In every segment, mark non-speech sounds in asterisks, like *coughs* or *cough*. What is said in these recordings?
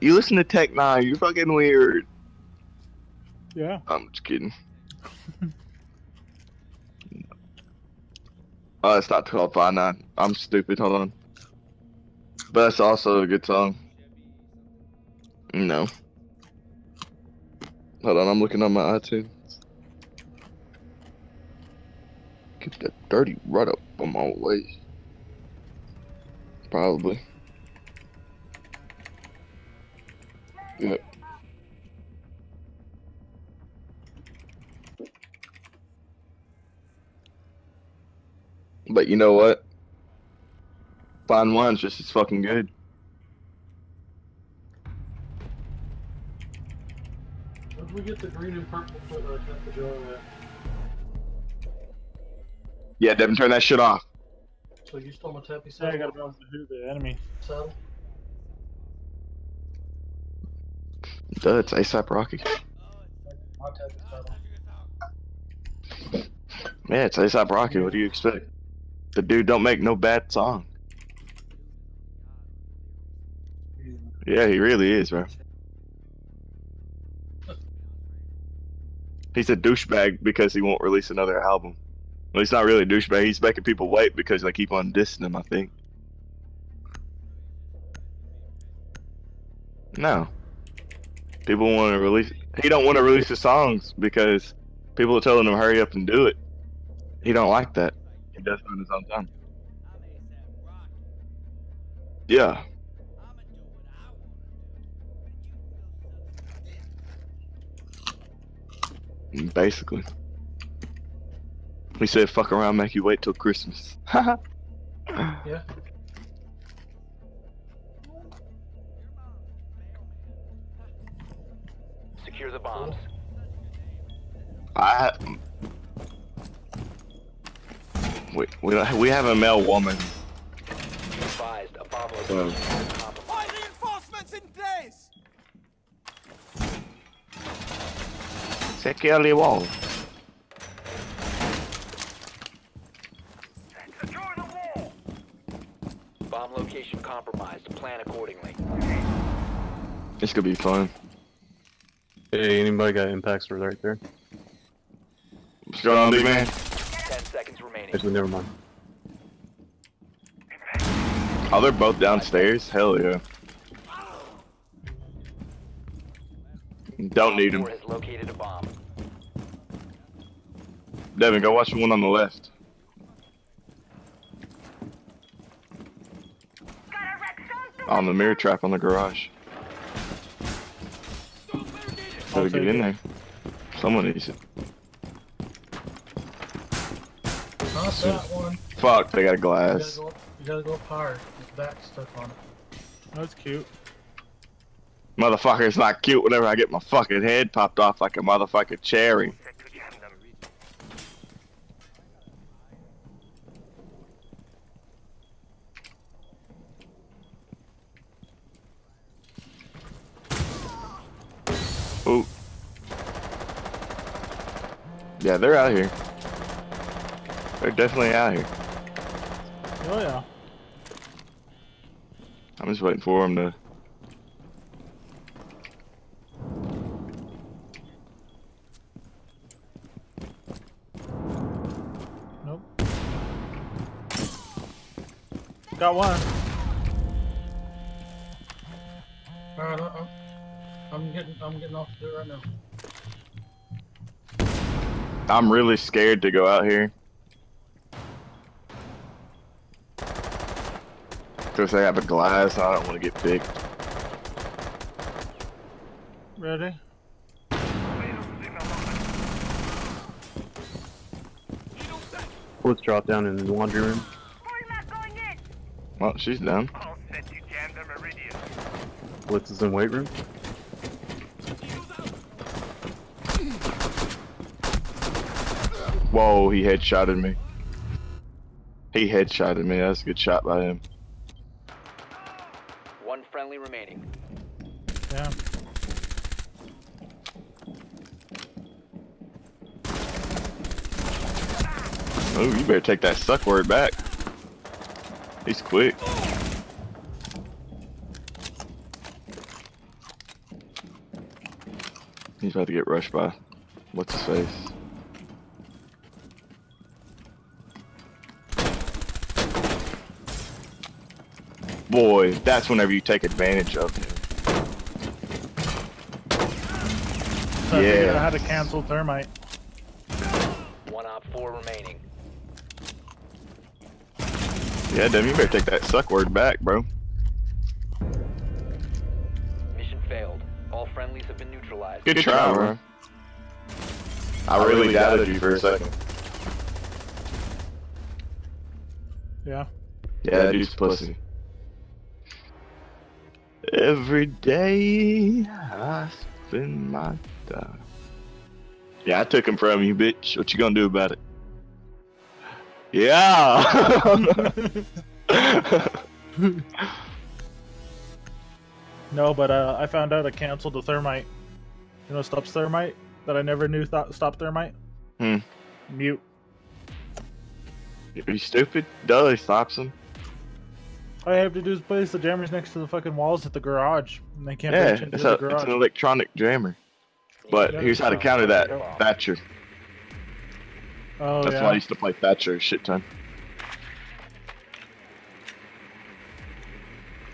you listen to Tech N9ne. You're fucking weird. Yeah. I'm just kidding. *laughs* oh, it's not 12 by 9. I'm stupid. Hold on. But that's also a good song. No. Hold on, I'm looking on my iTunes. Get that dirty right up on my waist. Probably. Yep. But you know what? Fine wine's just as fucking good. Where did we get the green and purple for the Tenth of at? Yeah, Devin, turn that shit off. So you stole my tappy So I saddle? gotta know who the enemy. saddle? Duh, it's ASAP Rocky. Yeah, it's ASAP Rocky. What do you expect? The dude don't make no bad song. Yeah, he really is, bro. He's a douchebag because he won't release another album. Well, he's not really a douchebag. He's making people wait because they keep on dissing him. I think. No. People want to release. He don't want to release his songs because people are telling him hurry up and do it. He don't like that. He does it on his own time. Yeah. Basically. He said, fuck around, make you wait till Christmas. *laughs* Yeah. Secure the bombs. I. Wait, we don't, we have a male woman. Be advised, a bomb location is reinforcements in place! Secure the wall. Bomb location compromised. Plan accordingly. It's gonna be fun. Hey, anybody got impacts right there? What's going on, big man? Ten seconds remaining. Actually, never mind. Oh, they're both downstairs? Hell yeah. Don't need Op them. four has located a bomb. Devin, go watch the one on the left. On the mirror trap on the garage. Gotta get in there. Someone needs it. Not that one. Fuck, they got a You gotta glass. go you gotta go up higher. His back's stuck on it. That's cute. Motherfucker, it's not cute whenever I get my fucking head popped off like a motherfucking cherry. Ooh. Yeah, they're out here. They're definitely out here. Oh yeah. I'm just waiting for them to. Nope. Got one. Alright, uh, I'm getting, I'm getting off to do it right now. I'm really scared to go out here. Because they have a glass, I don't want to get picked. Ready? Let's drop down in the laundry room. Well, she's done. Blitz is in weight room. Whoa, he headshotted me. He headshotted me. That's a good shot by him. One friendly remaining. Yeah. Oh, you better take that suck word back. He's quick. He's about to get rushed by. What's his face? Boy, that's whenever you take advantage of him. So I figured Yeah. I had to cancel thermite. One op four remaining. Yeah, Devin, you better take that suck word back, bro. Mission failed. All friendlies have been neutralized. Good, try, bro. I really doubted you for a second. Yeah. Yeah, that dude's pussy. Every day I spend my time. Yeah, I took him from you, bitch. What you gonna do about it? Yeah. *laughs* No, but uh, I found out I canceled the thermite. You know, stops thermite that I never knew thought stopped thermite. Hmm. Mute. Are you stupid? Duh, he stops him. All I have to do is place the jammers next to the fucking walls at the garage, and they can't Yeah, reach into it's, the a, garage. it's an electronic jammer. But Yeah, here's how to so- counter that. Thatcher. oh That's yeah. why I used to play Thatcher a shit ton.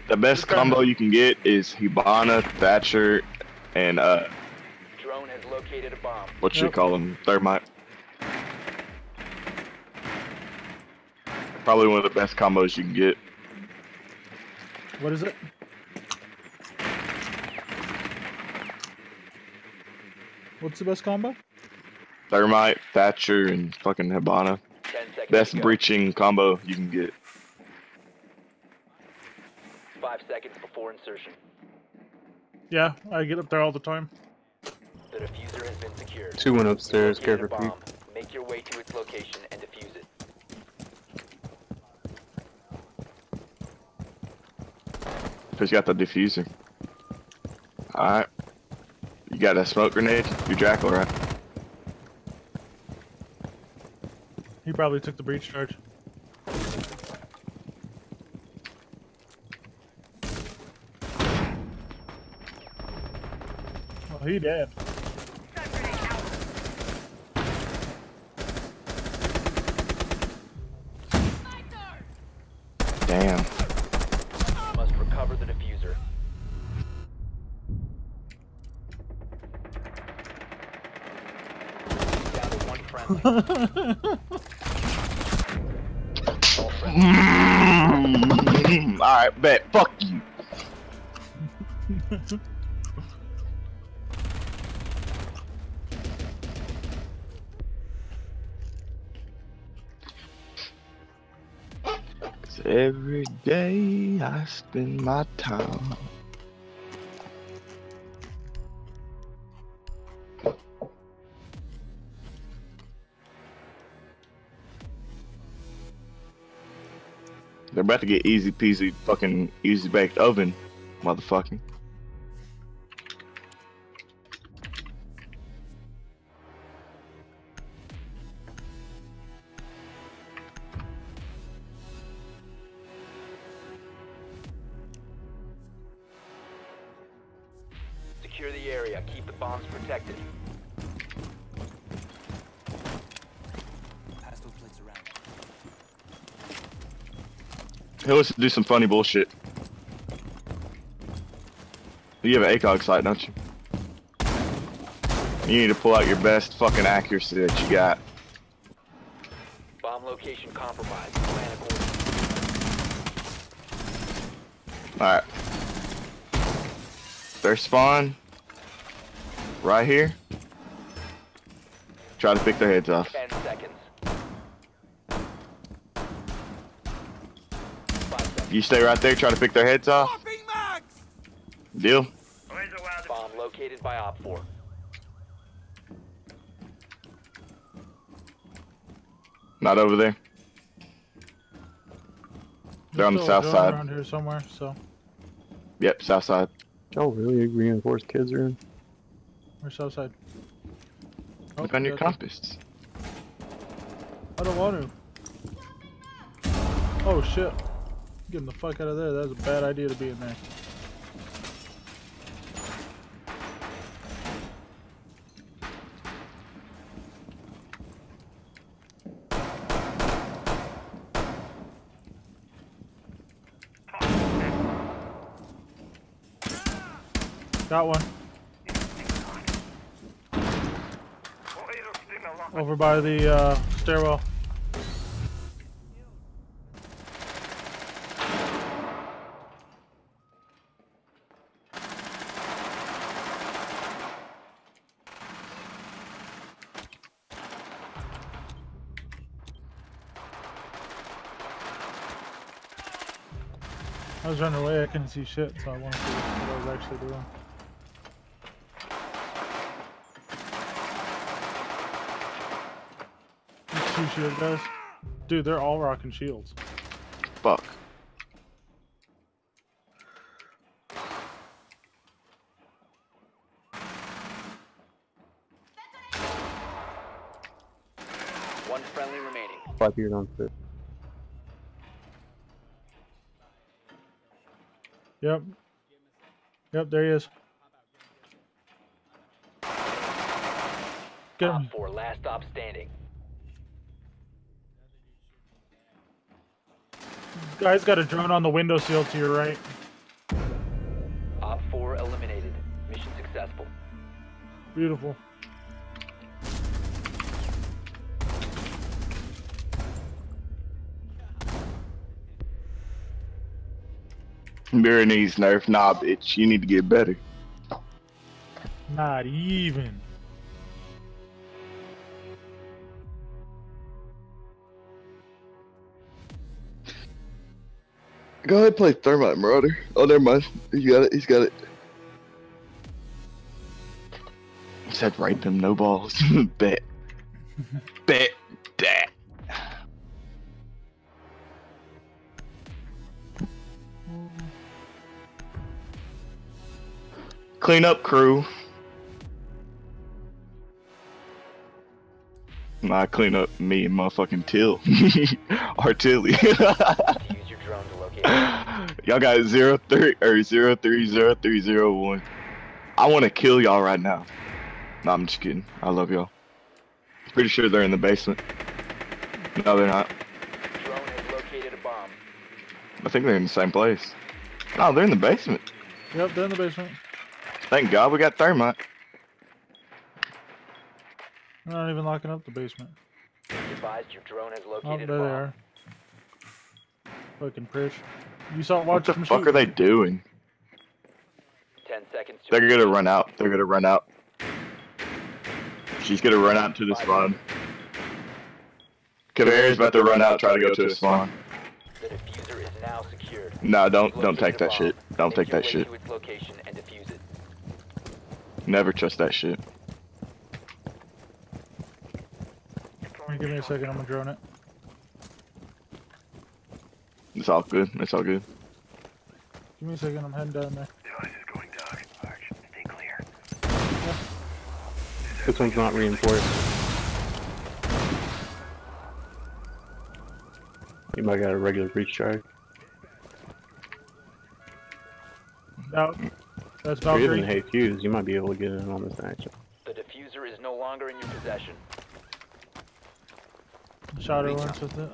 The best Just trying to- combo you can get is Hibana, Thatcher, and uh, Drone has located a bomb. what you Yep. call them, Thermite. Probably one of the best combos you can get. What is it? What's the best combo? Thermite, Thatcher, and fucking Hibana. Best breaching combo you can get. Five seconds before insertion. Yeah, I get up there all the time. The diffuser has been secured. Two went upstairs, care for Pete. Make your way to its location and defuse it. Cause you got the diffuser. Alright. You got a smoke grenade? You Jackal, right? He probably took the breach charge. Oh, he dead. Damn. Must recover the diffuser. Down to Mm-hmm. *laughs* friendly. Alright, bet. Fuck you. Every day I spend my time. They're about to get easy peasy fucking easy baked oven, motherfucking. Let's do some funny bullshit. You have an ACOG sight, don't you? You need to pull out your best fucking accuracy that you got. Bomb location compromised. Alright. Their spawn. Right here. Try to pick their heads off. Ten seconds. Five seconds. You stay right there, try to pick their heads off. Deal? Bomb located by Op 4. Not over there. They're on the south side. around here somewhere. So Yep, south side. Oh, really? Reinforced kids are in? we're south side. Oh, Look on your got compass. I don't want to. Oh shit! getting the fuck out of there. That was a bad idea to be in there. Got one. Over by the uh, stairwell. Was running away, I couldn't see shit, so I wanted to see what I was actually doing. These two shield guys. Dude, they're all rocking shields. Fuck. One friendly remaining. Five years on fit. Yep. Yep, there he is. Get Op him. 4, last stop standing. Guy's got a drone on the window windowsill to your right. Op 4 eliminated. Mission successful. Beautiful. Mirror needs nerf. Nah, bitch. You need to get better. Not even. Go ahead and play Thermite Marauder. Oh, never mind. He got it. He's got it. He said, right them, no balls. *laughs* Bet. Bet that. Clean up, crew. Nah, clean up me and motherfucking Till. *laughs* Artilly. Use your drone to locate. it. *laughs* y'all got zero three or zero three zero three zero one. I want to kill y'all right now. No, I'm just kidding. I love y'all. Pretty sure they're in the basement. No, they're not. Drone has located a bomb. I think they're in the same place. Oh, they're in the basement. Yep, they're in the basement. Thank God we got thermite. They're not even locking up the basement. Be advised your drone has Oh, there they are. Fucking prish. You saw What watch the them fuck shoot. are they doing? Ten seconds to They're gonna run out. They're gonna run out. She's gonna run out to the spawn. Caveira's about to run out, try to go to the spawn. The diffuser is now secured. No, don't don't take that shit. Don't take that way shit. To its location and defuse it. Never trust that shit. Give me a second, I'm gonna drone it. It's all good. It's all good. Give me a second, I'm heading down there. This one's not reinforced. You might got a regular breach charge. Out. That's If you're Valkyrie. using Hay Fuse, you might be able to get in on this action. The diffuser is no longer in your possession. Shot her once with it.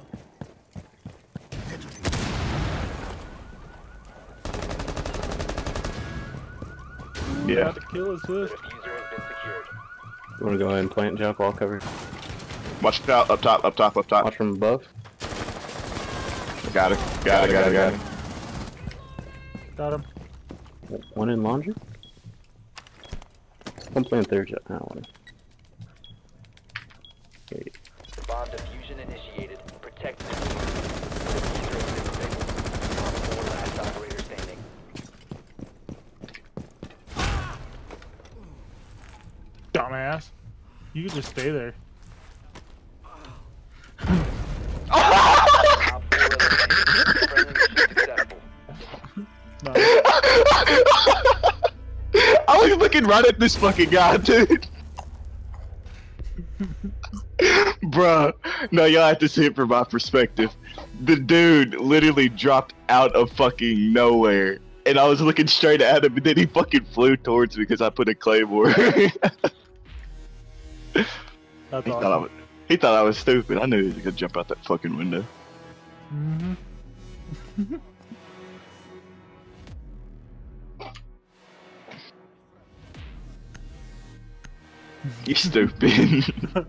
Ooh, Yeah. got the kill The assist. diffuser has been secured. You wanna go ahead and plant jump all covered? Watch it out. Up top. Up top. Up top. Watch from above. Got it. Got it. Got it. Got it. Got him. One in laundry? Come plant third jet. I ah, don't wanna. Bomb diffusion initiated. Protect the diffuser. The diffuser has been disabled. Op 4 last operator standing. Dumbass. You can just stay there. *laughs* Op oh! Looking right at this fucking guy, *laughs* dude. Bruh, no, y'all have to see it from my perspective. The dude literally dropped out of fucking nowhere. And I was looking straight at him, and then he fucking flew towards me because I put a claymore. *laughs* he, That's thought I was, he thought I was stupid. I knew he was gonna jump out that fucking window. hmm *laughs* *laughs* You stupid. *laughs*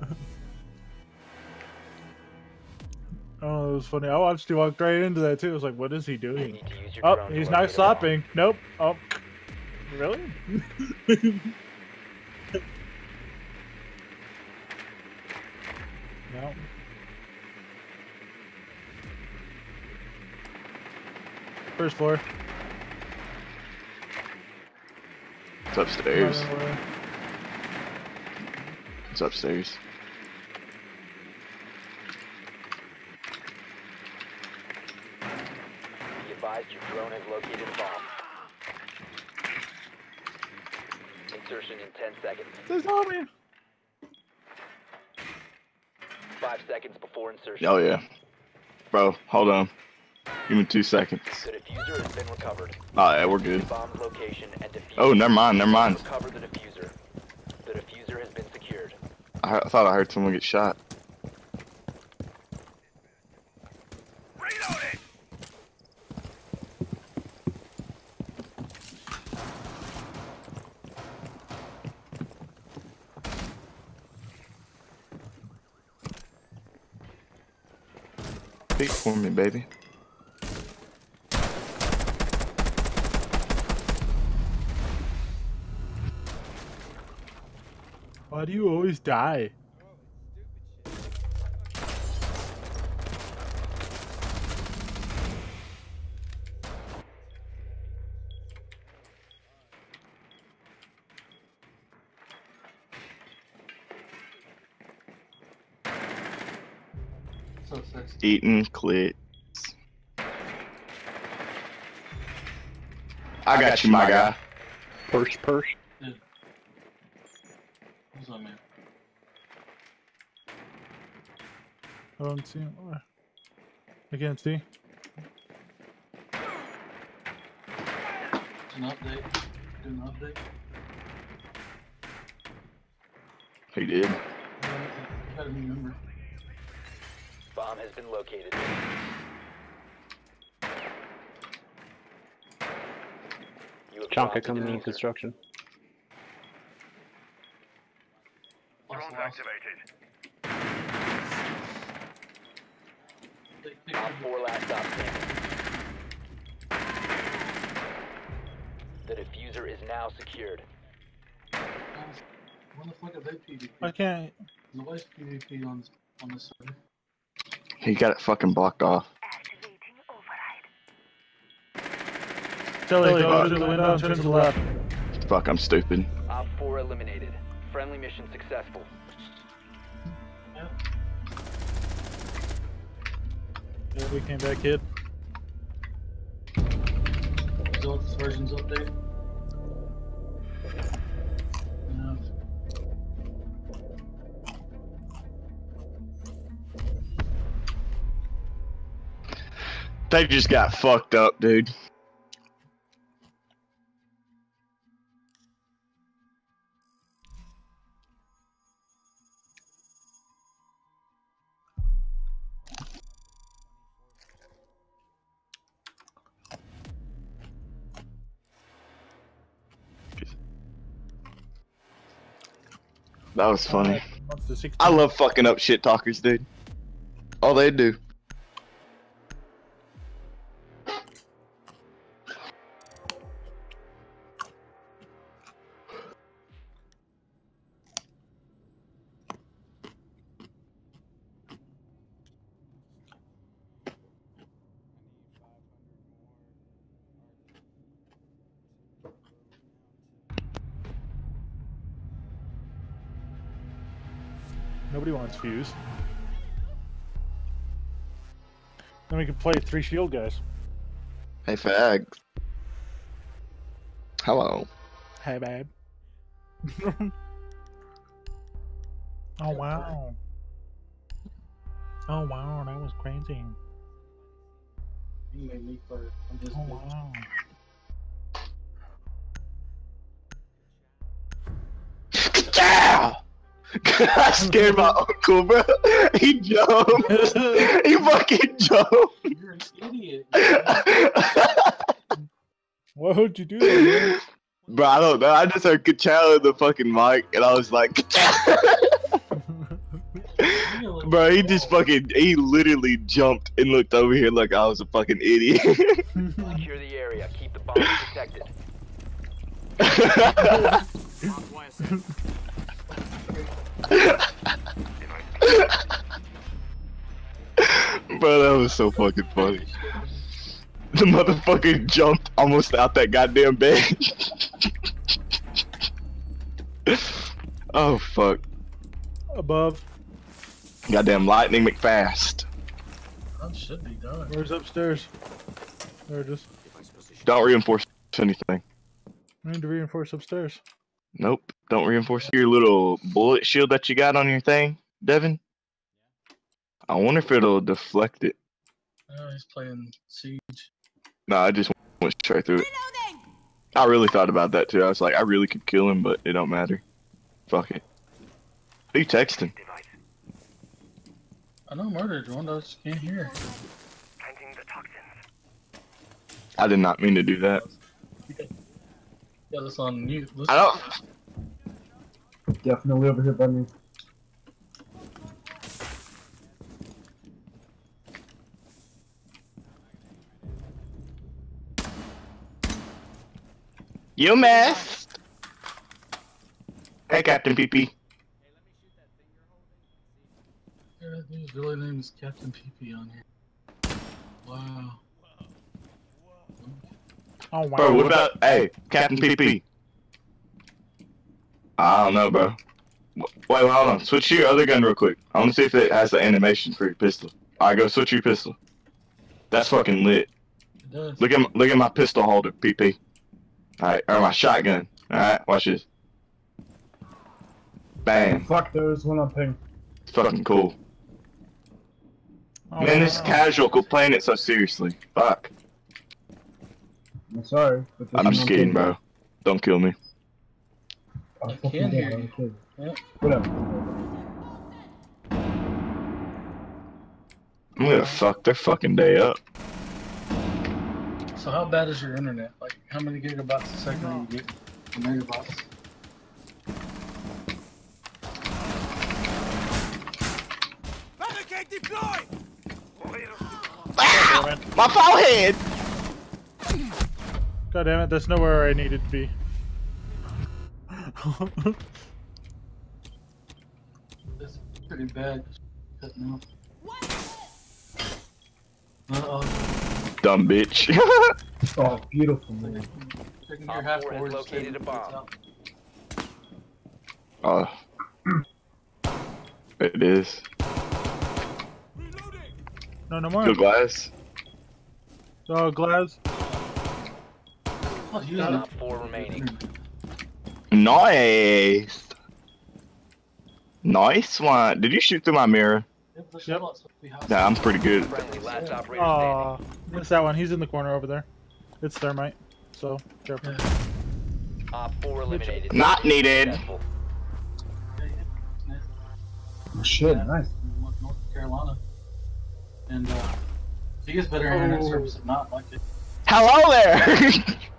Oh, it was funny. I watched you walk right into that too. I was like, what is he doing? need to use your Oh, he's not a stopping. Nope. Oh, really? *laughs* no. First floor. it's upstairs. It's upstairs. Be advised your drone has located a bomb. Insertion in 10 seconds. There's me. 5 seconds before insertion. Oh yeah. Bro, hold on. Give me two seconds. The diffuser has been recovered. Oh yeah, we're good. Bomb's location and. Oh, never mind, never mind. Recover the diffuser. The diffuser has been. I, I thought I heard someone get shot. Speak for me, baby. Why do you always die? So sexy. Eating clits. I got you, my guy. Purse, purse. What's up, man? I don't see him. I can't see. An update. Do an update. He did. Uh, yeah, I gotta remember. Bomb has been located. You Chonka coming in construction. Drones activated. Take Op pictures. 4 last stop standing. The diffuser is now secured. When the fuck are they PvP? I can't. Nobody's PvP on on this server. He got it fucking blocked off. Kelly, go to the window and turn to the left. Fuck, I'm stupid. Op 4 eliminated. Friendly mission successful. Yeah, we came back, kid. Results versions update. They just got fucked up, dude. That was funny. What's the 16? I love fucking up shit talkers, dude. All they do. Fuse. Then we can play three shield guys. Hey, Fag. Hello. Hey, babe. *laughs* oh wow. Oh wow, that was crazy. You made me first. I'm just Oh wow. I scared my uncle, bro. He jumped. *laughs* he fucking jumped. You're an idiot. What would you do? that, Bro, I don't know. I just heard Kachow in the fucking mic, and I was like, *laughs* bro, he just fucking, he literally jumped and looked over here like I was a fucking idiot. *laughs* Secure the area. Keep the bombs protected. Bro, that was so fucking funny. The motherfucker jumped almost out that goddamn bed. oh fuck. Above. Goddamn lightning McFast. That should be done. Where's upstairs? There it is. Don't reinforce anything. I need to reinforce upstairs. Nope. Don't reinforce your little bullet shield that you got on your thing, Devin. I wonder if it'll deflect it. Oh, he's playing Siege. No, I just went straight through it. I really thought about that too. I was like, I really could kill him, but it don't matter. Fuck it. Who you texting? I know murdered one, I just can't hear. I did not mean to do that. Yeah, this on mute. Listen. I don't. Definitely over here by me. You missed. Hey, Captain PP. Yeah, His really name is Captain PP on here. Wow. Oh wow. Bro, what about hey, Captain PP? I don't know, bro. W- Wait, hold on. Switch your other gun real quick. I want to see if it has the animation for your pistol. Alright, go switch your pistol. That's fucking lit. It does. Look at my, look at my pistol holder, PP. Alright, or my shotgun. Alright, watch this. Bam. Fuck, there was one on ping. It's fucking cool. Oh, Man, this wow. casual quit playing it so seriously. Fuck. I'm sorry. But I'm one just kidding, bro. Don't kill me. I fucking can damn, hear I'm you. kidding. Yep. Whatever. I'm gonna fuck their fucking day up. So how bad is your internet? Like, how many gigabytes a second do you get? Or megabytes? Barricade deployed! Ah! My forehead! God damn it, that's nowhere I needed to be. It's pretty bad. Cutting off. Uh-oh. Dumb bitch. *laughs* Oh, beautiful, man. Checking your half four has forward. located a bomb. oh. It is. Reloading! no, no more. Good glass. Oh, glass. Oh, you Op four remaining. Nice. Nice one. Did you shoot through my mirror? Yep. Nah, I'm pretty good. Friendly, last operator standing. Aw, missed that one. He's in the corner over there. It's thermite. So, careful. Op four eliminated. Not needed. Oh, shit, nice. North Carolina. And, uh, he gets better internet Oh. service if not like it. Hello there. *laughs*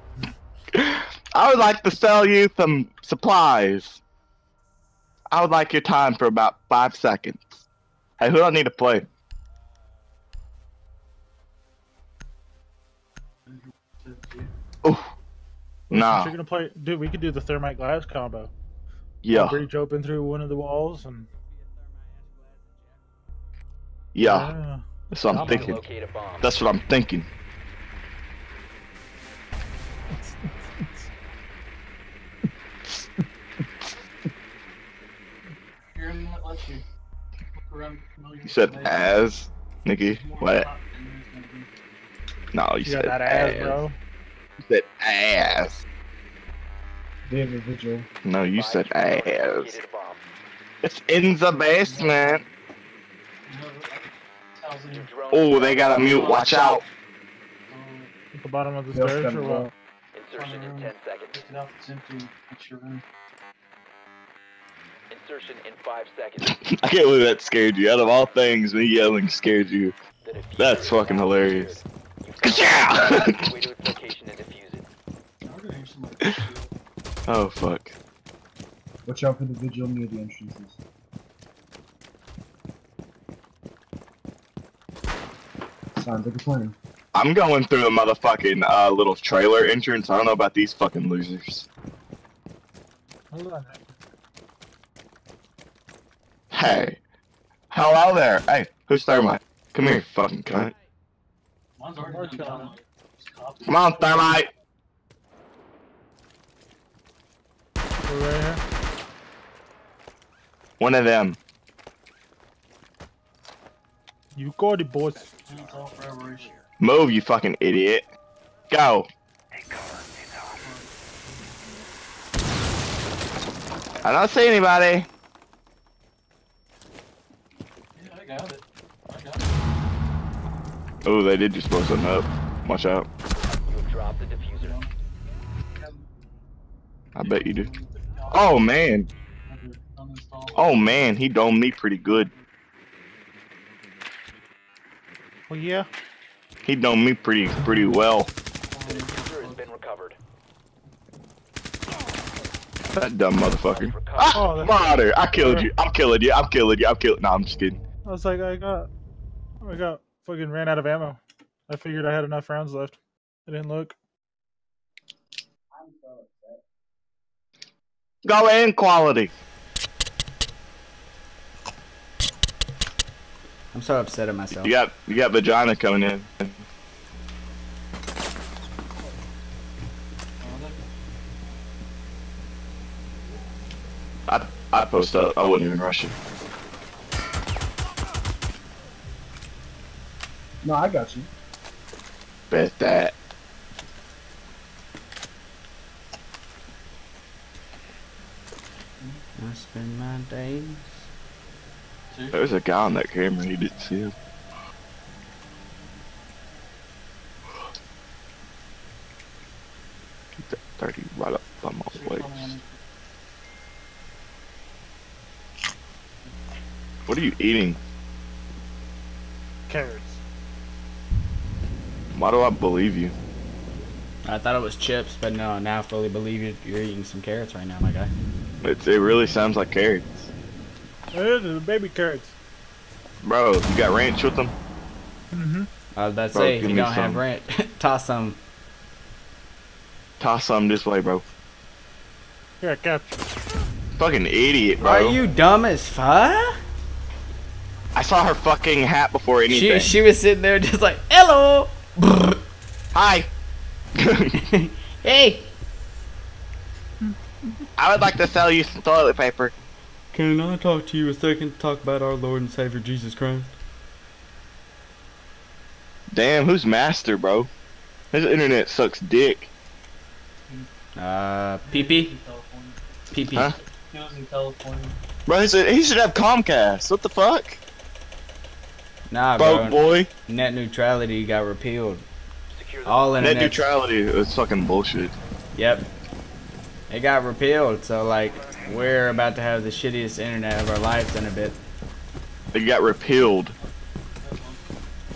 I would like to sell you some supplies. I would like your time for about five seconds. Hey, who do I need to play? Oh, nah, You're gonna play, dude. We could do the thermite glass combo. yeah, Breach open through one of the walls and. yeah. That's what I'm I'm thinking. Locate a bomb. That's what I'm thinking. You said places. as, Nikki. What? hot than there's gonna be. No, you, You said got that ass, ass. bro. You said ass. David Vigil. No, you Five said drones ass. located a bomb. It's in the basement. You know, thousand- Your drone Oh, they got a mute. Watch out. At the bottom of the They'll stairs or what? Insertion in 10 seconds. Insertion in 5 seconds. *laughs* I can't believe that scared you. Out of all things, me yelling scared you. That's fucking hilarious. secured. You found Ka-chow! the *laughs* way to its location and defuse it. I'm gonna hear somebody shoot. Oh fuck. Watch out for the vigil near the entrances. Sounds like a plan. I'm going through the motherfucking uh, little trailer entrance. I don't know about these fucking losers. Hold on. Hey. Hello there. Hey, who's thermite? Come here, you fucking cunt. Mine's already Working been on done. Just copy. Come on, thermite. Right. One of them. You got it, boys. Two call for aberration. Move, you fucking idiot. Go. I don't see anybody. Yeah, I got it. I got it. Oh, they did just blow something up. Watch out. You have dropped the diffuser. I bet you do. Oh man. Oh man, he domed me pretty good. Well, yeah. He domed me pretty pretty well. The diffuser has been recovered. That dumb motherfucker. Recovered. Ah, Oh, that- I killed you. I'm killing you. I'm killing you. I'm killing. No, I'm just kidding. I was like, I got, I got fucking ran out of ammo. I figured I had enough rounds left. I didn't look. Go in quality. I'm so upset at myself. You got you got vagina coming in. I I post up. I wouldn't even rush it. No, I got you. Bet that. I spend my days. There's a guy on that camera. He didn't see him. Keep that thirty right up by my waist. What are you eating? Carrots. Why do I believe you? I thought it was chips, but no, now I fully believe you. You're eating some carrots right now, my guy. It's, it really sounds like carrots. Eh, the baby carrots. Bro, you got ranch with them? Mm-hmm. I was about to Bro, say, give you don't have ranch. *laughs* Toss some. Toss some this way, bro. Here, catch. Fucking idiot, bro. Are you dumb as fuck? I saw her fucking hat before anything. She she was sitting there just like, hello. Hi. *laughs* hey. I would like to sell you some toilet paper. Can I talk to you a second to talk about our Lord and Savior Jesus Christ? Damn, who's master, bro? His internet sucks dick. Uh, PP? California. PP. Huh? He was in California. Bro, he, said, he should have Comcast. What the fuck? Nah, Broke bro. boy. Net neutrality got repealed. Secure the All Net neutrality is fucking bullshit. Yep. It got repealed, so like we're about to have the shittiest internet of our lives in a bit. It got repealed.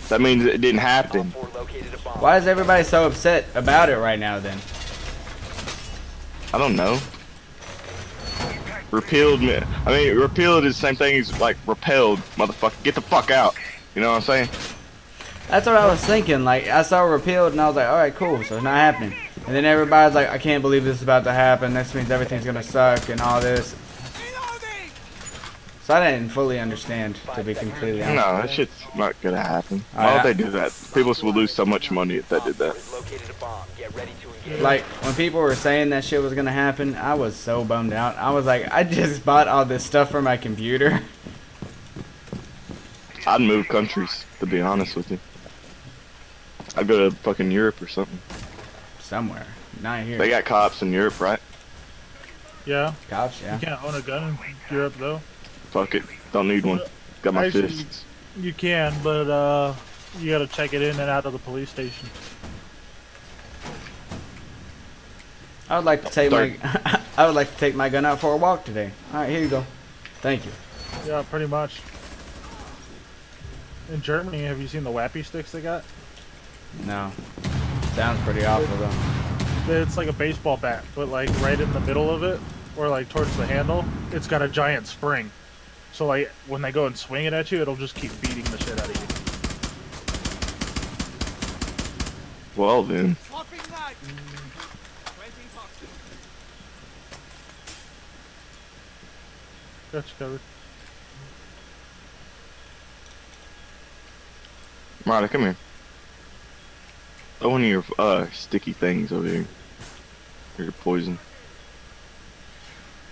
That means it didn't happen. Op 4 located a bomb. Why is everybody so upset about it right now then? I don't know. Repealed, me- I mean, repealed is the same thing as like repelled, motherfucker. Get the fuck out. You know what I'm saying? That's what I was thinking. Like I saw repealed and I was like, all right, cool. So it's not happening. And then everybody's like, I can't believe this is about to happen. This means everything's gonna suck and all this. So I didn't fully understand, to be completely honest. No, that shit's not gonna happen. Why would they do that? People will lose so much money if they did that. Has located a bomb. Get ready to engage. Like when people were saying that shit was gonna happen, I was so bummed out. I was like, I just *laughs* bought all this stuff for my computer. I'd move countries, to be honest with you. I'd go to fucking Europe or something. Somewhere, not here. They got cops in Europe, right? Yeah. Cops, yeah. You can't own a gun in Europe though. Fuck it. Don't need one. Got my Actually, fists. You can, but uh, you gotta check it in and out of the police station. I would like to take my *laughs* I would like to take my gun out for a walk today. All right, here you go. Thank you. Yeah, pretty much. In Germany, have you seen the Wappy sticks they got? No, sounds pretty awful though. It's like a baseball bat, but like right in the middle of it, or like towards the handle, it's got a giant spring. So like when they go and swing it at you, it'll just keep beating the shit out of you. Well then, Swapping mag. Planting toxin. Got you covered. Marta, come here. Throw one of your uh sticky things over here. Or your poison.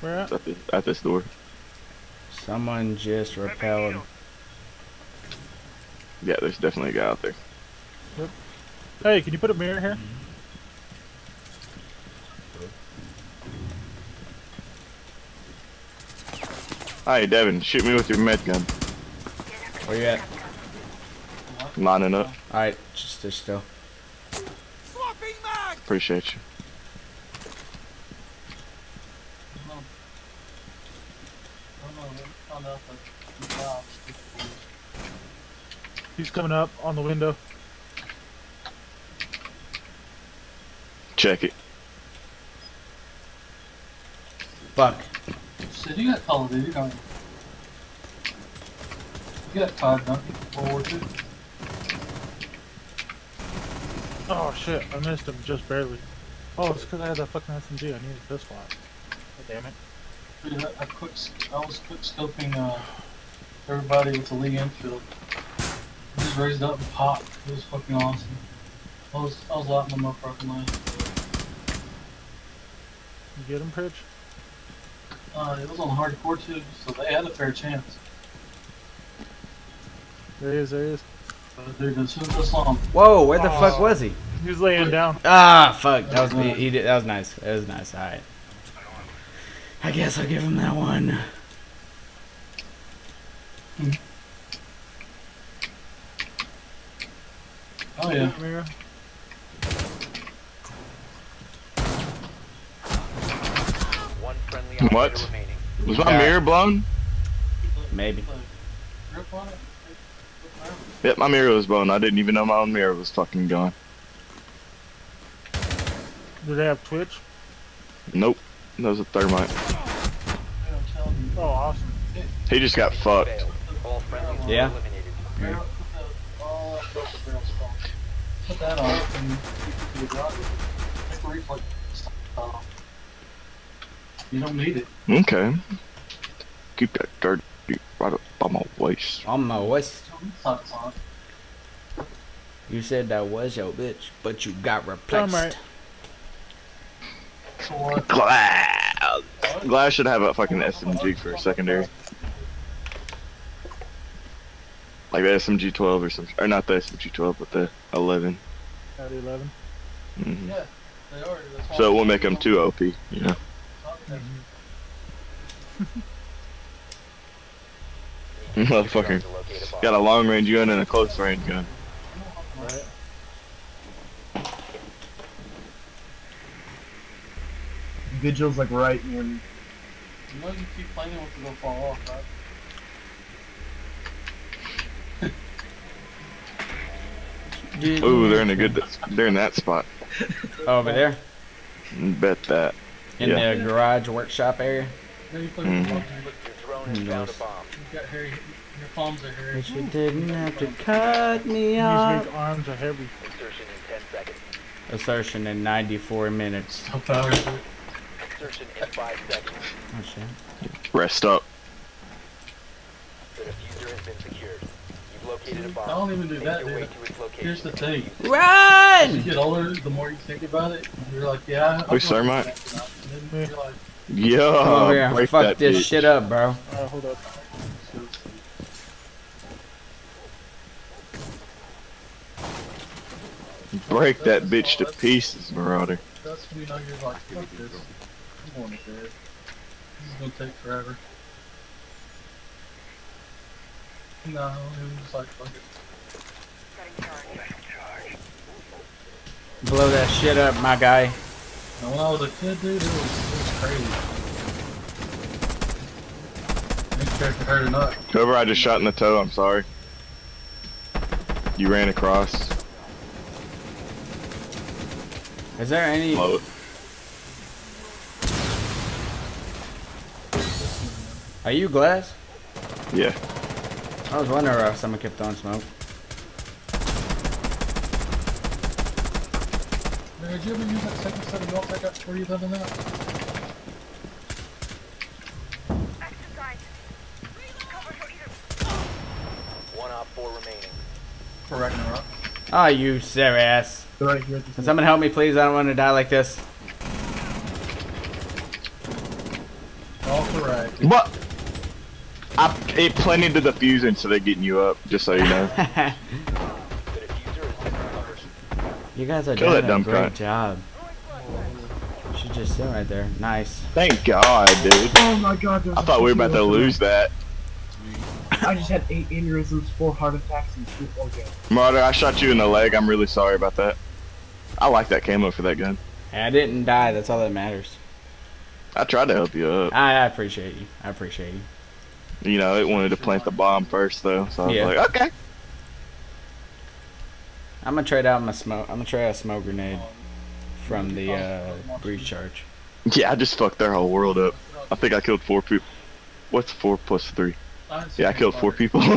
Where at? at, this, at this door. Someone just repelled. Yeah, there's definitely a guy out there. Yep. Hey, can you put a mirror here? Hi, Devin. Shoot me with your med gun. Where you at? Lining up. Alright, just stay still. Swapping mag. Appreciate you. He's coming up on the window. Check it. Fuck. Shit, you got Call of Duty, don't you? You got COD, don't you? World War II? Oh shit, I missed him just barely. Oh, it's because I had that fucking SMG. I needed this one. God damn it. I, quick, I was quick scoping uh, everybody with the Lee Enfield. I just raised up and popped. It was fucking awesome. I was, I was lighting them up right away. You get him, Pritch? Uh, it was on hardcore too, so they had a fair chance. There he is, there he is. Dude, as soon as I saw him, Whoa, where the fuck was he? He was laying down. Ah, fuck. That was me. He did. That was nice. That was nice. Alright. I guess I'll give him that one. oh yeah, Mirror. What? Was my Yeah. mirror blown? Maybe. Grip on it. Yep, my mirror was blown. I didn't even know my own mirror was fucking gone. Do they have Twitch? Nope. That was a thermite. Yeah, I'm telling you. Oh, awesome. He just got fucked. Failed. All friendlies were Yeah. put the, that's the barrel spawn. Put that on and you can do it. Take a reflex style. You don't need it. Okay. Keep that dirty right up by my waist. On my waist. You said that was your bitch, but you got replaced. Thermite. For what? Glass. Glass should have a fucking SMG for a secondary. Like the SMG 12 or some, or not the SMG 12, but the 11. At 11. hmm Yeah, they are. So it will make them too OP, you know. Motherfucker. To *laughs* locate a bomb. Got a long range gun and a close range gun. Right. Vigil's like right when You know you keep playing with it, they'll fall off, right? Ooh, they're in a good, they're in that spot. Over there Bet that. in Yeah. the garage workshop area. Then you play with mm but Your drone has Who found a knows? bomb. you got hairy, your palms are hairy. But you didn't have to cut me These off. big arms are heavy. Insertion in 10 seconds. Assertion in 94 minutes. So powerful. Insertion in 5 seconds. Oh shit. Rest up. The defuser has been secured. You've located a bomb. I don't even do Make that, your way dude. to its. Here's the thing. Run! As you get older, the more you think about it, you're like, yeah. I'm Who's gonna do Thermite? that, And then you're like, Yeah. Come over here. break Fuck this bitch. shit up, bro. Alright, hold up. Break that bitch to pieces, Marauder. that's when you know you're like, fuck this. I'm going to bed. This is gonna take forever. No, it was just like, fuck it. Blow that shit up, my guy. Now, when I was a kid, dude, it was, it was crazy. I didn't it hurt or not. Whoever I just shot in the toe, I'm sorry. You ran across. Is there any? Blow. Are you glass? Yeah. I was wondering why someone kept on smoke. Did you ever use that second set of belts I got for you the other night? One op. For Ragnarok. Oh, you serious? They're right here. Can someone help me, please? I don't want to die like this. All correct. What? I it planted to the fusing, so they're getting you up. Just so you know. *laughs* you guys are Kill doing that a dumb great cunt. job. Should just sit right there. Nice. Thank God, dude. Oh my god, there's I a thought we were about to lose that. I just had eight aneurysms, four heart attacks, and two orgasms. Martyr, I shot you in the leg. I'm really sorry about that. I like that camo for that gun. I didn't die. That's all that matters. I tried to help you up. I, I appreciate you. I appreciate you. You know, it wanted to plant the bomb first, though. So I was Yeah. like, okay. I'm gonna trade out my smoke. I'm gonna trade out a smoke grenade from the uh, breach charge. Yeah, I just fucked their whole world up. I think I killed four people. What's four plus three? Yeah, I killed four people. *laughs*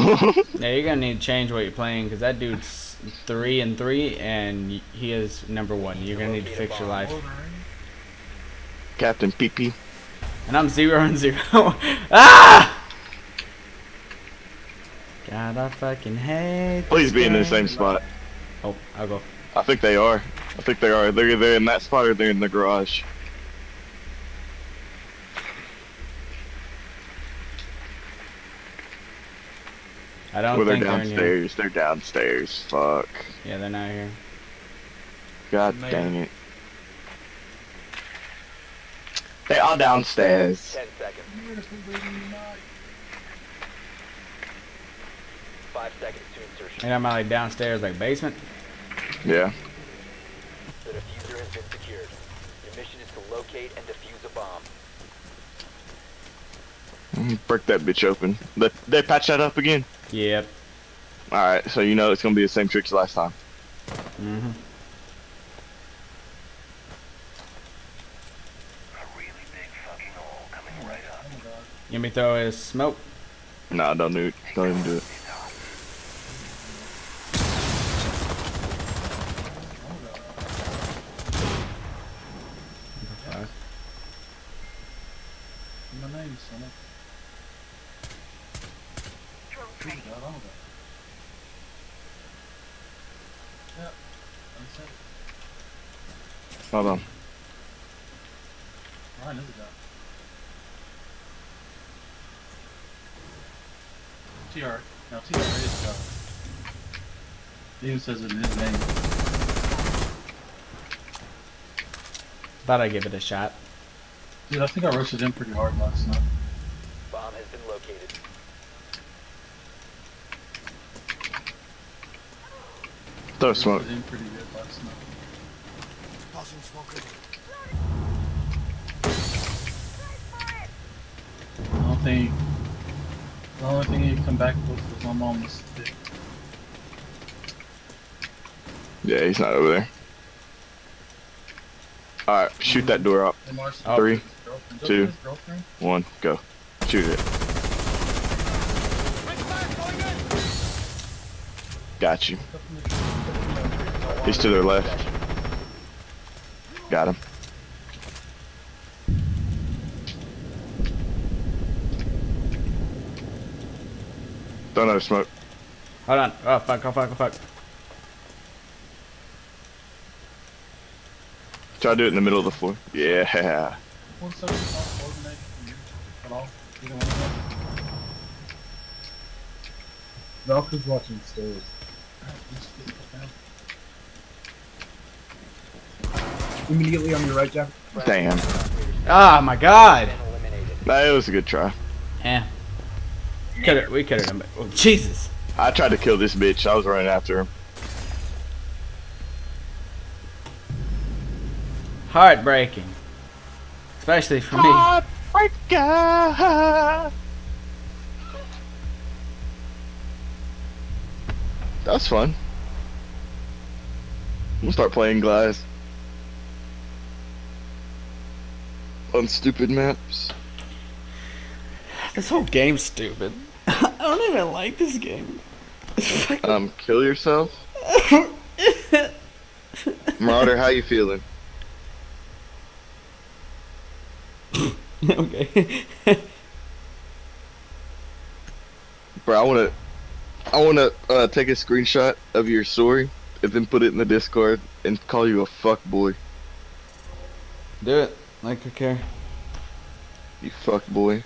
Yeah, you're gonna need to change what you're playing because that dude's three and three, and he is number one. You're gonna need to fix your life. Captain PP. And I'm zero and zero. *laughs* ah! God, I fucking hate. Please be in the same spot. Oh, I'll go. I think they are. I think they are. They're either in that spot or they're in the garage. I don't Or they're think they're downstairs. They're downstairs. Fuck. Yeah, they're not here. God Man. dang it. They are downstairs. Ten seconds. Five seconds to insertion. And I'm like downstairs, like basement. Yeah. The defuser has been secured. Your mission is to locate and defuse a bomb. Mm, Break that bitch open. They, they patch that up again. Yep. Alright, so you know it's gonna be the same trick as last time. Mm-hmm. Let me throw his smoke. Nah, don't do it. Don't even do it. Fuck. My name, son of. Good God, all of that. Yep. That's it. Hold on. Ryan is a guy. TR. Now TR is a guy. He even says it in his name. Thought I'd give it a shot. Dude, I think I roasted him pretty hard last night. Bomb has been located. Throw smoke. Roasted him pretty good last night. Tossing smoke grenade. The only thing, the only thing he could come back with was my mom's stick. Yeah, he's not over there. Alright, shoot that door up. Hey, Oh. Three, his girlfriend- two. one, go. Shoot it. Got you. He's to their left. Got him. Throw another smoke. Hold on. Oh fuck! Oh fuck! Oh fuck! Try to do it in the middle of the floor. Yeah. One second, I'll coordinate from you at all. Either one of them. Valky's watching stairs. Alright, let's get the fuck. Immediately on your right, Jack. Damn. Ah, my God! Been eliminated. Nah, it was a good try. Yeah. Could have. We could have done. Oh, Jesus. I tried to kill this bitch. I was running after him. Heartbreaking. Especially for me. Heartbreaker. That's fun. I'm gonna start playing Glass. on stupid maps. This whole game's stupid. *laughs* I don't even like this game. Um, kill yourself. *laughs* Marauder, how you feeling? *laughs* okay. *laughs* Bro, I wanna, I wanna uh, take a screenshot of your story and then put it in the Discord and call you a fuck boy. Do it. Like I care. You fuck boy.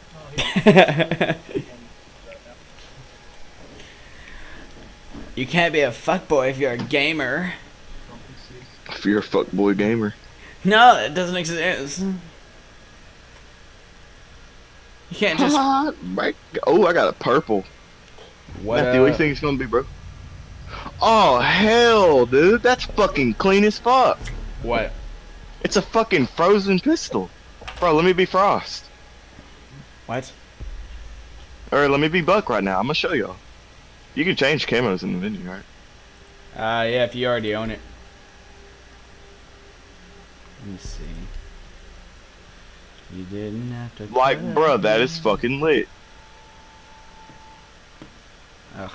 *laughs* you can't be a fuck boy if you're a gamer. If you're a fuck boy gamer. No, it doesn't exist. You can't just. *laughs* My- oh, I got a purple. What? Matthew, what do you think it's gonna be, bro? Oh hell, dude, that's fucking clean as fuck. What? It's a fucking frozen pistol. Bro, let me be Frost. What? Or let me be Buck right now. I'm gonna show y'all. You can change camos in the menu, right? Uh, yeah, if you already own it. Let me see. You didn't have to. Like, bro, that is fucking lit. Ugh.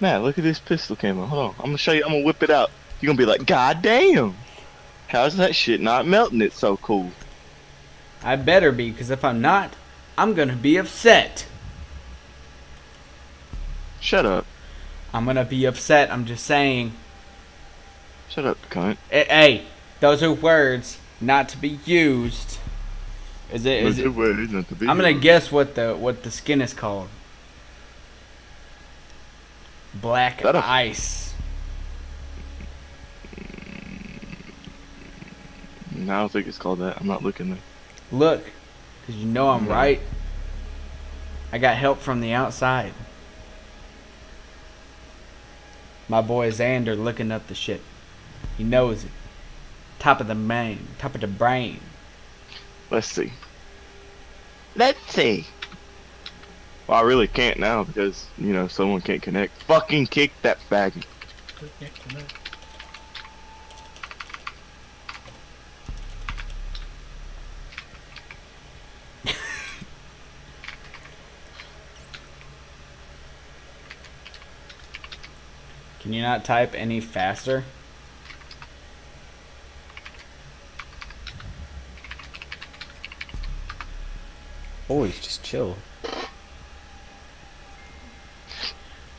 Man, look at this pistol camo. Hold on, I'm gonna show you. I'm gonna whip it out. You're gonna be like, God damn. How's that shit not melting? It's so cool. I better be, because if I'm not, I'm gonna be upset. Shut up. I'm gonna be upset. I'm just saying. Shut up, cunt. Hey, those are words not to be used. Is it? Is it? way not to be I'm gonna used. guess what the what the skin is called. Black That a- ice. No, I don't think it's called that. I'm not looking there. Look, cause you know I'm No. right. I got help from the outside. My boy Xander looking up the shit. He knows it. Top of the main, top of the brain. Let's see. Let's see. Well, I really can't now because, you know, someone can't connect. Fucking kick that faggot. Can you not type any faster? Boys, just chill.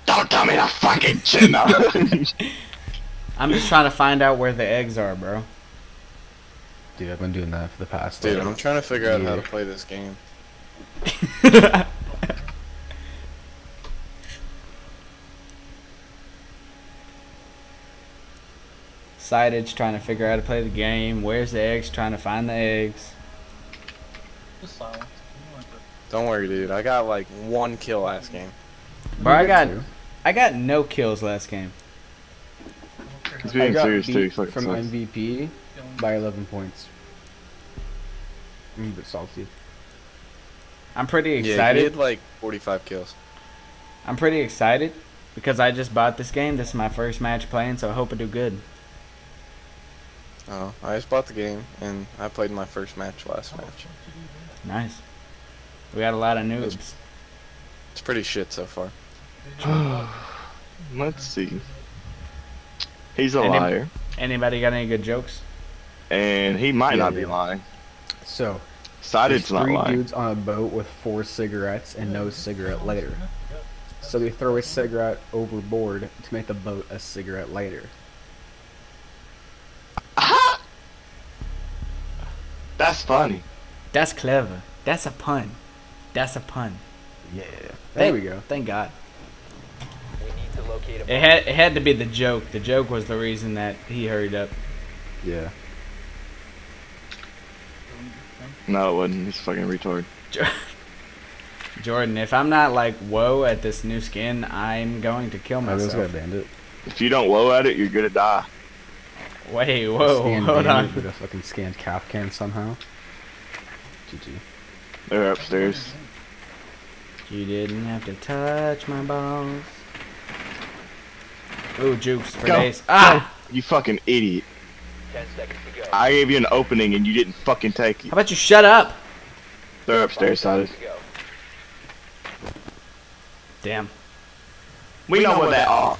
Don't tell me to fucking chin up. *laughs* I'm just trying to find out where the eggs are, bro. Dude, I've been doing that for the past. Dude, like, I'm trying to figure out how to play this game. *laughs* Sightage trying to figure out how to play the game. Where's the eggs? Trying to find the eggs. Just silence. Don't worry, dude. I got like one kill last game. Bro, I got too. I got no kills last game. He's I being got serious too. He beat fucking from sucks. MVP by 11 points. I'm a bit salty. I'm pretty excited. Yeah, he excited. had like 45 kills. I'm pretty excited because I just bought this game. This is my first match playing, so I hope I do good. Oh, I just bought the game and I played my first match last match. Nice. We got a lot of noobs. It's pretty shit so far. *sighs* Let's see. He's a And him- liar, Anybody got any good jokes? and he might Yeah, not be lying. So, Sided's there's not three lying. dudes on a boat with four cigarettes and no cigarette lighter. So they throw a cigarette overboard to make the boat a cigarette lighter. That's funny. That's clever. That's a pun. That's a pun. Yeah. There Thank- we go. Thank God. We need to locate a It had it had to be the joke. The joke was the reason that he hurried up. Yeah. No, it wasn't. He's fucking retard. Jordan, if I'm not like whoa at this new skin, I'm going to kill I was got a myself. bandit. If you don't whoa at it, you're gonna die. Wait, whoa, Scanned hold bandit on. With a fucking scanned cap can somehow. GG. They're upstairs. You didn't have to touch my balls. Ooh, jukes for Go. days. Ah! You fucking idiot. Ten seconds to go. I gave you an opening and you didn't fucking take it. How about you shut up? They're upstairs, Five Silas. seconds. Damn. We know where they are,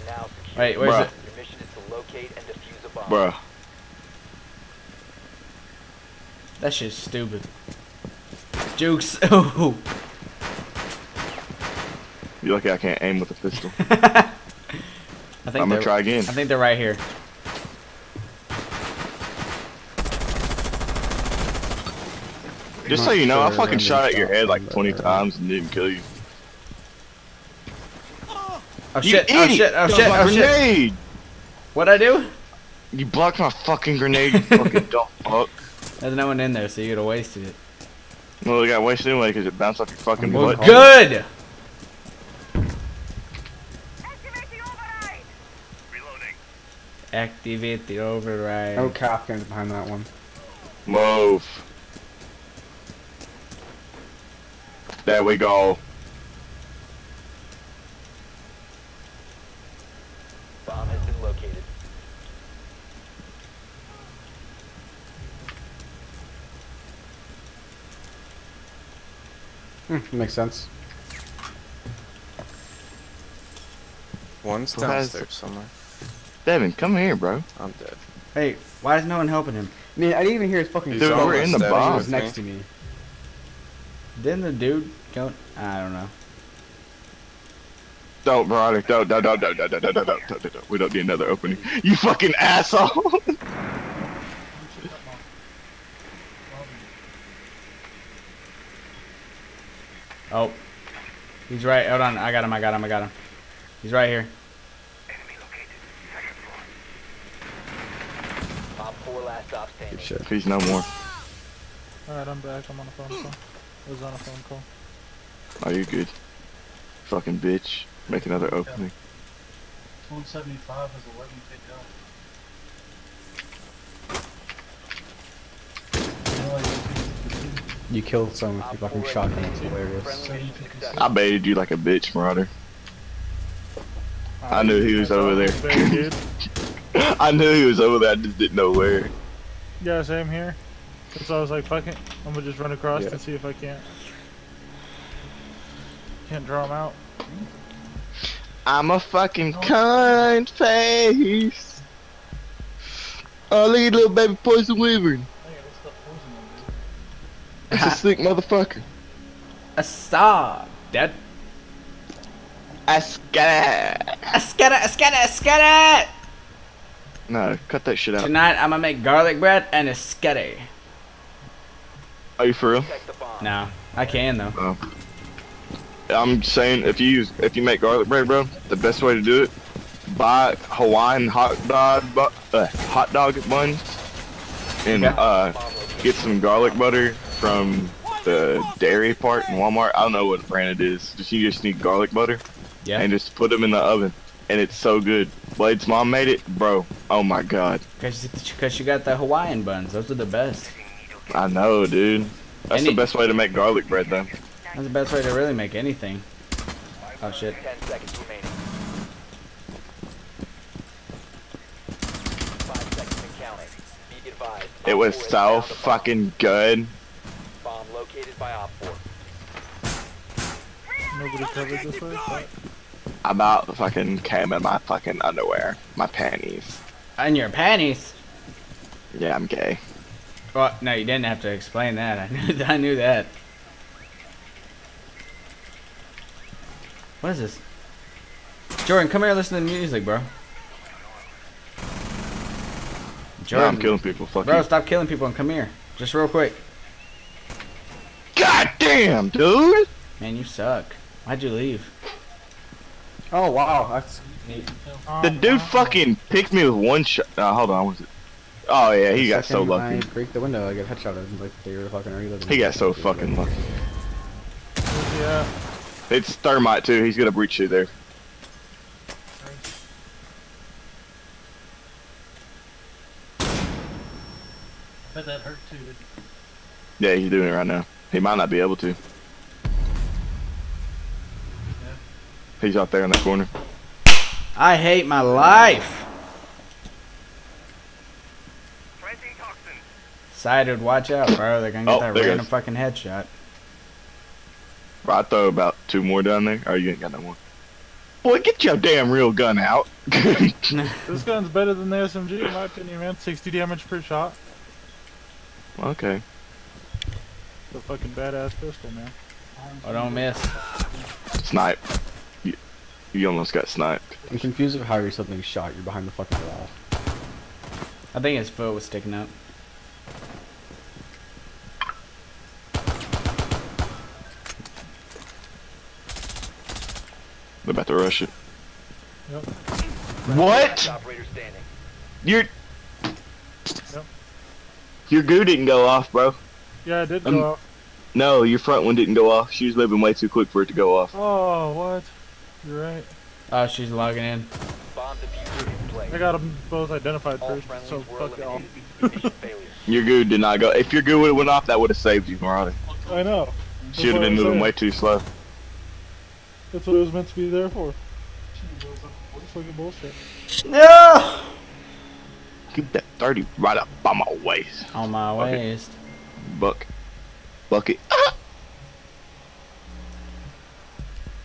Wait, where's Bruh. it? Your mission is to locate and defuse a bomb. bruh. That shit's stupid. Jukes. *laughs* Oh. You're lucky I can't aim with a pistol. *laughs* I think I'm gonna try again. I think they're right here. Just so you know, I fucking shot at your head like 20 them, times and didn't kill you. Oh You shit! Oh shit! Oh shit! was Oh my shit! grenade! What'd I do? You blocked my fucking grenade, you *laughs* fucking dumb fuck. There's no one in there, so you could have wasted it. Well, it got wasted anyway because it bounced off your fucking I'm butt. going Good. Activate the override. Oh, Captain's behind that one. Move. There we go. Bomb has been located. Hmm, makes sense. One's Who has- downstairs somewhere. Devin, come here, bro. I'm dead. Hey, why is no one helping him? I mean, I didn't even hear his fucking Dude, Dude, song. we're in the Almost dead. He was next to me. Didn't the dude go? I don't know. Don't, Veronica. Don't, don't, don't, don't, don't, don't, don't, don't, don't, don't, don't. We don't need another opening. You fucking asshole. Oh, he's right. Hold on, I got him. I got him. I got him. He's right here. Bomb four last stop standing. Good shit. He's no more. Alright, I'm back. I'm on a phone call. I was on a phone call. Oh, Are you good? Fucking bitch. Make another opening. 175 has 11 takedown. You know, like, You killed someone with your fucking shotgun. It's hilarious. Friendly. I baited you like a bitch, Marauder. I knew he was over there. *laughs* I knew he was over there. I just didn't know where. Yeah, same here. So I was like, fuck it. I'm gonna just run across Yeah. and see if I can't. Can't draw him out. I'm a fucking cunt face. Oh, look at little baby poison wyvern. hey, this stuff poison them, dude. That's a *laughs* sick motherfucker. A star. Dead. I scat. A scatter. A scatter. A scatter. No, cut that shit out. Tonight I'm gonna make garlic bread and a scatter. Are you for real? Protect the bomb. No, I can though. Oh. I'm saying if you use if you make garlic bread, bro, the best way to do it, buy Hawaiian hot dog uh, hot dog buns, and Okay. uh, get some garlic butter from the dairy part in Walmart. I don't know what brand it is. Just you just need garlic butter Yeah. and just put them in the oven, and it's so good. Blade's mom made it, bro. Oh my god, Cause, cause you got the Hawaiian buns. Those are the best. I know, dude. That's Any- the best way to make garlic bread, though. That's the best way to really make anything. Oh shit. Ten seconds remaining. Five seconds and counting. Be advised. It was Op four has so found the bomb. fucking good. Bomb located by Op 4. Nobody covered this way. But I about fucking came in my fucking underwear, my panties. And your panties. Yeah, I'm gay. Well, no, you didn't have to explain that. I *laughs* knew. I knew that. What is this? Jordan, come here listen to the music, bro. Yeah, I'm killing people. Fuck Bro, you. stop killing people and come here. Just real quick. God damn, dude. Man, you suck. Why'd you leave? Oh wow, that's neat. The dude fucking picked me with one shot. Uh, hold on, was it? Oh yeah, he got so lucky. I break the window, I get headshotted. Like they were fucking reloading. He got so fucking lucky. yeah, It's thermite too. He's gonna breach you there. bet that hurt too. Yeah, he's doing it right now. He might not be able to. He's out there in the corner. I hate my life. Sided, watch out, bro. They're gonna get Oh, that random is. fucking headshot. Bro, I throw about two more down there. Oh, you ain't got no more. Boy, get your damn real gun out. *laughs* This gun's better than the SMG in my opinion, man. 60 damage per shot. okay. The fucking badass pistol, man. Oh, don't miss. Snipe. You, you almost got sniped. I'm confused of how you're something shot. You're behind the fucking wall. I think his foot was sticking up. They're about to rush it. Yep. What? Operator standing. Your Yep. your goo didn't go off, bro. Yeah, I did go Um, off. No, your front one didn't go off. She was moving way too quick for it to go off. Oh, what? You're right. Oh, she's logging in. Bomb defuser in place. I got them both identified All first, so fuck y'all. eliminated. *laughs* Mission failure. Your goo did not go. If your goo would have went off, that would have saved you, Marty. I know. She would have been moving saying. way too slow. That's what it was meant to be there for. Fucking bullshit. No! Keep that 30 right up by my waist. On my Okay. waist. Buck. Bucket. Ah!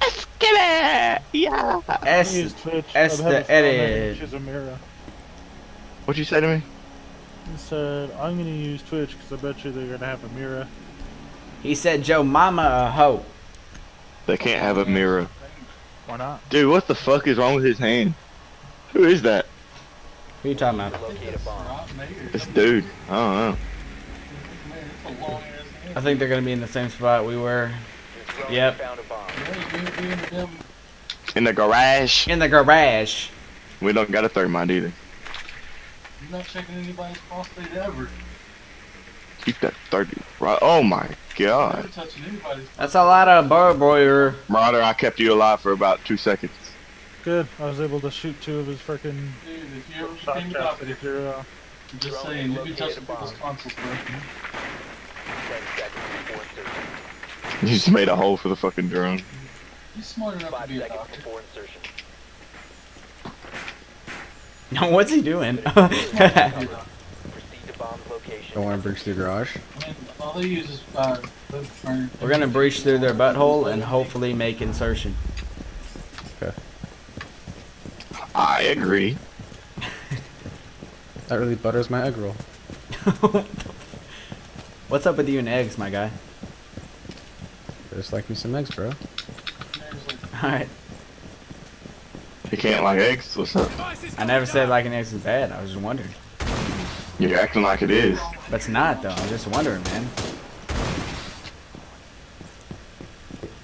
Skibby! Yeah! S. Use Twitch. S I'd have the a file name, edit. which is a mirror. What'd you say to me? He said, I'm gonna use Twitch because I bet you they're gonna have a mirror. He said, Joe Mama a hoe. They can't have a mirror. Why not? Dude, what the fuck is wrong with his hand? Who is that? Who you talking about? Locate a bomb. Rob Mayer. This dude. I don't know. Man, it's a long ass hand. I think they're gonna be in the same spot we were. Your Yep. found a bomb. Yeah, you be in the damn. In the garage. In the garage. We don't got a thermite either. You're not checking anybody's prostate ever. Keep that 30 right. Oh my god. touching anybody's. That's a lot of barbroider. Marauder, I kept you alive for about two seconds. Good. I was able to shoot two of his freaking Dude, if you ever shot became uh, a traps that doctor, he threw just Drone saying, you be located touching a bomb. people's consoles, bro. Ten seconds before insertion. You just made a hole for the fucking drone. He's smart enough to Five be a seconds doctor. before insertion. *laughs* No, what's he doing? *laughs* *laughs* Proceed to bomb. Don't want to breach the garage. I mean, all they use is uh. We're gonna breach through their butthole and hopefully make insertion. Okay. I agree. That really butters my egg roll. What's up with you and eggs, my guy? Just like me some eggs, bro. Alright. You can't like eggs. What's up? I never said liking eggs is bad. I was just wondering. You're acting like it is. But it's not, though. I'm just wondering, man.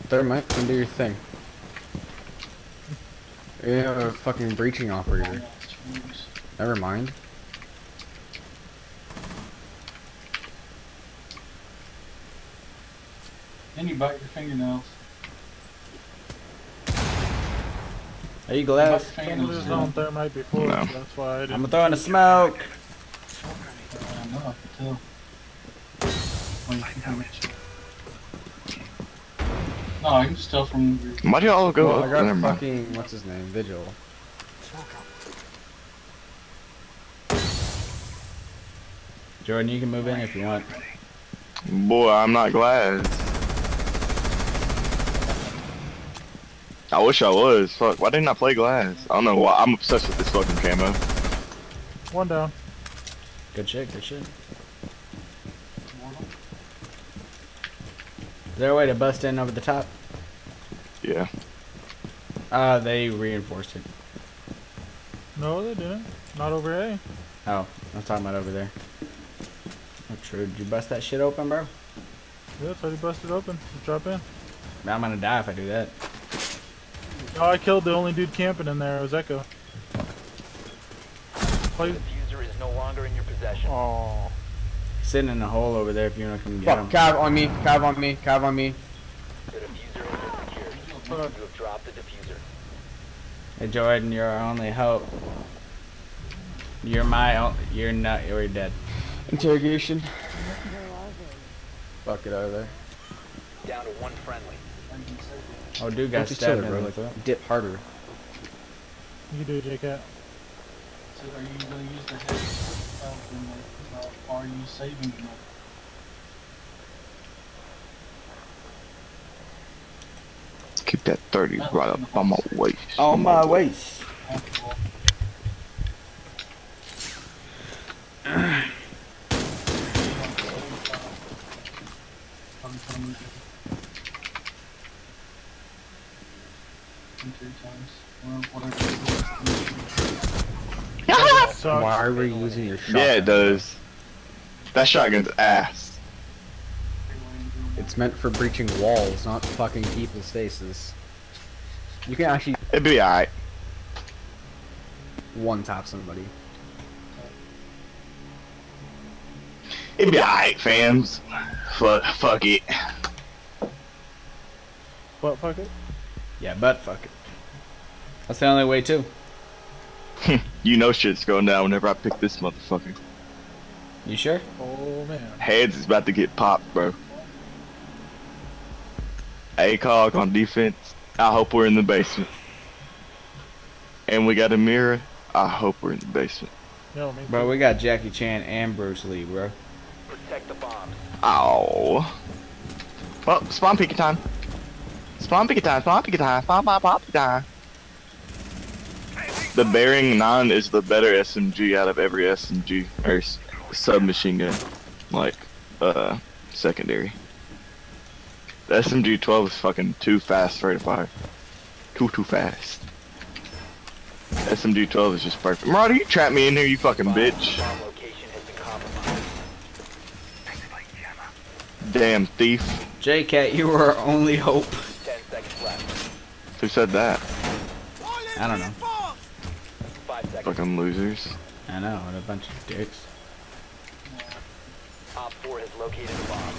Thermite can do your thing. You have a fucking breaching operator. Never mind. Then you bite your fingernails. Are you You bite glass? your Some fingernails. of his thermite before, No. that's why I didn't. I'm throwing a smoke. Uh, I know, I can tell. When you can reach. No, I can just tell from Why do y'all go Well, up? I got Never mind. fucking what's his name? Vigil. Jordan, you can move in if you want. Boy, I'm not glad. I wish I was. Fuck, why didn't I play glass? I don't know why. I'm obsessed with this fucking camo. One down. Good shit, good shit. Is there a way to bust in over the top? Yeah. Uh, they reinforced it. No, they didn't. Not over A. Oh, I was talking about over there. Oh, true. Did you bust that shit open, bro? Yeah, it's already busted open. Just drop in. I'm gonna die if I do that. Oh, I killed the only dude camping in there. It was Echo. Play. The defuser is no longer in your possession. Oh. Sitting in a hole over there if you want to come get Fuck, him. cav on me, cav on me, cav on me. The defuser has been secured. You have dropped the diffuser. Hey, Jordan, you're our only hope. You're my. o- You're not. You're dead. Interrogation. Fuck it out of there. Down to one friendly. Oh, dude got Don't you stabbed chill bro. the foot. Like, dip harder. You do it, J-Cat. So are you gonna use the head? I've been are you saving enough? Keep that 30 right up on my waist. On my waist. *clears throat* *clears throat* After all. Probably tell me two, three times. Or whatever. Sucks. Why are we using your shotgun? Yeah, it does. That shotgun's ass. It's meant for breaching walls, not fucking people's faces. You can actually It'd be alright. one tap somebody. It'd be alright, fams. Fuck, fuck it. What fuck it? Yeah, but fuck it. That's the only way too. *laughs* You know shit's going down whenever I pick this motherfucker. You sure? Oh man. Heads is about to get popped, bro. ACOG on defense. I hope we're in the basement. And we got a mirror. I hope we're in the basement. Yo, me Bro, too. we got Jackie Chan and Bruce Lee, bro. Protect the bombs. Oh. Well, spawn peeking time. Spawn peeking time, spawn peeking time, spawn spawn spawn peeking time. The Bearing 9 is the better SMG out of every SMG, or submachine gun. Like, uh, secondary. The SMG 12 is fucking too fast for rate of fire. Too, too fast. SMG 12 is just perfect. Marty, you trap me in here, you fucking bitch. Bomb location has been compromised. Damn thief. JCat, you were our only hope. Ten seconds left. Who said that? I don't know. Five. Fucking losers. I know, what a bunch of dicks. Op 4 has located a bomb.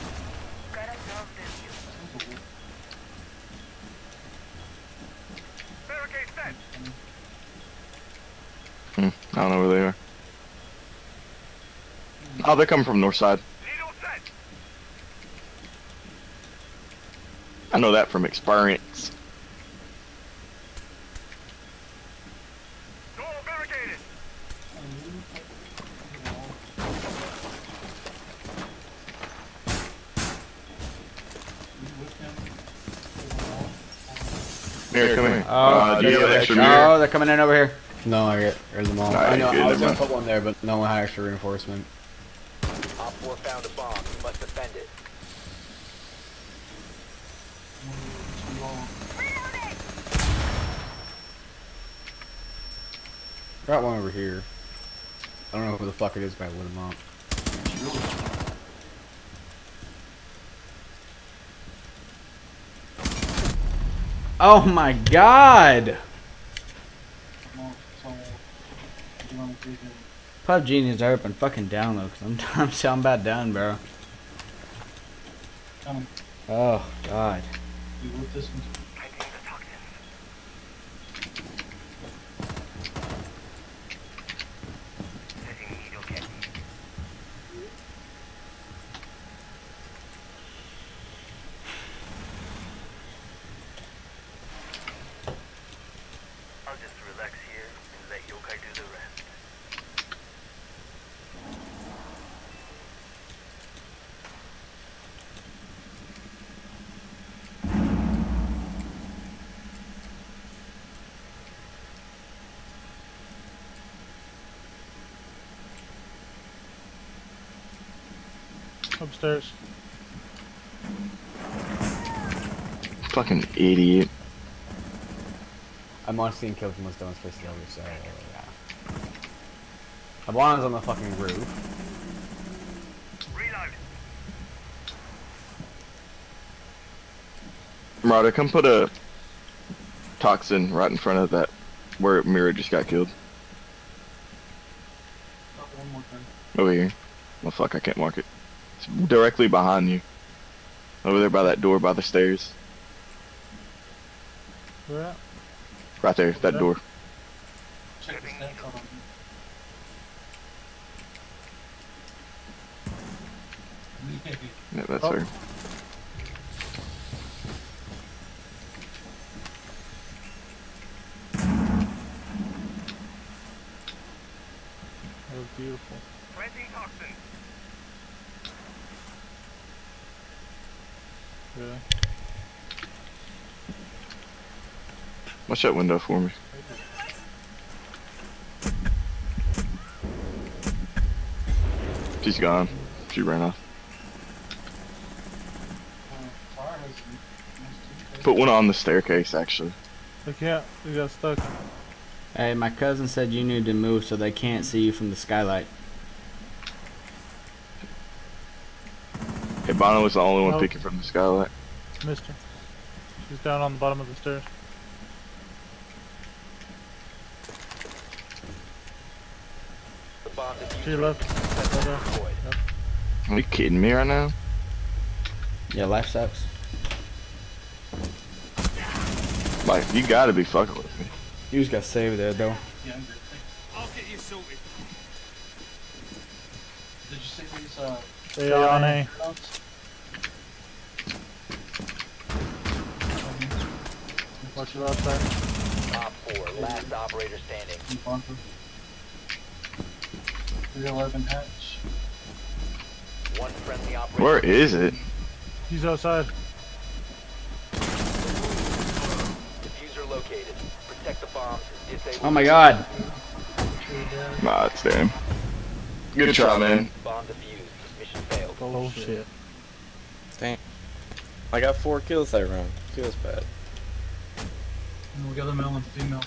Hmm, I don't know where they are. Oh, they're coming from north side. I know that from experience. Mirror, come here. Oh, Uh, do you have an they're- extra mirror? oh, they're coming in over here. No, I get rid of them all. Alright, I know, good, I was gonna put one there, but no one had extra reinforcement. Op 4 found a bomb. You must defend it. Got one over here. I don't know who the fuck it is, but I lit him up. Oh my god! PUBG needs to open fucking download because I'm, *laughs* I'm, I'm about done, bro. Oh god. You with this one? I'll just relax here and let Yokai do the rest. Upstairs. Fucking idiot. I'm honestly in kills most demonstrates the other, so yeah. Hibana's on the fucking roof. Reload. Marta, come put a toxin right in front of that where Mira just got killed. Stop one more time. Over here. Well, fuck, I can't mark it. It's directly behind you. Over there by that door by the stairs. Where at? Right there, that door. Check the stats on him. Yeah, that's Oh. her. That was beautiful. Yeah. Watch that window for me. She's gone. She ran off. Fire has nice Put one on the staircase, actually. They can't. They got stuck. Hey, my cousin said you need to move so they can't see you from the skylight. Hey, Bono was the only one Nope. peeking from the skylight. Mister. She's down on the bottom of the stairs. The bomb defuser She left. has. Are you kidding me right now? Yeah, life sucks. Like, you gotta be fucking with me. You just got saved there, though. Yeah, I'm good. I'll get you sorted. Did you see these, uh, They on A. notes? Watch it outside. Op 4, last operator standing. In bunker. 311 hatch. One friendly operator. Where is it? He's outside. Defuser located. Protect the bombs. Disable. Oh my god. Nah, it's there. Good try, man. Bomb defused. Mission failed. Oh, oh shit. Damn. I got four kills that round. Feels bad. And we got a male and female.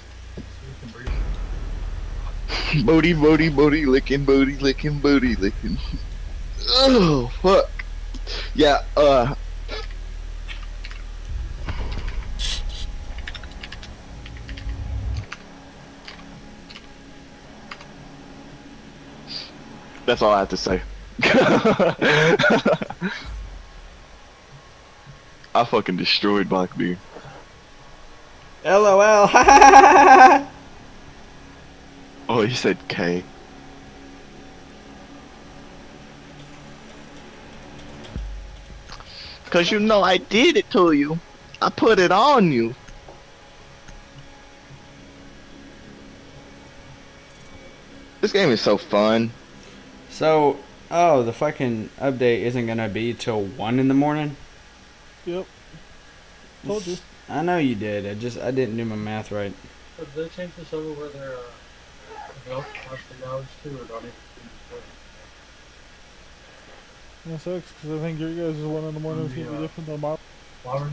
Booty, booty, booty, licking, booty, licking, booty, licking. Oh, fuck. Yeah, uh. That's all I have to say. *laughs* I fucking destroyed Blackbeard. LOL. *laughs* Oh, he said K. Cause you know I did it to you. I put it on you. This game is so fun. so, oh, the fucking update isn't gonna be till 1 in the morning? Yep. Told you. I know you did. I just, I didn't do my math right. Did they change this over where they're, uh, go past the hours too, or don't even? That sucks because I think your guys' one in the morning is gonna be Yeah. different than mine. Flowers?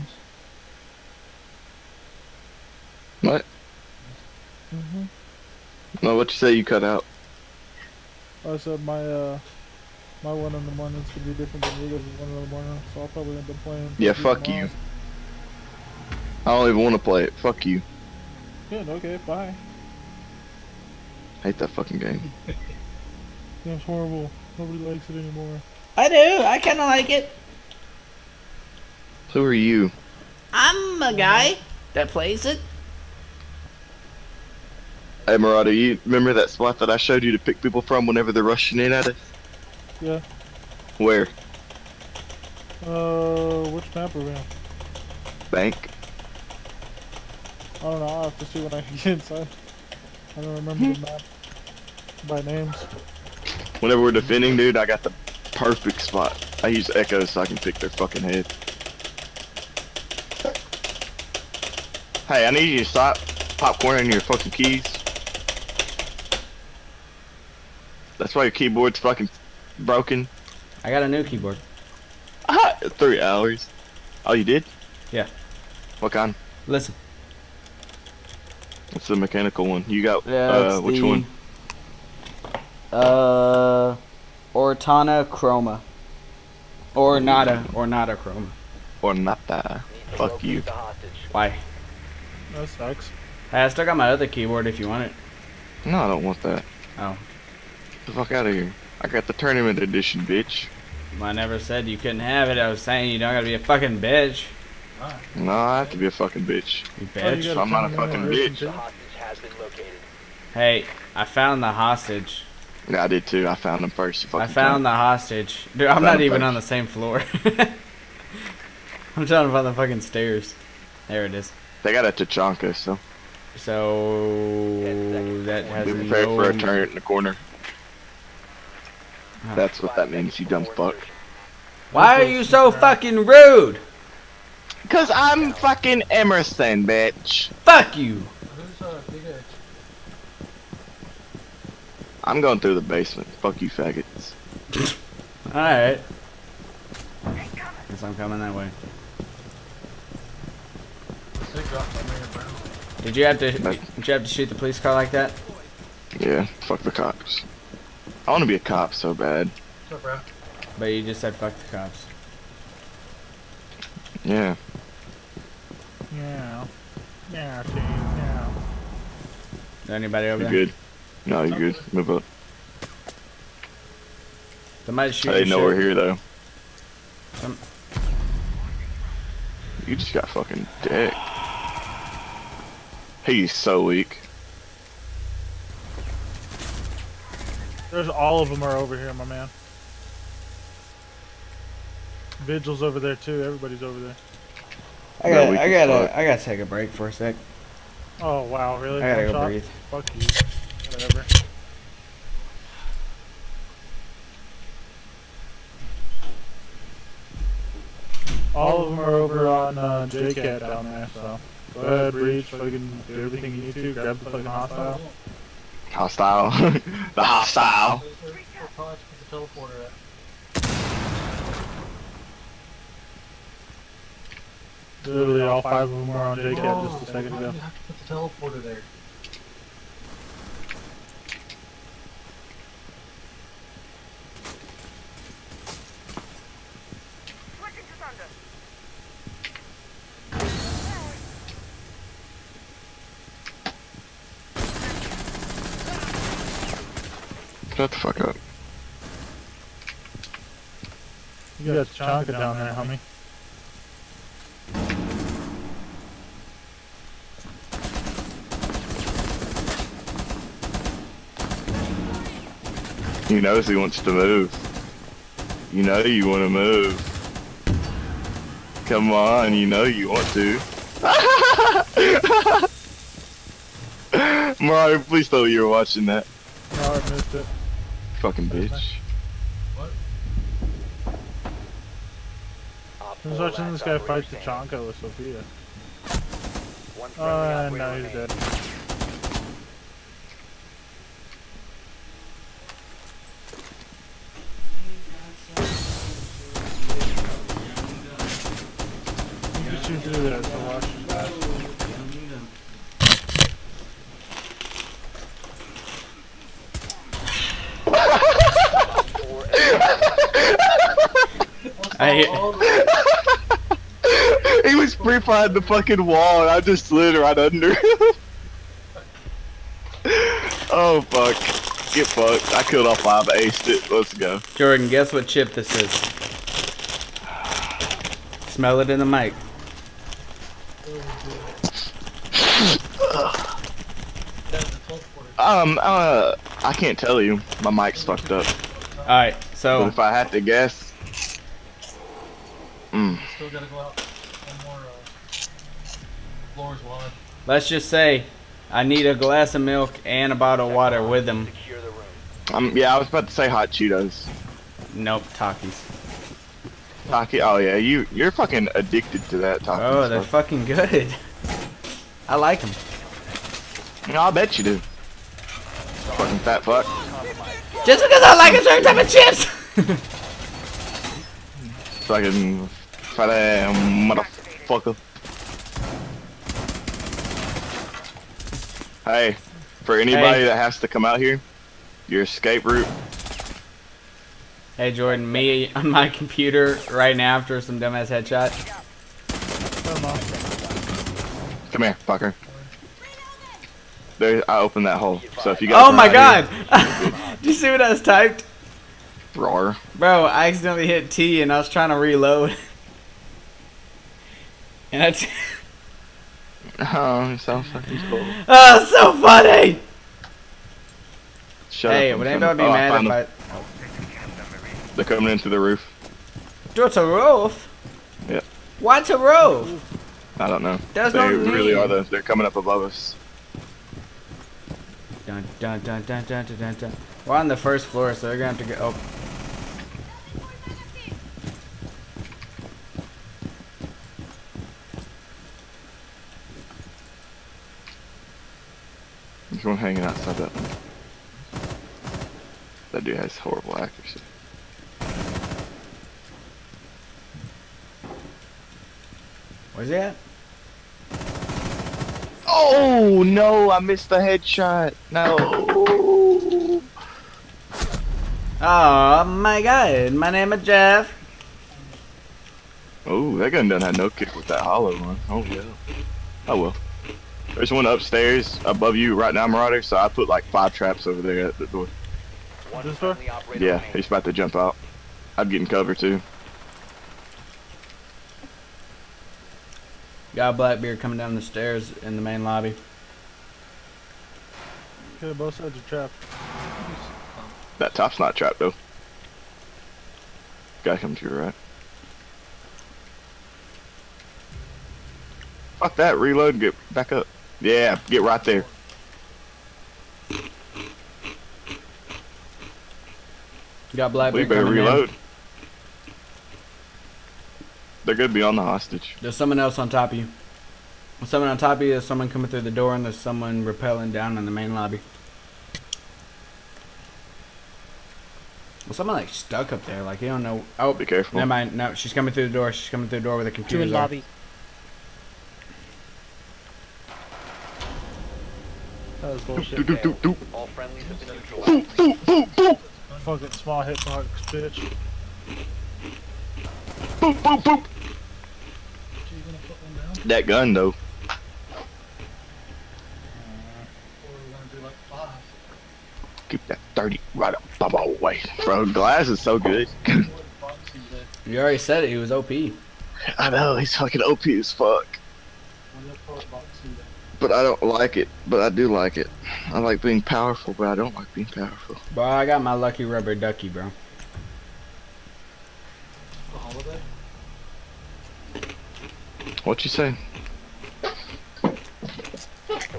What? hmm No, what you say you cut out? I said my uh my one in the morning is gonna be different than your guys' one in the morning, so I'll probably end up playing. Yeah, fuck tomorrow. you. I don't even want to play it. Fuck you. Good. Okay. Bye. Hate that fucking game. *laughs* That's horrible. Nobody likes it anymore. I do. I kind of like it. Who are you? I'm a guy that plays it. Hey, Marauder, you remember that spot that I showed you to pick people from whenever they're rushing in at us? Yeah. Where? Uh, which map are we on? Bank? I don't know. I'll have to see when I get inside. I don't remember the map by names. Whenever we're defending, dude, I got the perfect spot. I use echoes so I can pick their fucking head. Hey, I need you to stop popcorning your fucking keys. That's why your keyboard's fucking broken. I got a new keyboard. Ah, three hours. Oh, you did? Yeah. What kind? Listen. It's the mechanical one. You got, Yeah, uh, which the- one? Uh, Ornata Chroma. Or nada, or nada Chroma. Or not that? Fuck you. Why? That sucks. Hey, I still got my other keyboard if you want it. No, I don't want that. Oh. Get the fuck out of here. I got the tournament edition, bitch. I never said you couldn't have it. I was saying you don't gotta be a fucking bitch. No, I have to be a fucking bitch. You Oh, you bitch. I'm not a fucking bitch. too? The hostage has been located. Hey, I found the hostage. Yeah, I did too. I found him first. you I found cunt. the hostage. Dude, I'm not even first. on the same floor. *laughs* I'm trying to find the fucking stairs. There it is. They got a Tachanka, so So that has be prepared no... for a turn in the corner. Huh. That's what that means, you dumb fuck. Why are you so fucking rude? Cause I'm fucking Emerson, bitch. Fuck you. Who's uh, Big Edge? I'm going through the basement. Fuck you, faggots. Alright. Guess I'm coming that way. They dropped my man, bro. Did you have to did you have to shoot the police car like that? Yeah, fuck the cops. I want to be a cop so bad. What's up, bro? But you just said fuck the cops. Yeah. Yeah. Yeah, team. Yeah. Is there anybody over You're there? good. No, you're good. Move up. Somebody shoot I didn't know your we're here though. Some- You just got fucking dick. He's so weak. There's all of them are over here, my man. Vigil's over there too. Everybody's over there. I gotta, we I gotta. I gotta take a break for a sec. Oh wow, really? I gotta One go shot? breathe. Fuck you. Whatever. All of them are over on uh, JCAT down there, so go ahead, reach, fucking do everything you need to, grab the fucking hostile. Hostile. *laughs* the hostile. Where's where Todd put the teleporter at? Literally all five of them were on JCAT Oh, just a second ago. You have to put the teleporter there. Shut the fuck up. You got Chanka down there, homie. He knows he wants to move. You know you want to move. Come on, you know you want to. *laughs* Mario, please tell me you were watching that. No, I missed it. Fucking bitch. Op I was watching this guy fight the standing. Chanka with Sophia. One friendly Oh, operator no, he's dead. You can shoot through there, so watch your back. Four I, he was free behind the fucking wall and I just slid right under him. *laughs* oh fuck. Get fucked. I killed all five, aced it. Let's go. Jordan, guess what chip this is? Smell it in the mic. That's the teleporter. Um, uh, I can't tell you. My mic's fucked up. Alright, But so if I had to guess, mm, Still gotta go out one more uh, floors wide. Let's just say I need a glass of milk and a bottle of water with them. Secure the room. um, yeah, I was about to say hot Cheetos. Nope, Takis. Taki, oh yeah, you you're fucking addicted to that Taki. Oh, they're fucking good. *laughs* I like them. No, I bet you do. Fucking fat fuck. Just because I like a certain type of chips. *laughs* Fucking fat ass motherfucker. Hey, for anybody Hey. that has to come out here, your escape route. hey Jordan, me *laughs* on my computer right now after some dumbass headshot. Come here, fucker. There, I opened that hole. So if you guys Oh my god! *laughs* Did you see what I was typed? here- roar. Bro, I accidentally hit T and I was trying to reload. *laughs* And I Oh, it sounds fucking cool. Oh, so funny! Shut hey, up. would anybody be. Oh, mad if. I... They're coming into the roof. What's a roof? Yeah. What's a roof? I don't know. There's they no really name. are. Though. They're coming up above us. Dun dun dun dun dun dun dun dun. We're on the first floor, so they're gonna have to go. Oh, one hanging outside that one. That dude has horrible accuracy. Where's he at? Oh no! I missed the headshot. No. Oh my god, my name is Jeff. Oh, that gun done had no kick with that hollow one. Oh yeah. Oh well. There's one upstairs above you right now, Marauder. So I put like five traps over there at the door. One This door? Yeah, he's about to jump out. I'm getting cover too. Got Blackbeard coming down the stairs in the main lobby. Okay, both sides are trapped. That top's not trapped though. Guy coming to your right. Fuck that, reload and get back up. Yeah, get right there. Got black. We Blackbeard better coming in. reload. They're gonna be on the hostage. There's someone else on top of you. There's someone on top of you, there's someone coming through the door, and there's someone rappelling down in the main lobby. Well, someone like stuck up there, like you don't know. Oh, Be careful. never mind. No, she's coming through the door. She's coming through the door with the Two computers in on. lobby. That was bullshit. doop, doop, doop. All friendlies have been neutralized. Boop, boop, boop, boop. Fucking small hitbox, bitch. Boop, boop, boop. So you gonna put one down? That gun though. Or we're gonna do like five? Keep that 30 right up bubble way. Bro, Glaz is so good. What box is that? You already said it. He was OP. I know, he's fucking OP as fuck. But I don't like it. But I do like it. I like being powerful, but I don't like being powerful. Bro, I got my lucky rubber ducky, bro. The holiday? What you say?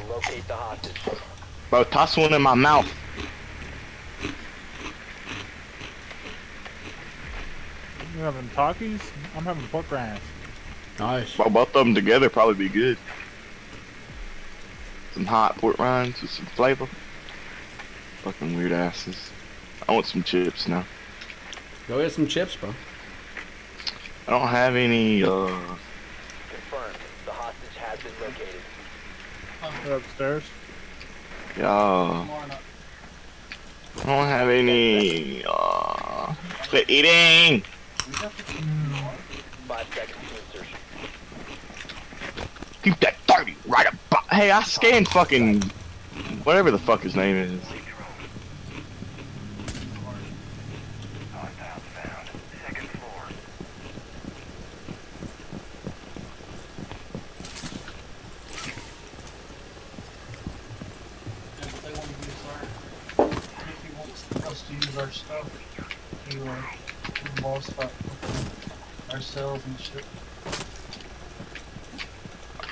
Locate the hostage. Bro, toss one in my mouth. You having Takis? I'm having pork rinds. Nice. Well, both of them together probably be good. Some hot pork rinds with some flavor. Fucking weird asses. I want some chips now. Go get some chips, bro. I don't have any, uh... Confirmed. The hostage has been located. They're upstairs. Yeah, I don't have any, uh... Quit eating! Five seconds to insertion. Keep that 30 right up. Hey, I scanned fucking... Whatever the fuck his name is. Stuff, to uh, ourselves and shit.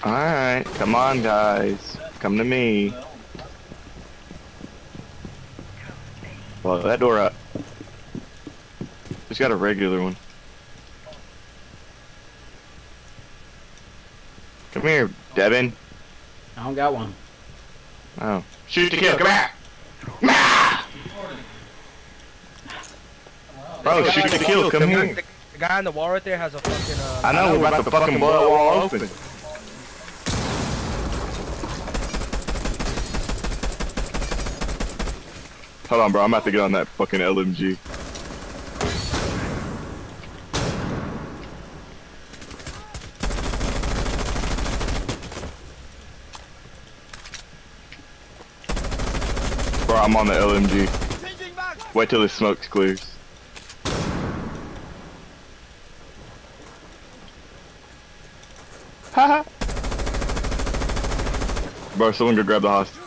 Alright, come on guys. Come to me. Well, Well, that door up. Just got a regular one. Come here, Devin. I don't got one. Oh. Shoot to kill, come here! Bro, shoot to kill, come here. The, the guy on the wall right there has a fucking. Uh, I know, we're about to fucking blow that wall open. Hold on, bro, I'm about to get on that fucking LMG. Bro, I'm on the LMG. Wait till the smoke clears. Haha. *laughs* Bro, someone go grab the hostage.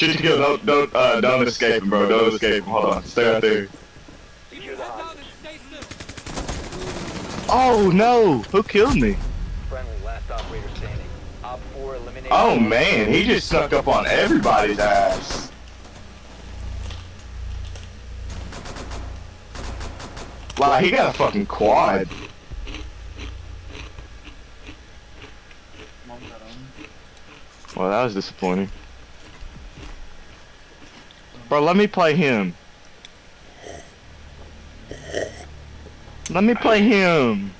Shoot to kill, don't, don't, uh, don't escape him, bro. Don't escape him. Hold on, stay out there. secure the hostage. Oh no! Who killed me? Friendly last operator standing. Op 4 eliminated. Oh man, he just snuck up on everybody's ass. Like, he got a fucking quad. Mom got on. Well, that was disappointing. Bro, let me play him. Let me play him.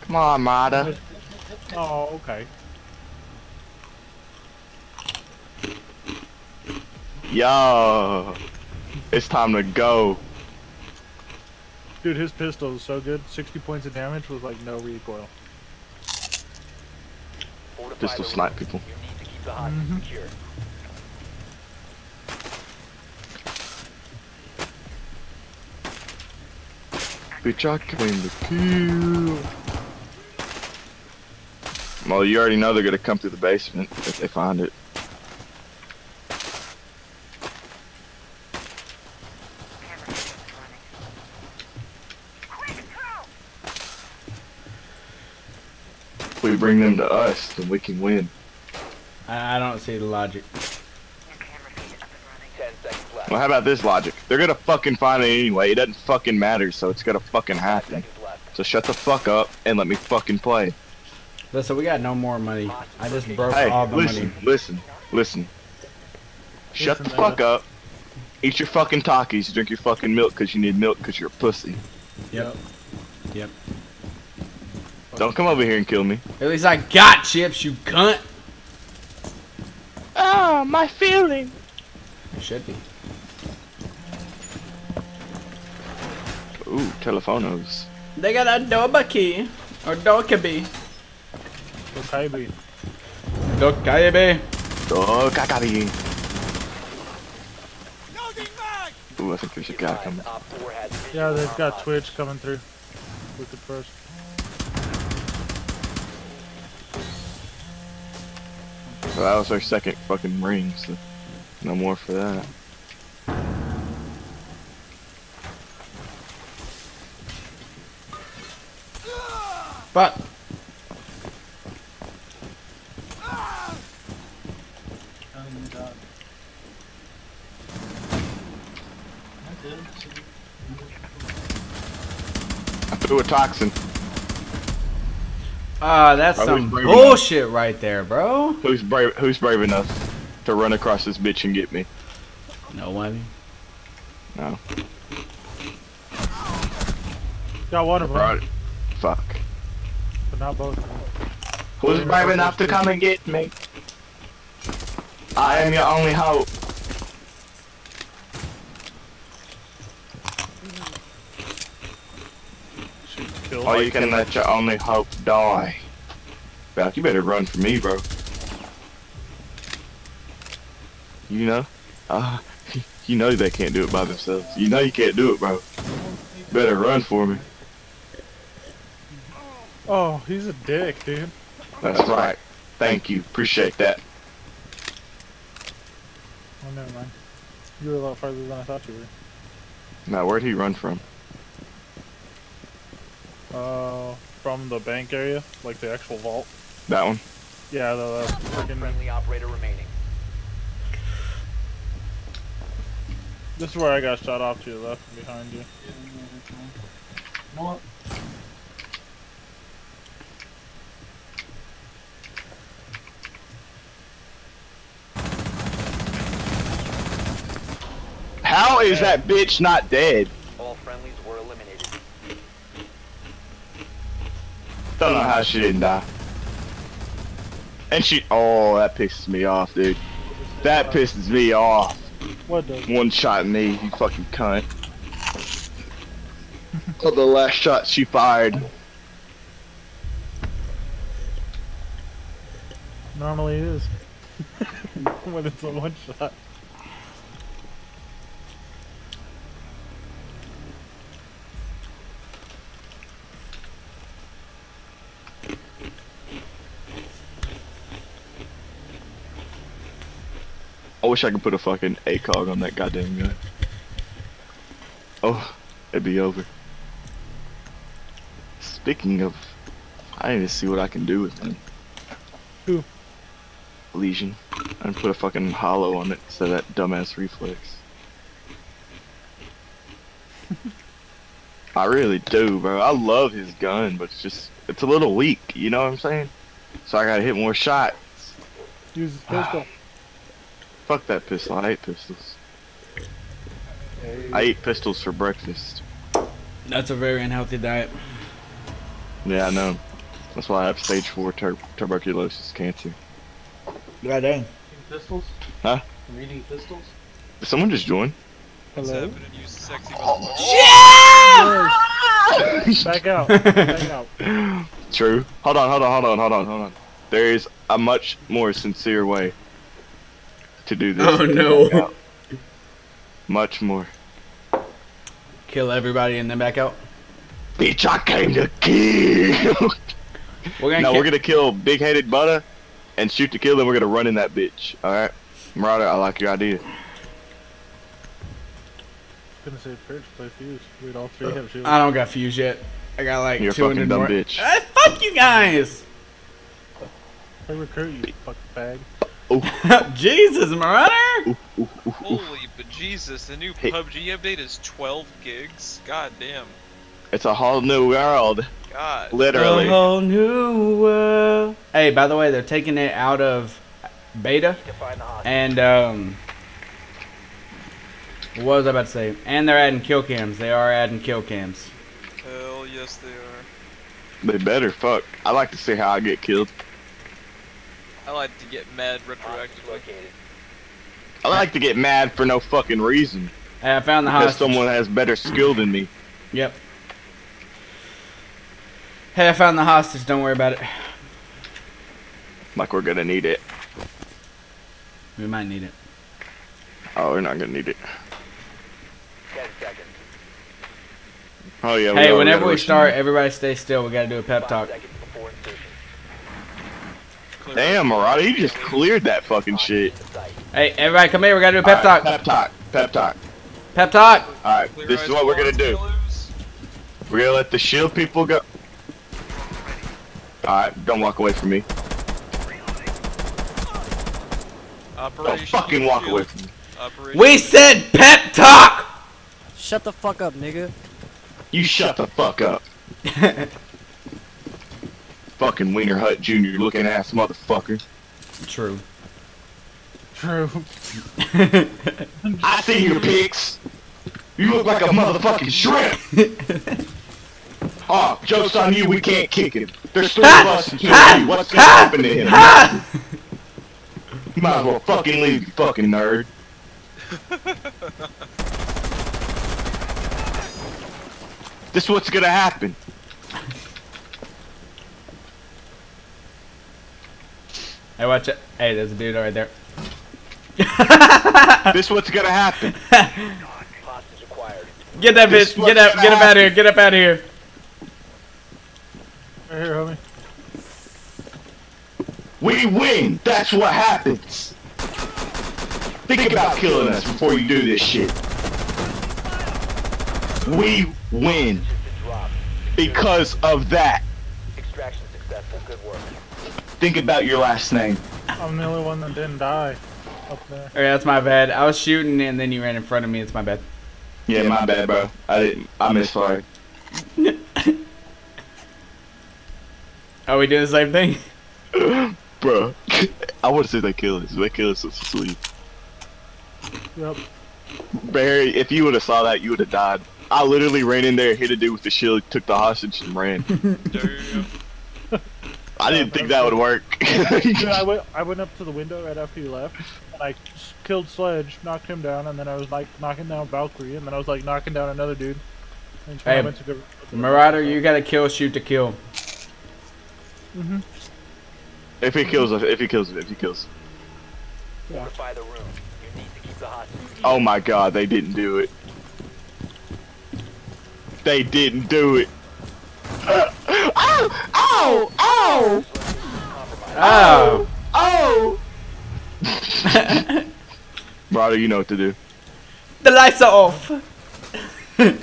Come on, Mada. Oh, okay. Yo. It's time to go. Dude, his pistol is so good. 60 points of damage with like no recoil. Pistol the snipe people. You need to keep the hostage secure. Bitch, I claim the kill. Well, you already know they're gonna come through the basement if they find it. If we bring them to us, then we can win. I, I don't see the logic. Ten seconds left. Well, how about this logic? They're gonna fucking find it anyway. It doesn't fucking matter, so it's gonna fucking happen. So shut the fuck up and let me fucking play. Listen, we got no more money. I just broke Hey, all the listen, money. listen, listen. listen. Shut the fuck up. Eat your fucking Takis. Drink your fucking milk because you need milk because you're a pussy. Yep. Yep. Don't come over here and kill me. At least I got chips, you cunt. Ah, my feeling. It should be. Ooh, telephonos. They got a Doba key. Or Dokkaebi. Okay, B. Dokkaebi. Oh. Ooh, I think there's a guy coming. Op 4 has visual Yeah, they've got. Twitch coming through. Look at first. So that was our second fucking ring, so no more for that. But my god. I threw a toxin. Ah, that's I was some brave bullshit right there, bro. Who's brave? Who's brave enough to run across this bitch and get me? No one. No. Got water, bro. Fuck. But not both. Who's brave enough to come and get me? I am your only hope. Or you can let your only hope die. Val, you better run for me, bro. You know? Uh, *laughs* you know they can't do it by themselves. You know you can't do it, bro. Better run for me. Oh, he's a dick, dude. That's right. Thank you. Appreciate that. Oh, never mind. You were a lot farther than I thought you were. Now, where'd he run from? Uh, from the bank area, like the actual vault. That one? Yeah, the, the freaking. Friendly operator remaining. This is where I got shot off to your left, behind you. What? How is that bitch not dead? All friendlies were eliminated. Don't know how she didn't die. And she, oh, that pisses me off, dude. That pisses me off. What does? One shot me, you fucking cunt. oh, the last shot she fired. Normally it is. *laughs* when it's a one shot. I wish I could put a fucking ACOG on that goddamn guy. Oh, it'd be over. Speaking of, I need to see what I can do with him. Who? Lesion. And put a fucking hollow on it instead of that dumbass reflex. *laughs* I really do, bro. I love his gun, but it's just, it's a little weak, you know what I'm saying? So I gotta hit more shots. Use his pistol. *sighs* *laughs* Fuck that pistol. I hate pistols. I eat pistols for breakfast. That's a very unhealthy diet. Yeah, I know. That's why I have stage four tur- tuberculosis cancer. God dang. Eating pistols? Huh? I'm eating pistols? Did someone just join? Hello. Oh, yeah! *laughs* Back out. *laughs* Back out. True. Hold on, hold on, hold on, hold on, hold on. There is a much more sincere way to do this. Oh, no. Much more. Kill everybody and then back out. Bitch, I came to kill. We're gonna no, we're gonna kill big headed butter and shoot to kill, and we're gonna run in that bitch. Alright? Marauder, I like your idea. I Gonna say Purge play Fuze. We'd all three have shields. I don't got Fuze yet. I got like You're 200 fucking dumb more. bitch. Ah, fuck you guys! I recruit you, fucking bag. *laughs* Jesus, Marauder! Holy bejesus, the new Hey. PUBG update is 12 gigs? God damn. It's a whole new world. God. Literally. A whole new world. Hey, by the way, they're taking it out of beta. And, um. What was I about to say? And they're adding kill cams. They are adding kill cams. Hell yes they are. They better fuck. I like to see how I get killed. I like to get mad retroactively. I like to get mad for no fucking reason. Hey, I found the Because hostage. someone has better skill than me. Yep. Hey, I found the hostage. Don't worry about it. Like we're gonna need it. We might need it. Oh, we're not gonna need it. 10 seconds. Oh yeah. Hey, are, whenever we start, everybody stay still. We gotta do a pep talk. Seconds before insertion. Damn, Marauder, you just cleared that fucking shit. Hey, everybody, come here. We gotta do a pep talk. Alright, pep talk. Pep talk. Pep talk. Alright, this is what we're gonna do. We're gonna let the shield people go. Alright, don't walk away from me. Don't fucking walk away from me. We said pep talk. Shut the fuck up, nigga. You shut the fuck up. *laughs* fucking Wiener Hut Jr. looking ass motherfucker. True. True. *laughs* I see your pics. You look like a motherfucking shrimp. Oh, *laughs* joke's on you, we can't kick him. There's three of us and two of you. What's gonna happen to him? You might as well fucking leave, you fucking nerd. *laughs* this is what's gonna happen. Hey, watch it. Hey, there's a dude right there. *laughs* This is what's gonna happen. *laughs* Get that This bitch. is Get what's up. Get up out of here. Get up out of here. Right here, homie. We win. That's what happens. Think about killing us before you do this shit. We win because of that. Extraction successful. Good work. Think about your last name. I'm the only one that didn't die up there. Okay, that's my bad. I was shooting and then you ran in front of me. It's my bad. Yeah, my bad, bro. I didn't. I misfired. *laughs* Are we doing the same thing. *laughs* bro. *laughs* I want to say they kill us. They kill us so sweet. Yep. Barry, if you would have saw that, you would have died. I literally ran in there, hit a dude with the shield, took the hostage, and ran. Damn. I didn't think that would work. *laughs* Dude, I went, I went up to the window right after you left, and I s- killed Sledge, knocked him down, and then I was like knocking down Valkyrie, and then I was like knocking down another dude. And so I Hey, went to go. Marauder, you gotta kill, shoot to kill. hmm if he kills us, if he kills if he kills. Fortify the room. You need to keep the hostage. Oh my god, they didn't do it. They didn't do it. Ow! Ow! Ow! Oh. Oh! Brother, you know what to do. The lights are off. Friendly.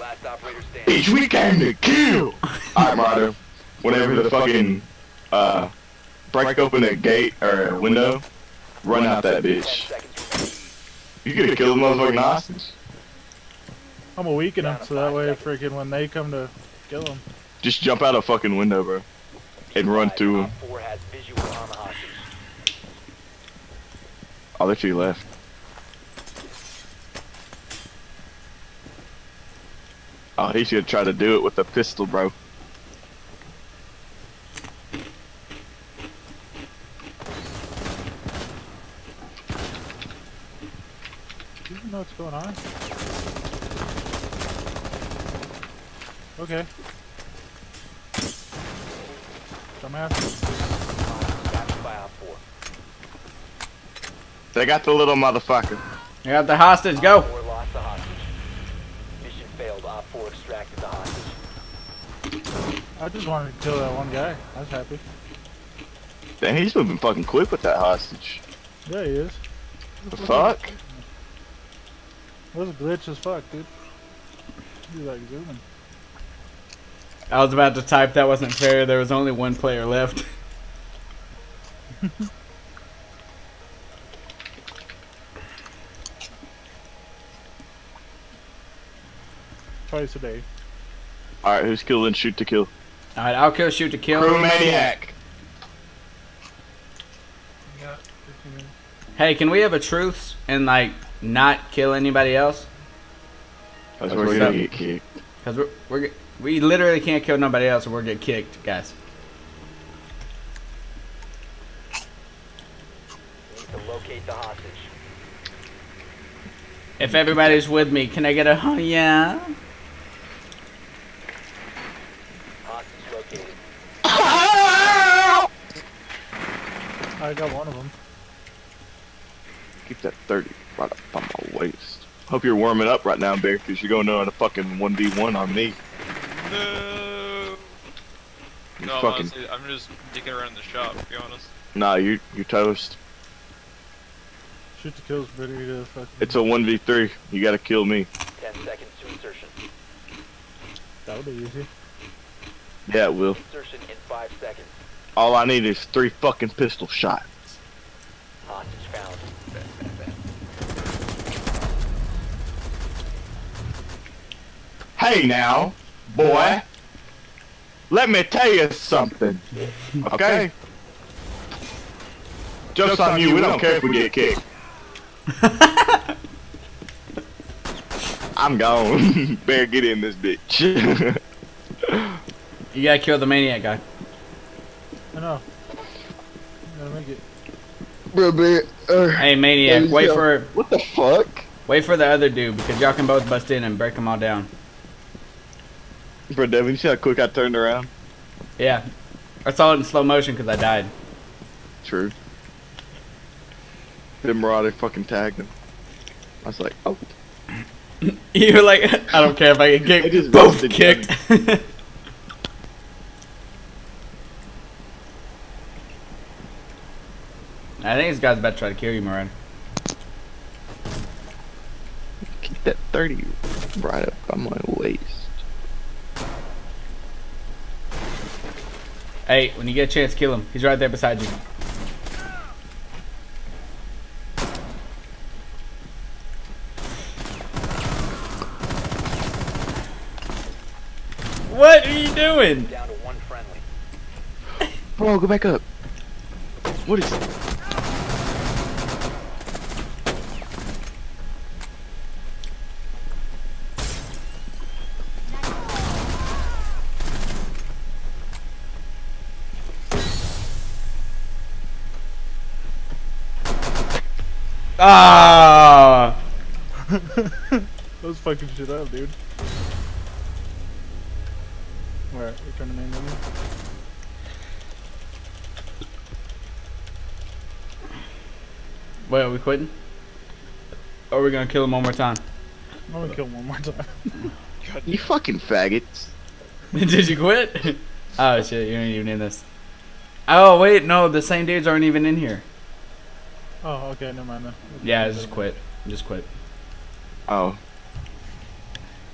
Last operator standing. Bitch, we came to kill! Alright, Marauder. Whenever the fucking, uh, break open a gate or a window, run out that bitch. You gonna kill the motherfucking hostage? I'm gonna weaken him so that way, freaking, when they come to kill him. Just jump out a fucking window, bro, and run through him. Four has visual on the hostage. Oh, they two left. Oh, he's gonna try to do it with a pistol, bro. Do you know what's going on? Okay. Dumbass. Captured by Op 4. They got the little motherfucker. They got the hostage. Go. Lost the hostage. Mission failed. Op 4 extracted the hostage. I just wanted to kill that one guy. I was happy. Damn, he's moving fucking quick with that hostage. Yeah, he is. The fuck? That was a glitch as fuck, dude. You like zooming. I was about to type that wasn't fair. There was only one player left. *laughs* Twice a day. All right, who's killing? Shoot to kill. All right, I'll kill, shoot to kill. Crew maniac. Yeah, 15 minutes. Hey, can we have a truce and like not kill anybody else? That's That's where what's we're gonna get kicked. Cause we're, we're ge- we literally can't kill nobody else or we'll get kicked, guys. Need to locate the hostage. If everybody's with me, can I get a oh yeah? Hostage located. I got one of them. Keep that 30 right up on my waist. Hope you're warming up right now, Bear, because you're going on a fucking 1v1 on me. No. You No, I'm, fucking, honestly, I'm just dicking around in the shop, to be honest. nah, you you toast. Shoot the kill's pretty to fucking. It's a 1v3. You gotta kill me. 10 seconds to insertion. That would be easy. Yeah, it will. Insertion in 5 seconds. All I need is three fucking pistol shots. Hostage found. Hey now, boy. Let me tell you something. *laughs* Okay? Joke's on you, we don't care if we get kicked. I'm gone. *laughs* Bear, get in this bitch. You gotta kill the maniac guy. I know. I'm gonna make it. Bro, Bear, uh, Hey maniac, wait for What the fuck? wait for the other dude because y'all can both bust in and break them all down. Bro, Devin, you see how quick I turned around? Yeah, I saw it in slow motion because I died. True. Them Marauder fucking tagged him. I was like, oh. *clears throat* You're like, I don't care if I get I kicked. just Both kicked. *laughs* I think this guy's about to try to kill you, Moran. Keep that 30 right up on my waist. Hey, when you get a chance, kill him. He's right there beside you. What are you doing? Down to one friendly. Bro, go back up. What is Ah! Those fucking shit up, dude. Alright, return to main menu. Wait, are we quitting? Or are we gonna kill him one more time? I'm gonna kill him one more time. *laughs* You fucking faggots. *laughs* Did you quit? *laughs* oh shit, you ain't even in this. Oh wait, no, the same dudes aren't even in here. Oh, okay, never mind then. Yeah, just quit. Just quit. Oh.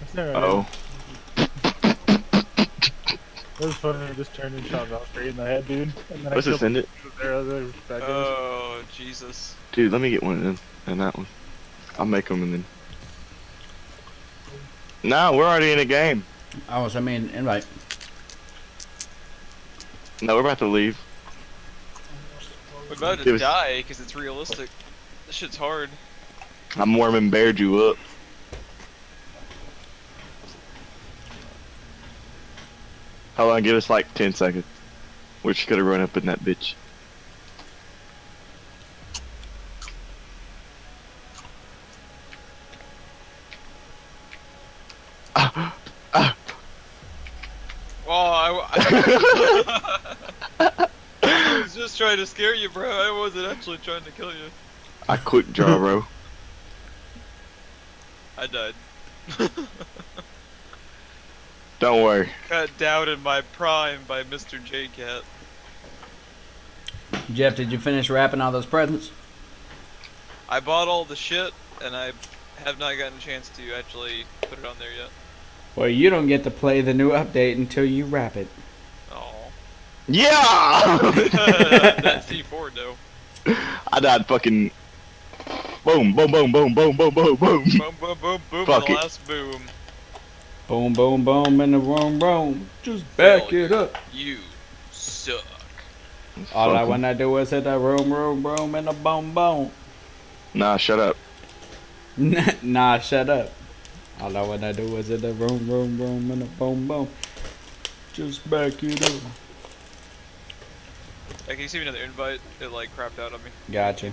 It's alright. Oh. It was funny, I just turned and shot off straight in the head, dude. And then Let's just end it. There, other. Oh, Jesus. Dude, let me get one of them and that one. I'll make them and then. No, we're already in a game. Oh, so I mean, invite. No, we're about to leave. We're about to us- die because it's realistic. This shit's hard. I'm warming Bear you up. Hold on, give us like 10 seconds. We're just gonna run up in that bitch. Oh, I, I, I was just trying to scare you, bro. I wasn't actually trying to kill you. I quit Jaro. *laughs* I died. Don't worry. Cut down in my prime by Mr. J Cat. Jeff, did you finish wrapping all those presents? I bought all the shit, and I have not gotten a chance to actually put it on there yet. Well, you don't get to play the new update until you wrap it. Yeah! *laughs* That's C4 though. I died fucking. Boom, boom, boom, boom, boom, boom, boom, boom. Boom, boom, boom, boom, Fuck and it. last boom. Boom, boom, boom, in the room, room. Just back it up. You suck. All I wanna do is hit that room, room, room, and a boom, boom. Nah, shut up. *laughs* nah, shut up. All I wanna do is hit that room, room, room, and a boom, boom. Just back it up. Hey, can you see me another invite? It like crapped out on me. Gotcha.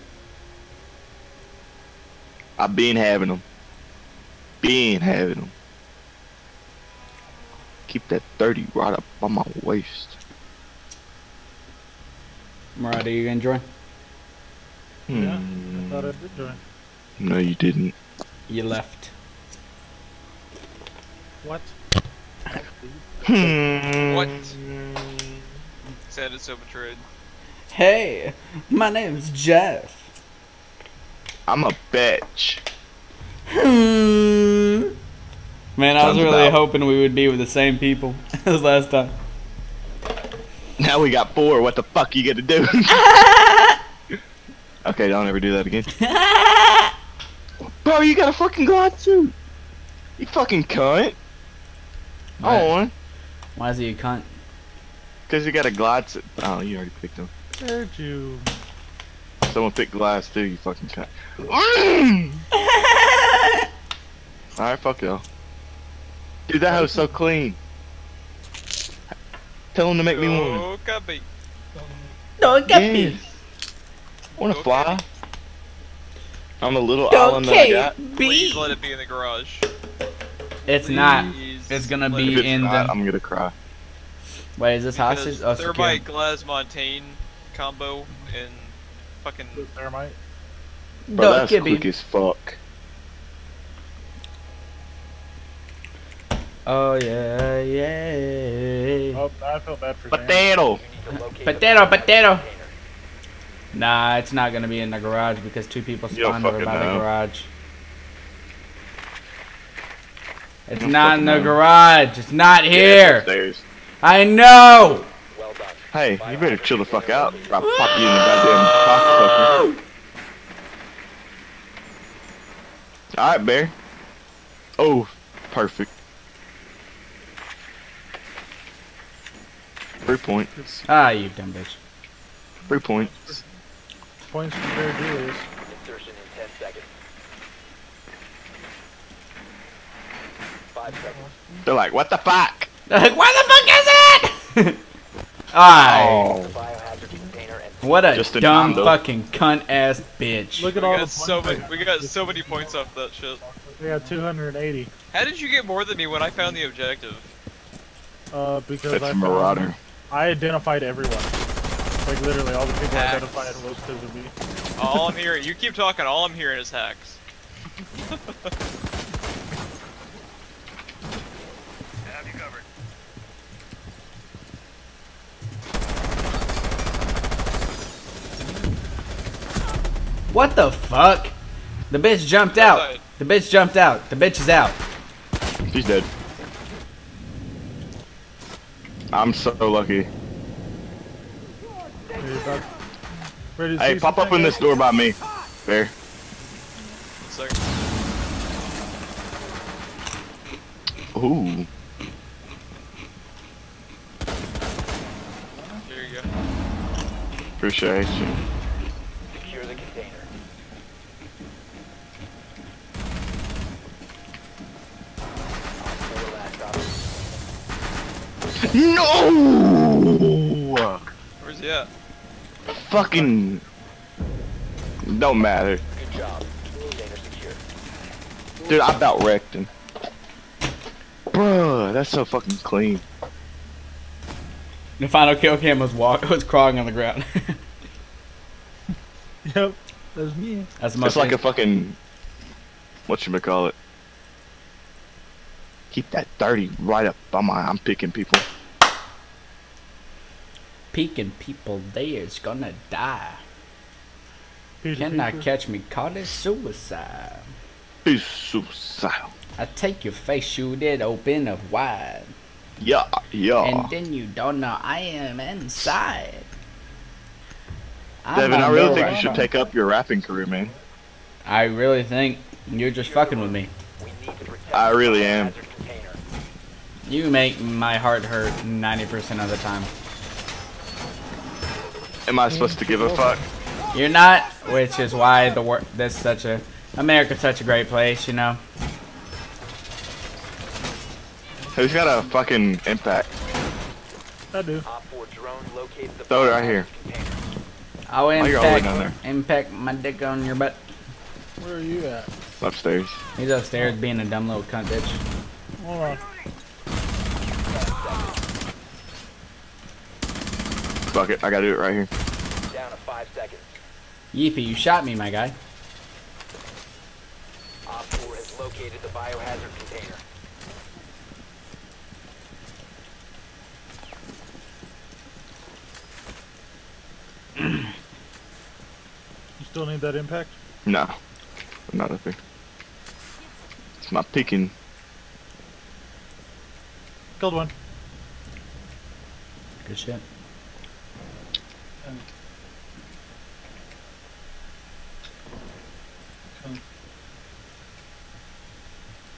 I been having them. Been having them. Keep that 30 right up on my waist. Murad, are you gonna join? Yeah, Hmm. I thought I did join. No, you didn't. You left. What? Hmm. What? Sounded so betrayed. Hey, my name's Jeff. I'm a bitch. Hmm. Man, I was Sounds really about- hoping we would be with the same people *laughs* as last time. Now we got four. What the fuck you gonna do? *laughs* okay, don't ever do that again. *laughs* Bro, you got a fucking glide suit. You fucking cunt. Why? On. Why is he a cunt? Because you got a glide suit. Oh, you already picked him. Where'd you? Someone picked Glaz too, you fucking cunt. *laughs* Alright, fuck y'all. Dude, that house so clean. Tell him to make me one. Oh, copy. Don't Yes. Wanna fly? On the little island that I got? Be. Please let it be in the garage. It's not. It's gonna be it's in not, the. I'm gonna cry. Wait, is this Because hostage? Oh, secure. by Glaz Montagne combo and fucking Thermite. Bro, Duh, that's Gibby. quick as fuck. Oh yeah, yeah. Oh, I feel bad for Zane. Potato! Potato, potato. Nah, it's not gonna be in the garage because two people You spawned over fucking by the garage. It's don't not in the know. garage. It's not Yeah, it's here. I know. Well done. Hey, you better chill the fuck out. I'll pop you in the goddamn cocksucker. Alright, Bear. Oh, perfect. Three points. Ah, you dumb bitch. Three points. Points for Bear Julius. Insertion in 10 seconds. Five seconds. They're like, what the fuck? They're *laughs* like, what the fuck is it? *laughs* Alright. Oh. The biohazard container and What a Just in dumb time, fucking cunt ass bitch. Look we at all the got so many we got so many points off that shit. We got 280. How did you get more than me when I found the objective? Uh, because That's I a found- marauder. I identified everyone. Like literally, all the people I Hacks. identified was because of me. All I'm hearing, you keep talking, all I'm hearing is hacks. *laughs* What the fuck? The bitch jumped out. The bitch jumped out. The bitch is out. She's dead. I'm so lucky. Are you about- Ready to Hey, pop up in this door by me. Bear. One second. Ooh. There you go. Appreciate you. Secure the container. Four last operator No! Where's he at? Fucking. Don't matter. Good job. Dude, I about wrecked him. Bruh, that's so fucking clean. The final kill cam was walk was crawling on the ground. *laughs* Yep, that's me. That's the most. It's like a fucking. Whatchamacallit. Keep that 30 right up on my. I'm picking people. peeking people there's gonna die. Here's Cannot picture. catch me, call it suicide. He's suicidal. I take your face, shoot it open up wide. Yeah, yeah. And then you don't know I am inside. Devin, I really think you should take up your rapping career, man. I really think you're just fucking with me. We need to protect I really am. Biohazard container. You make my heart hurt 90% of the time. Am I supposed to give a fuck? You're not, which is why the wor- this such a America's such a great place, you know. Who's got a fucking impact? I do. Op 4 drone located the Throw it right here. I'll Oh, you're all the way down impact, impact my dick on your butt. Where are you at? Upstairs. He's upstairs being a dumb little cunt bitch. Hold on. Fuck it, I gotta do it right here. Down to 5 seconds. Yeepy, you shot me, my guy. Op 4 has located the biohazard container. You still need that impact? No. Not a thing. It's my picking. Killed one. Good shit.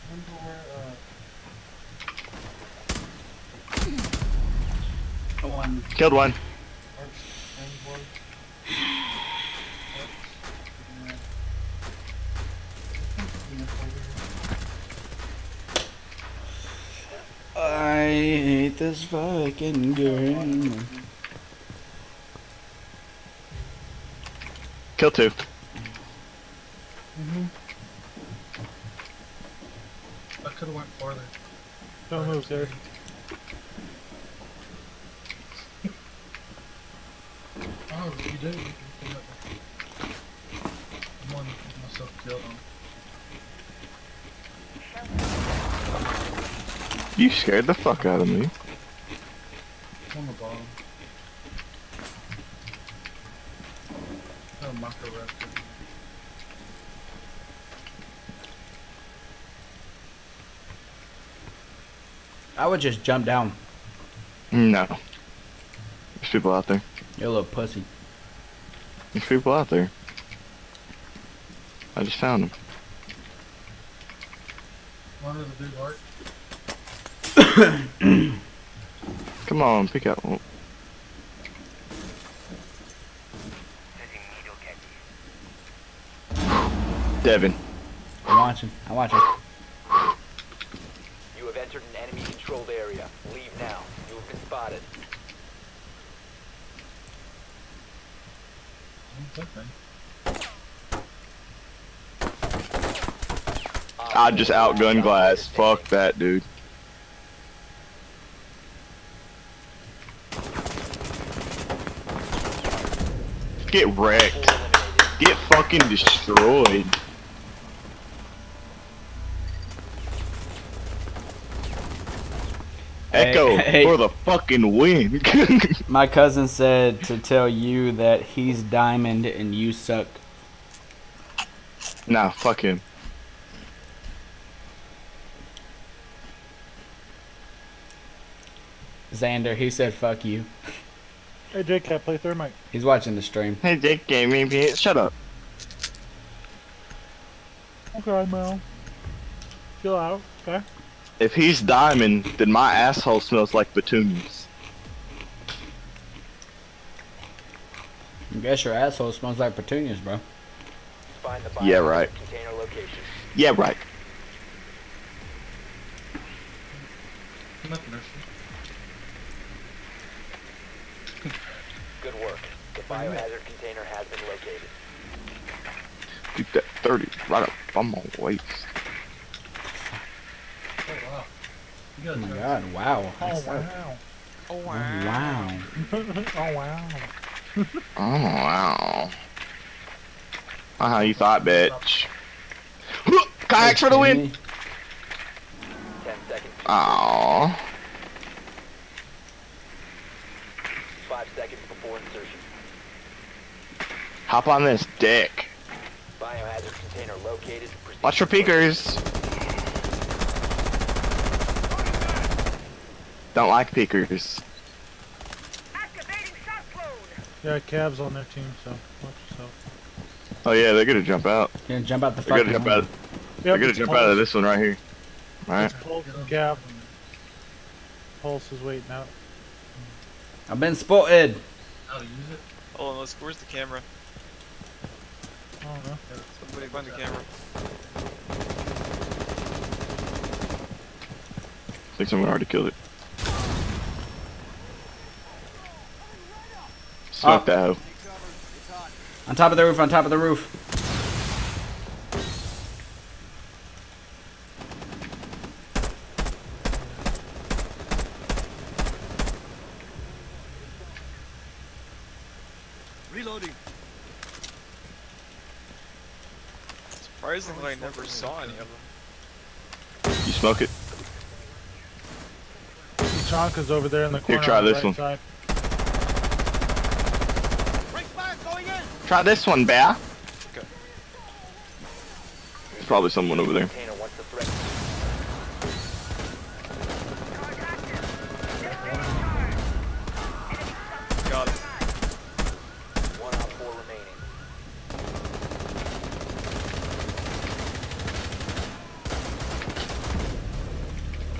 Remember where, uh, one Killed one. Arch thing was? I hate this fucking game. Kill two. Mm-hmm. I could have went farther. Don't move, sir. Oh, you did. You can do on myself killed him. You scared the fuck out of me. On the bottom. Macro. I would just jump down. No. There's people out there. You're a little pussy. There's people out there. I just found them. One of the big heart. *coughs* Come on, pick out one. Devin. I'm watching. I'm watching. You have entered an enemy controlled area. Leave now. You have been spotted. I just outgun Glaz. Fuck that, dude. Get wrecked. Get fucking destroyed. Echo *laughs* hey. for the fucking win. *laughs* My cousin said to tell you that he's diamond and you suck. nah, fuck him. Xander, he said fuck you. Hey, Jake, can I play Thermite? He's watching the stream. Hey, Dick Gaming, bitch, shut up. Okay, Mel. Chill out, okay? If he's diamond, then my asshole smells like petunias. I guess your asshole smells like petunias, bro. Find the Yeah, right. container location. Yeah, right. Nothing, Hershey. Good work. The biohazard container has been located. Dude, that 30 right up on my waist. Oh wow. You Oh my are- god, wow. Oh wow. Oh Oh, wow. *laughs* oh wow. *laughs* Oh, wow. Uh-huh, you thought, bitch. *gasps* Kayaks for the win! Ten seconds. Aww. Five seconds before insertion. Hop on this dick. Biohazard container located. Watch for to peekers. Don't like peekers. Yeah, Cavs on their team, so watch yourself. Oh yeah, they're gonna jump out. Gonna jump out the They're gonna jump window. out. They're gonna jump Pulse. out of this one right here. Alright. It's Pulse and Cav. Pulse is waiting out. I've been spotted. How to use it? Hold on, let's. Where's the camera? I don't know. Somebody find the camera. I think someone already killed it. Smoke that hoe. On top of the roof, on top of the roof. Reloading. Surprisingly, I never saw any of them. You smoke it? Chonka's over there in the Here, try on the this right one. Side. Try this one, bear. Okay. There's probably someone over there. container once the threat. Got. One out four remaining.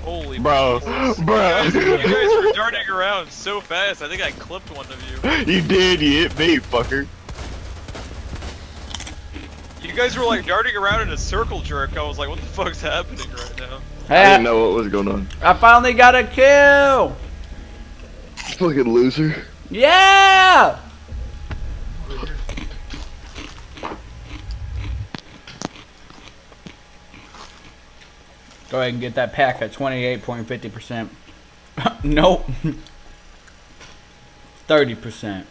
Holy Bro, *laughs* balls. bro. You guys, you guys were darting around so fast. I think I clipped one of you. You did, you hit me, fucker. You guys were like darting around in a circle jerk. I was like, what the fuck's happening right now? I didn't know what was going on. I finally got a kill. Fucking loser. Yeah. Go ahead and get that pack at 28.50%. *laughs* nope. 30%.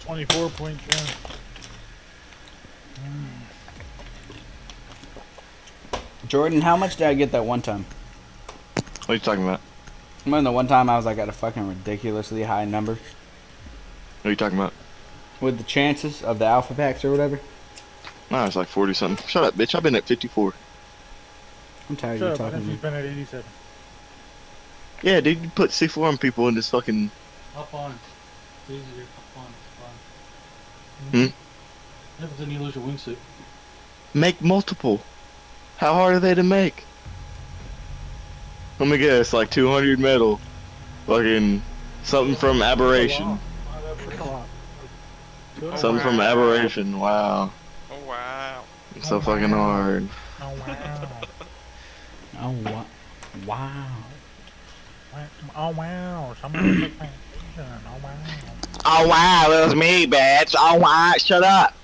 Twenty-four point ten. Jordan, how much did I get that one time? What are you talking about? Remember the one time I was like at a fucking ridiculously high number What are you talking about? with the chances of the alpha packs or whatever? No, it's like 40 something. Shut up, bitch. I've been at 54. I'm tired Shut of up, you I talking think to me. he's been at eighty-seven. Yeah, dude, you put C4 on people in this fucking. Hop on. It's easier. Hop on. It's fine. Hmm? Yeah, but then you lose your wingsuit. Make multiple. How hard are they to make? Let me guess, like 200 metal. Fucking something from Aberration. Something from Aberration. Wow. Oh wow. It's so fucking hard. Oh wow. *laughs* Oh, wa- wow. oh wow. Somebody took my. Oh wow. Oh wow, it was me, bitch. Oh wow, shut up.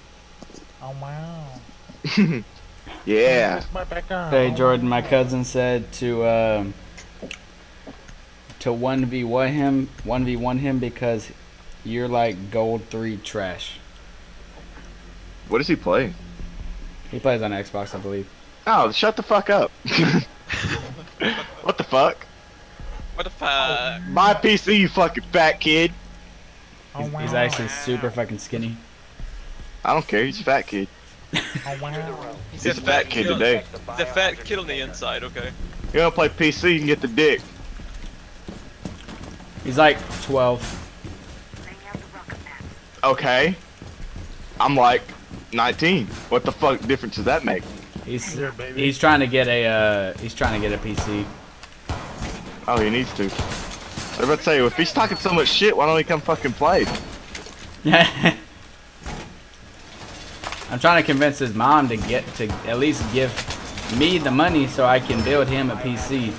Oh wow. *laughs* yeah. My back on. Hey Jordan, my cousin said to um, to one v one him, one v one him because you're like gold three trash. What does he play? He plays on Xbox, I believe. Oh, shut the fuck up. *laughs* what the fuck? What the oh. fuck? My PC, you fucking fat kid. Oh He's, wow. he's actually super fucking skinny. I don't care. He's a fat kid. Oh wow. He's, *laughs* He's a fat kid kid today. He's a fat kid on the inside. Okay. You don't play PC, you can get the dick. He's like 12. Okay. I'm like 19. What the fuck difference does that make? He's Here, baby. he's trying to get a uh, he's trying to get a PC. Oh, he needs to. I was about to say, if he's talking so much shit, why don't he come fucking play? *laughs* I'm trying to convince his mom to get to at least give me the money so I can build him a PC.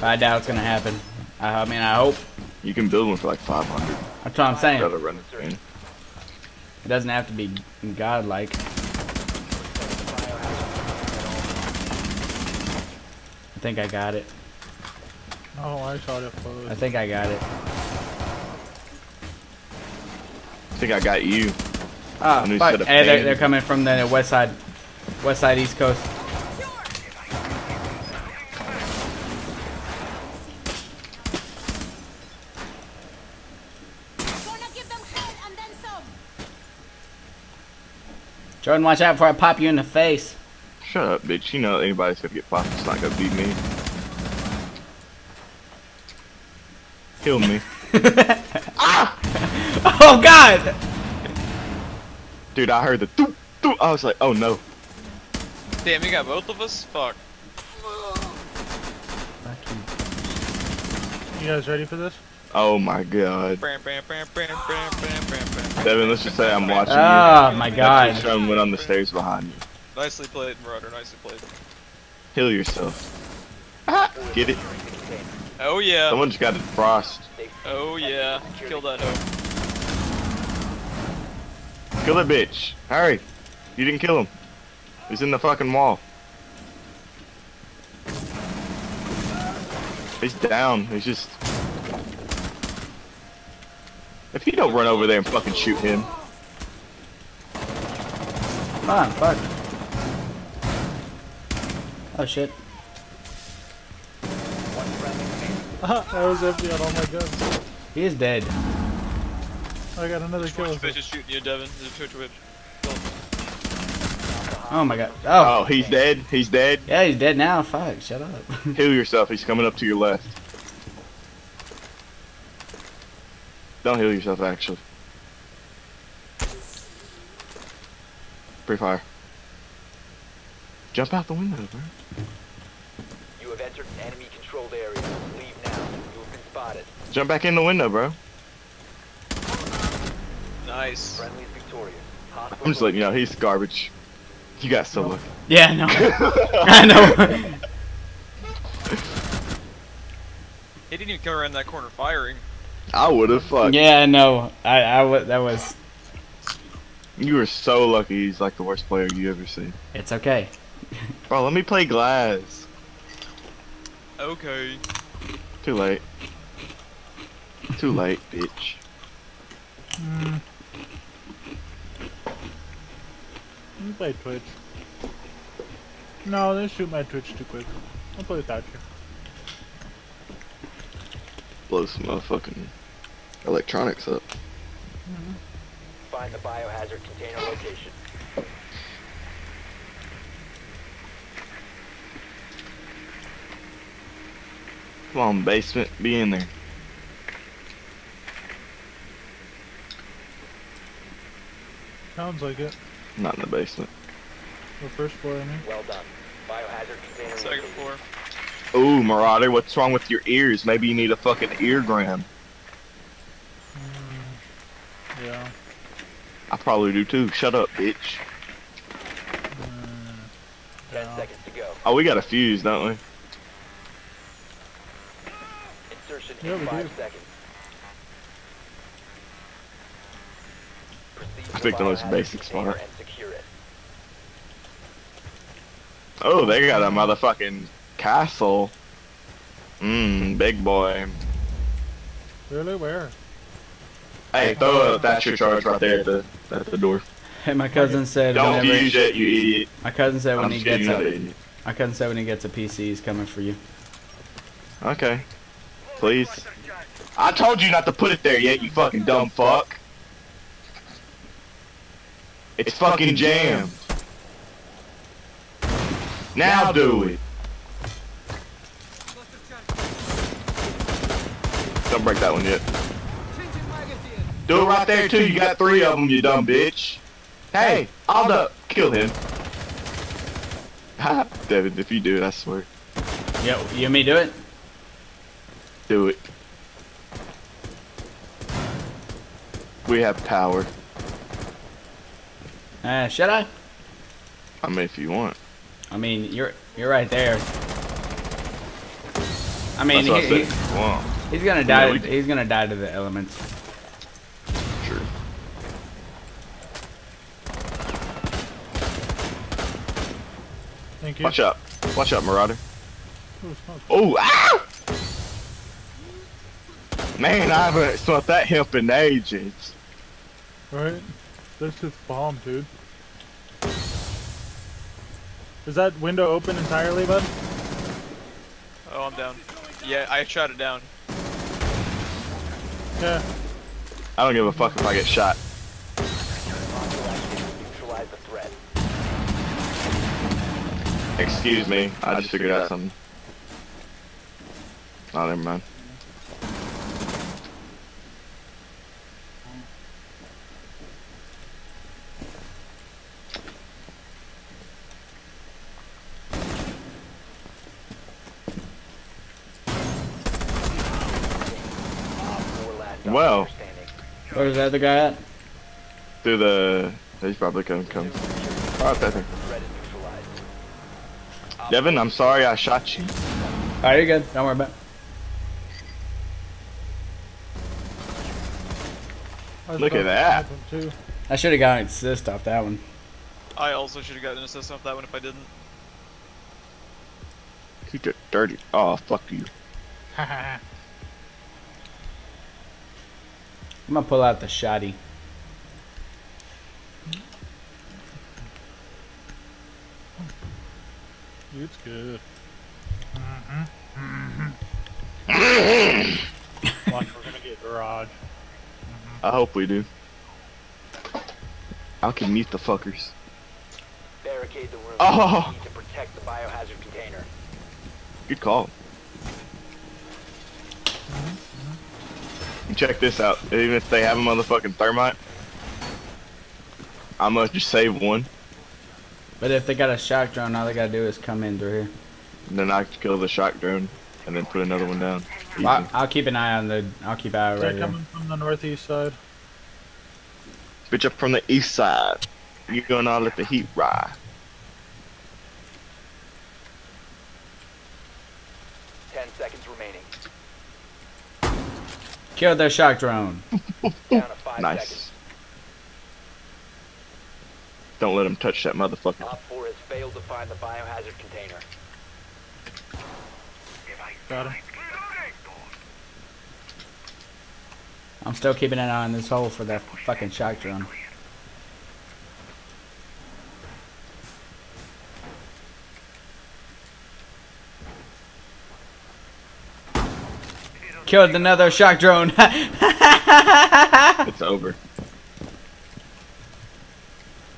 But I doubt it's gonna happen. I, I mean, I hope. You can build one for like 500. That's what I'm saying. Rather run it doesn't have to be godlike. I think I got it. Oh, I shot it close. I think I got it. I think I got you. Ah, A new fuck. Hey, they're, they're coming from the west side, west side, east coast. Jordan, watch out before I pop you in the face. Shut up, bitch. You know anybody's gonna get popped. It's not gonna be me. Kill me. *laughs* ah! Oh God! Dude, I heard the doop, doop. I was like, oh no. Damn, you got both of us? Fuck. You guys ready for this? Oh my god. Devin, let's just say I'm watching Oh you. my That's God. just showing went on the stairs behind you. Nicely played, Marauder. Nicely played. Heal yourself. Ah, get it? Oh yeah. Someone just got it frost. Oh yeah. Kill that hoe. Kill that bitch. Hurry. You didn't kill him. He's in the fucking wall. He's down. He's just. If you don't run over there and fucking shoot him. Come on, fuck. Oh shit. *laughs* I was empty on all my guns. He is dead. I got another kill. Twitch bitch is shooting you, Devin. There's a Twitch bitch. Oh my god. Oh. Oh, he's dead. He's dead. Yeah, he's dead now. Fuck, shut up. Heal *laughs* yourself. He's coming up to your left. Don't heal yourself, actually. Free fire. Jump out the window, bro. You have entered an enemy controlled area. Leave now. You have been spotted. Jump back in the window, bro. Nice. Friendly's victorious. I'm just letting you know, he's garbage. You got so lucky. Yeah, I know. *laughs* I know. He didn't even come around that corner firing. I would have fucked. yeah, I know. I, I would. That was. You were so lucky he's like the worst player you ever seen. It's okay. Bro, let me play Glaz. Okay. Too late. Too late, bitch. Hmm. You play Twitch. No, they shoot my Twitch too quick. I'll play without you. Blow some fucking electronics up. Find the biohazard container location. Come on, basement, be in there. Sounds like it. Not in the basement. The first floor, I mean. Well done. Biohazard container Second floor. Ooh, Marauder, what's wrong with your ears? Maybe you need a fucking eargram. Hmm, yeah. I probably do too. Shut up, bitch. Hmm, Ten seconds to go. Oh, we got a Fuze, don't we? Insertion Yeah, in we five do. seconds. Proceed I to picked the most basic container spot. and secure it. Oh, they got a motherfucking castle. Mmm, big boy. Really? Where? Hey, throw a thatcher charge right there at the at the door. Hey, my cousin said. Don't whenever- fuse it, you idiot. My cousin said when I'm he gets you're not a. an. My cousin said when he gets a PC, he's coming for you. Okay. Please. I told you not to put it there yet, you fucking dumb fuck. It's fucking jammed. Now do it. Don't break that one yet. Do it right there too. You got three of them, you dumb bitch. Hey, Aldo, kill him. Ha, Devin, if you do it, I swear, Yo, you and me do it? do it. We have power. Uh, should I? I mean, if you want. I mean, you're you're right there. I mean, That's what I he- said, you want. He's gonna die. Yeah, to, he's gonna die to the elements. Sure. Thank you. Watch out. Watch out, Marauder. Oh. Ah! Man, I haven't smelt that hemp in ages. Right? That's just bomb, dude. Is that window open entirely, bud? Oh, I'm down. Yeah, I shot it down. Yeah. I don't give a fuck if I get shot. Excuse me, I just figured out something. Oh, never mind. Well, Where's that the guy at? through the. He's probably gonna come. Oh, Devin. Devin, I'm sorry I shot you. Alright, you're good. Don't worry about it. Look at that. snipe him, Too. I should have got an assist off that one. I also should have gotten an assist off that one if I didn't. You get dirty. Oh, fuck you. *laughs* I'm gonna pull out the shotty. It's good. Mm-hmm. Mm-hmm. Watch, we're gonna get garage. Mm-hmm. I hope we do. I can mute the fuckers. Barricade the room. Oh. Need to protect the biohazard container. Good call. And check this out. Even if they have a motherfucking thermite, I'm gonna just save one, But if they got a shock drone, all they gotta do is come in through here. and then I can kill the shock drone, and then put another one down. Well, I- I'll keep an eye on the. I'll keep an eye right They're here. coming from the northeast side. Bitch up from the east side. You gonna let the heat ride. Ten seconds remaining. Kill their shock drone. Down to five Nice. seconds. Don't let him touch that motherfucker. Op 4 has failed to find the biohazard container. Got him. I'm still keeping an eye on this hole for that fucking shock drone. Killed another shock drone. *laughs* It's over.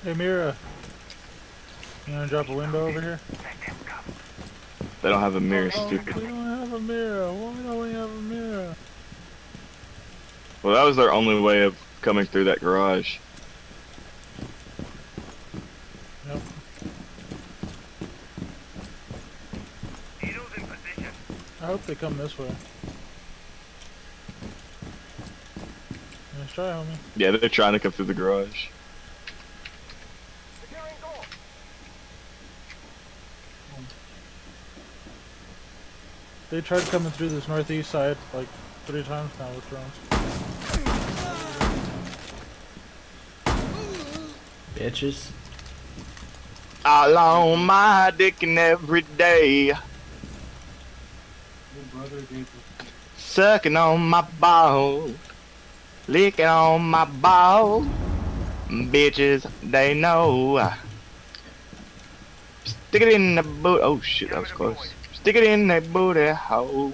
Hey, Mira. You wanna drop a window over here? They don't have a mirror, Oh, stupid. we don't have a mirror. Why don't we have a mirror? Well, that was their only way of coming through that garage. Yep. I hope they come this way. Try, homie. Yeah, they're trying to come through the garage. They tried coming through this northeast side like three times now with drones. Bitches. All on my dick and every day. Your brother gave us Sucking on my balls. Licking on my balls. Bitches, they know. Stick it in the boot. Oh shit, that was close. Stick it in that booty hole.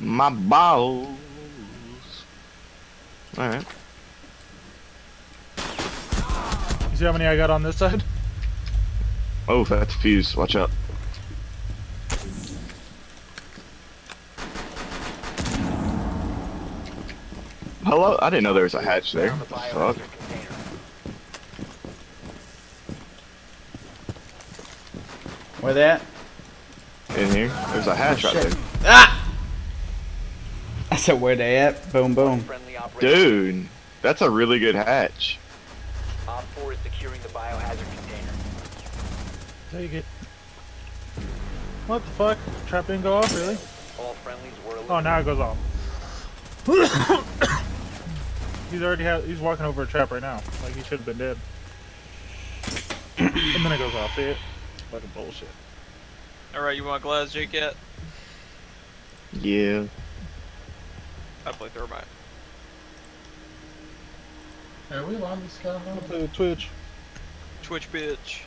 My balls. Alright. You see how many I got on this side? Oh, that's Fuze. Watch out. hello? I didn't know there was a hatch there. The fuck? Where that? In here. There's a hatch oh, right there. Ah! I said where they at? Boom boom. Dude, that's a really good hatch. Op 4 is securing the biohazard container. Take it. What the fuck? Trap didn't go off, really? All friendlies were Oh, now it goes off. *laughs* he's already ha he's walking over a trap right now. Like he should have been dead. *clears throat* and then it goes off. See it? Fucking bullshit. Alright, you want Glaz, Jake, yet? Yeah. I play Thermite. Are we on this guy? I Play with Twitch. Twitch bitch.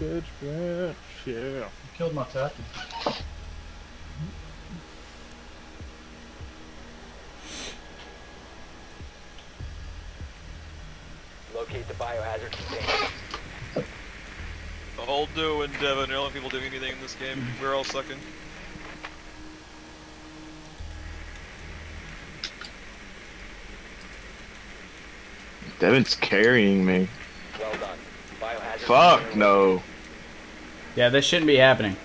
Bitch, bitch. Yeah. You killed my tappy. Locate the biohazard container. The whole duo and Devin are the only people doing anything in this game. We're all sucking. Devin's carrying me. Well done. Biohazard Fuck no. Yeah, this shouldn't be happening.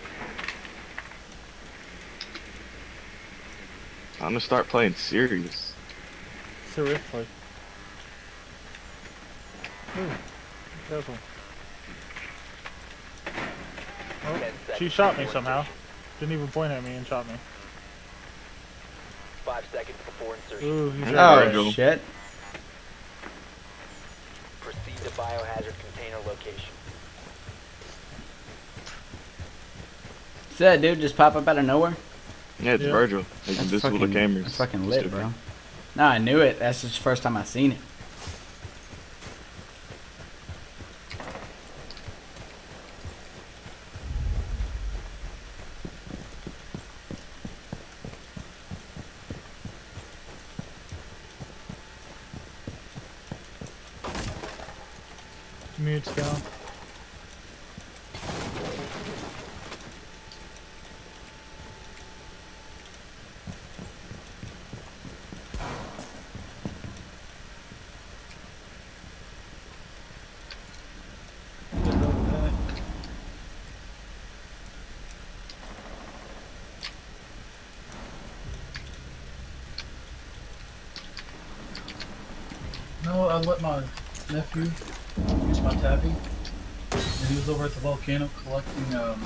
I'm gonna start playing serious. Seriously. Ooh, careful. Oh, she shot me somehow. Didn't even point at me and shot me. Five seconds before insertion. Ooh, he's Oh, right. shit. Proceed to biohazard container location. See that dude just pop up out of nowhere? Yeah, it's Yeah. Vigil. He's That's invisible fucking, to cameras. That's fucking lit, bro. No, I knew it. That's just the first time I seen it. Mute's down. No, I let my nephew use my tappy. And he was over at the volcano collecting um,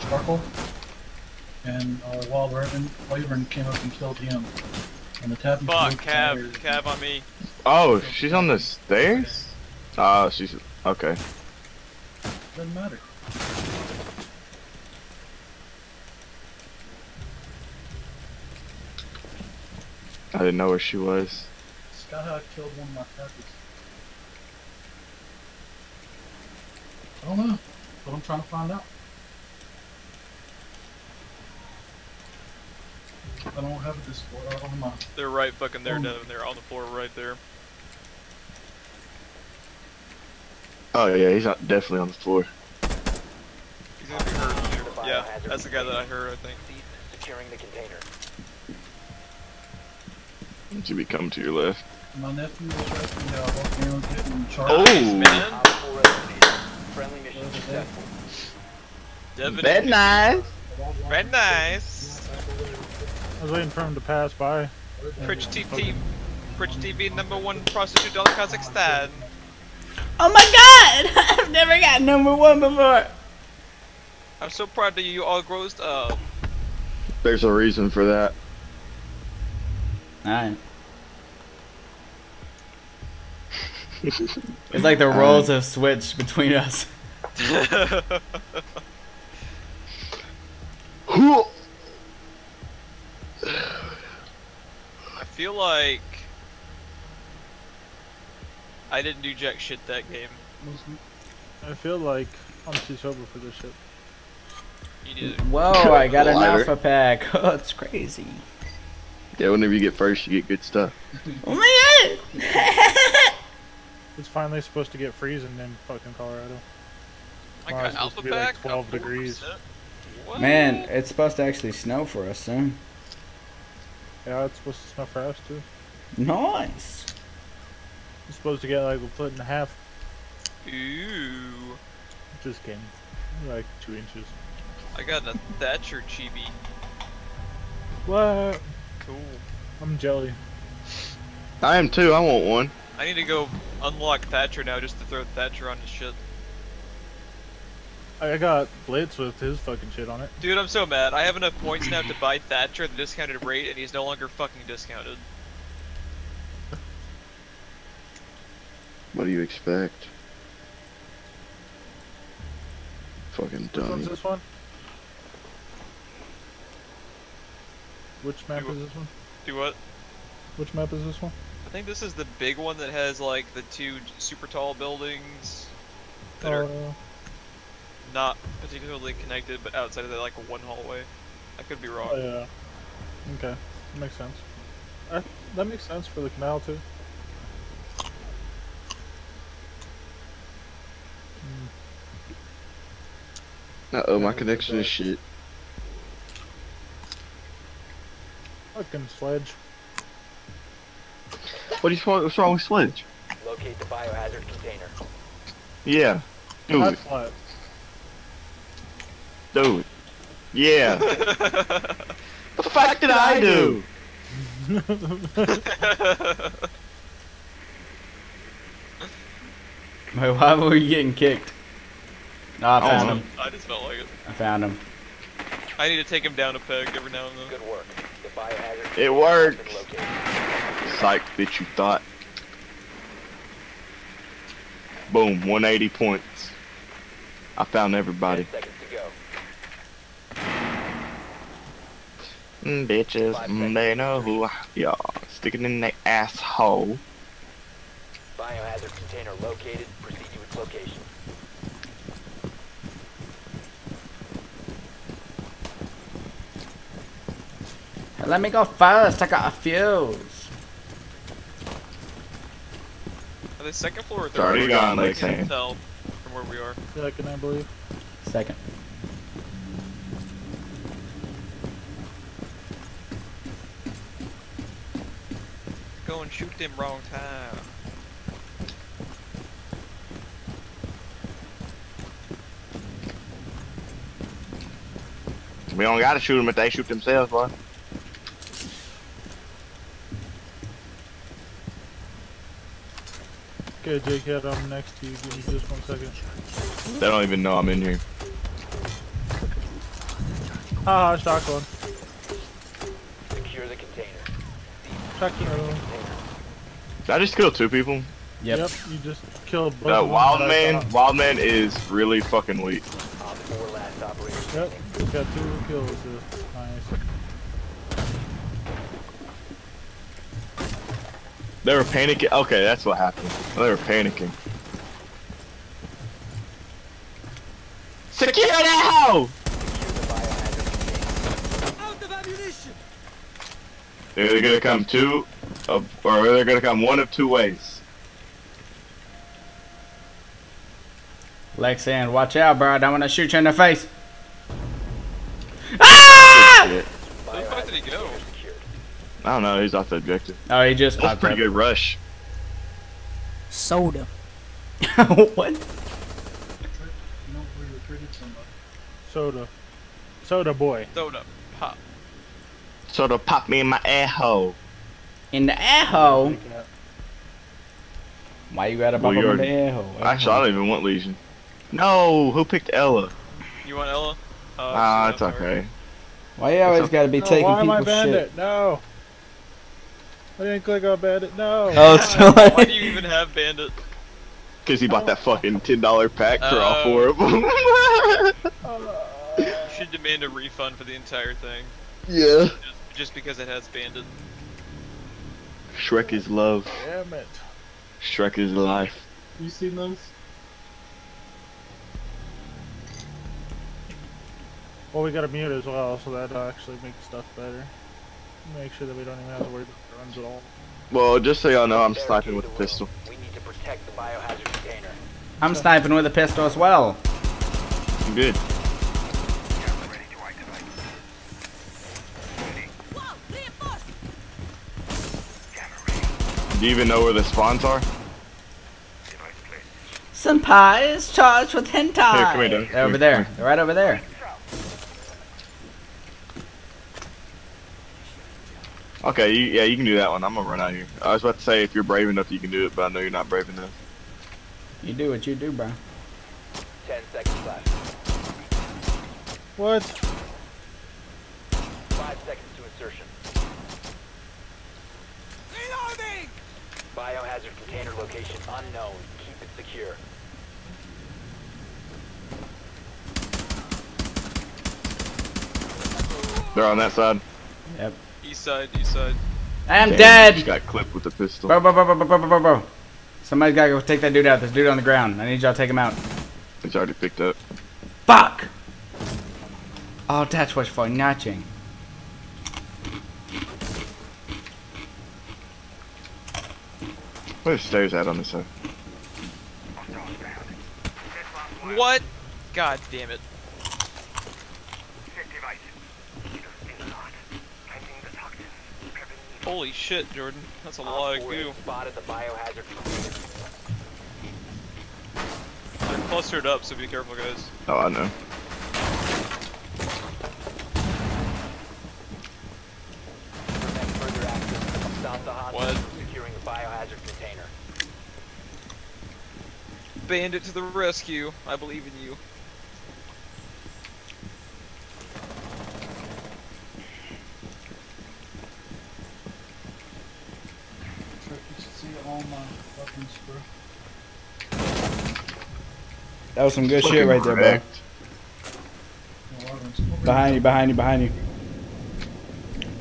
charcoal. And uh, Wild Raven, Wyvern came up and killed him. And the tappy Fuck, flew Cav. tires. Cav on me. Oh, she's on the stairs? Oh, she's okay. Doesn't matter. I didn't know where she was. Scott, Skyhawk killed one of my tappies. I don't know, but I'm trying to find out. I don't have a Discord. I don't have my. They're right fucking there, Oh. Devin. They're on the floor right there. Oh yeah, he's not, definitely on the floor. He's gonna be hurt too. Yeah, that's the guy that I heard, I think. Securing the container. He should be coming to your left. My nephew was at the uh, volcano getting charged. Oh! man. Op 4 eliminated. Friendly mission successful. Devin. Very nice. Very nice. I was waiting for him to pass by. Prich TV. Prich TV number one prostitute on Kazakhstan. Oh my god! *laughs* I've never got number one before. I'm so proud that you all grossed up. There's a reason for that. Alright. *laughs* It's like the roles have switched between us. *laughs* Who? I feel like I didn't do jack shit that game. I feel like I'm too sober for this shit. Whoa, I got an alpha pack. Oh, it's crazy. Yeah, whenever you get first, you get good stuff. Oh my god! It's finally supposed to get freezing in fucking Colorado. I got supposed alpha to be like pack. 12 degrees. What? Man, it's supposed to actually snow for us soon. Yeah, it's supposed to snow for us too. Nice. It's supposed to get like a foot and a half. Ooh. Just kidding. Like two inches. I got a Thatcher chibi. What? Cool. I'm jelly. I am too. I want one. I need to go unlock Thatcher now just to throw Thatcher on his shit. I got Blitz with his fucking shit on it. Dude, I'm so mad. I have enough points now to buy Thatcher at the discounted rate, and he's no longer fucking discounted. What do you expect? Fucking Which one's dummy. this one? Which map is this one? Do what? Which map is this one? I think this is the big one that has like the two super tall buildings that Oh, are yeah. Not particularly connected, but outside of that like one hallway. I could be wrong. Oh, yeah. Okay, that makes sense. Uh, that makes sense for the canal too. Uh oh, my connection is shit. Fucking sledge. What is wrong, what's wrong with Sledge? Locate the biohazard container. Yeah. Do Hot it. Flat. Do it. Yeah. *laughs* the fuck did I do? *laughs* Wait, why were you getting kicked? No, I I found know. him. I just felt like it. I found him. I need to take him down a peg every now and then. Good work. The biohazard It container works. has been located. Psych, bitch, you thought. Boom, 180 points. I found everybody. Ten seconds to go. Mm, bitches, mm, they know who I y'all. Stick it in the asshole. Biohazard container located. Proceed to its location. Let me go first. I got a fuse. Are they second floor or third? Sorry, floor? you gone, I Lex can't tell from where we are. Second, I believe. Second. Go and shoot them wrong time. We don't gotta shoot them if they shoot themselves, boy. Okay, Jake, I'm next to you. Give me just one second. They don't even know I'm in here. Haha, shotgun. Secure the container. Shotgun. Did I just kill two people? Yep. you just killed both of them Wild that Man. Wild Man is really fucking weak. Op 4 last operator. Yep, he's got two kills. Nice. They were panicking. Okay, that's what happened. They were panicking. Secure that hoe! They're either gonna come two of, or they're gonna come one of two ways. Lexan, watch out, bro. I don't want to shoot you in the face. Ah! Shit. Where the fuck did he go? I don't know. He's off the objective. Oh, he just That's a pretty up. good rush. Soda. *laughs* what? You know, we recruited somebody. Soda. Soda boy. Soda. Pop. So to pop me in my air hole. In the air hole? Why you gotta Well, you him in the already- air hole? Actually, I don't even want Lesion. No, who picked Ella? You want Ella? Uh, Ah, it's not okay. Why you always gotta be No, taking why am I people's bandit? shit? No. I didn't click on bandit. No. Oh, so Why do you even have Bandit? Cause he bought that fucking ten dollar pack for all Oh. four of them. *laughs* You should demand a refund for the entire thing. yeah. Just, just because it has Bandit. Shrek is love. Damn it. Shrek is life. You seen those? Well, we got a mute as well, so that actually makes stuff better. Make sure that we don't even have to worry about runs at all. Well, just so y'all know, I'm sniping with a pistol. We need to protect the biohazard container. I'm sniping with a pistol as well. Good. Do you even know where the spawns are? Senpai is charged with hentai. Here, come here, They're over there. They're right over there. Okay, you, yeah, you can do that one. I'm gonna run out here. I was about to say if you're brave enough, you can do it, but I know you're not brave enough. You do what you do, bro. 10 seconds left. What? 5 seconds to insertion. Reloading! Biohazard container location unknown. Keep it secure. They're on that side. Yep. East side, east side. I'm Damn, dead. Just got clipped with the pistol. Bro, bro, bro, bro, bro, bro, bro, bro. Somebody's gotta go take that dude out. There's a dude on the ground. I need y'all to take him out. It's already picked up. Fuck! Oh, that's what's for nothing. Where's the stairs at on this side? What? God damn it. Holy shit, Jordan. That's a lot of Op four has goo. Spotted the biohazard container. They're clustered up, so be careful, guys. Oh, I know. Prevent further access. Stop the hostage What? securing the biohazard container. Bandit to the rescue. I believe in you. Trick, you should see all my weapons, bro. That was some good shit Fucking right there, bro. wrecked. My weapons. Over Behind you, behind you, behind you.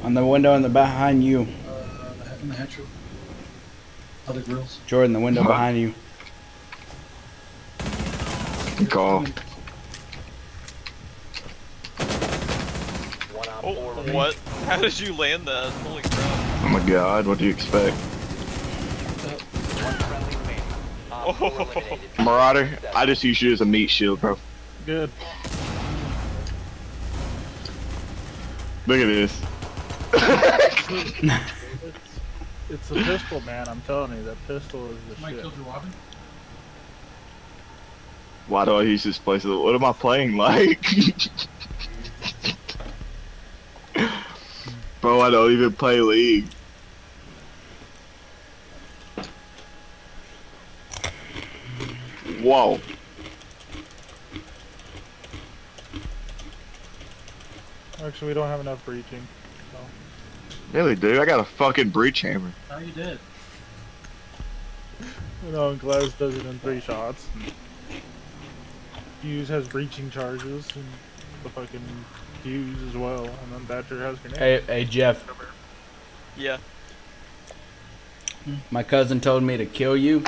On the window in the behind you. Uh, in the hatchery. Other grills. Jordan, the window behind you. Good call. One op Oh, four remaining. what? How did you land that? Holy crap. Oh my god, what do you expect? One friendly remaining. Op four Oh. eliminated. Marauder, I just use you as a meat shield, bro. Good. Look at this. *laughs* It's a pistol, man. I'm telling you, that pistol is the Somebody shit. Killed your Robin? Why do I use this place? What am I playing like? *laughs* Bro, I don't even play League. Whoa. Actually, we don't have enough breaching. So. Really, dude? I got a fucking breach hammer. How you did. *laughs* You know, and Glass does it in three shots. And Fuze has breaching charges, and the fucking Fuze as well, and then Thatcher has grenades. Hey, hey, Jeff. Yeah. My cousin told me to kill you.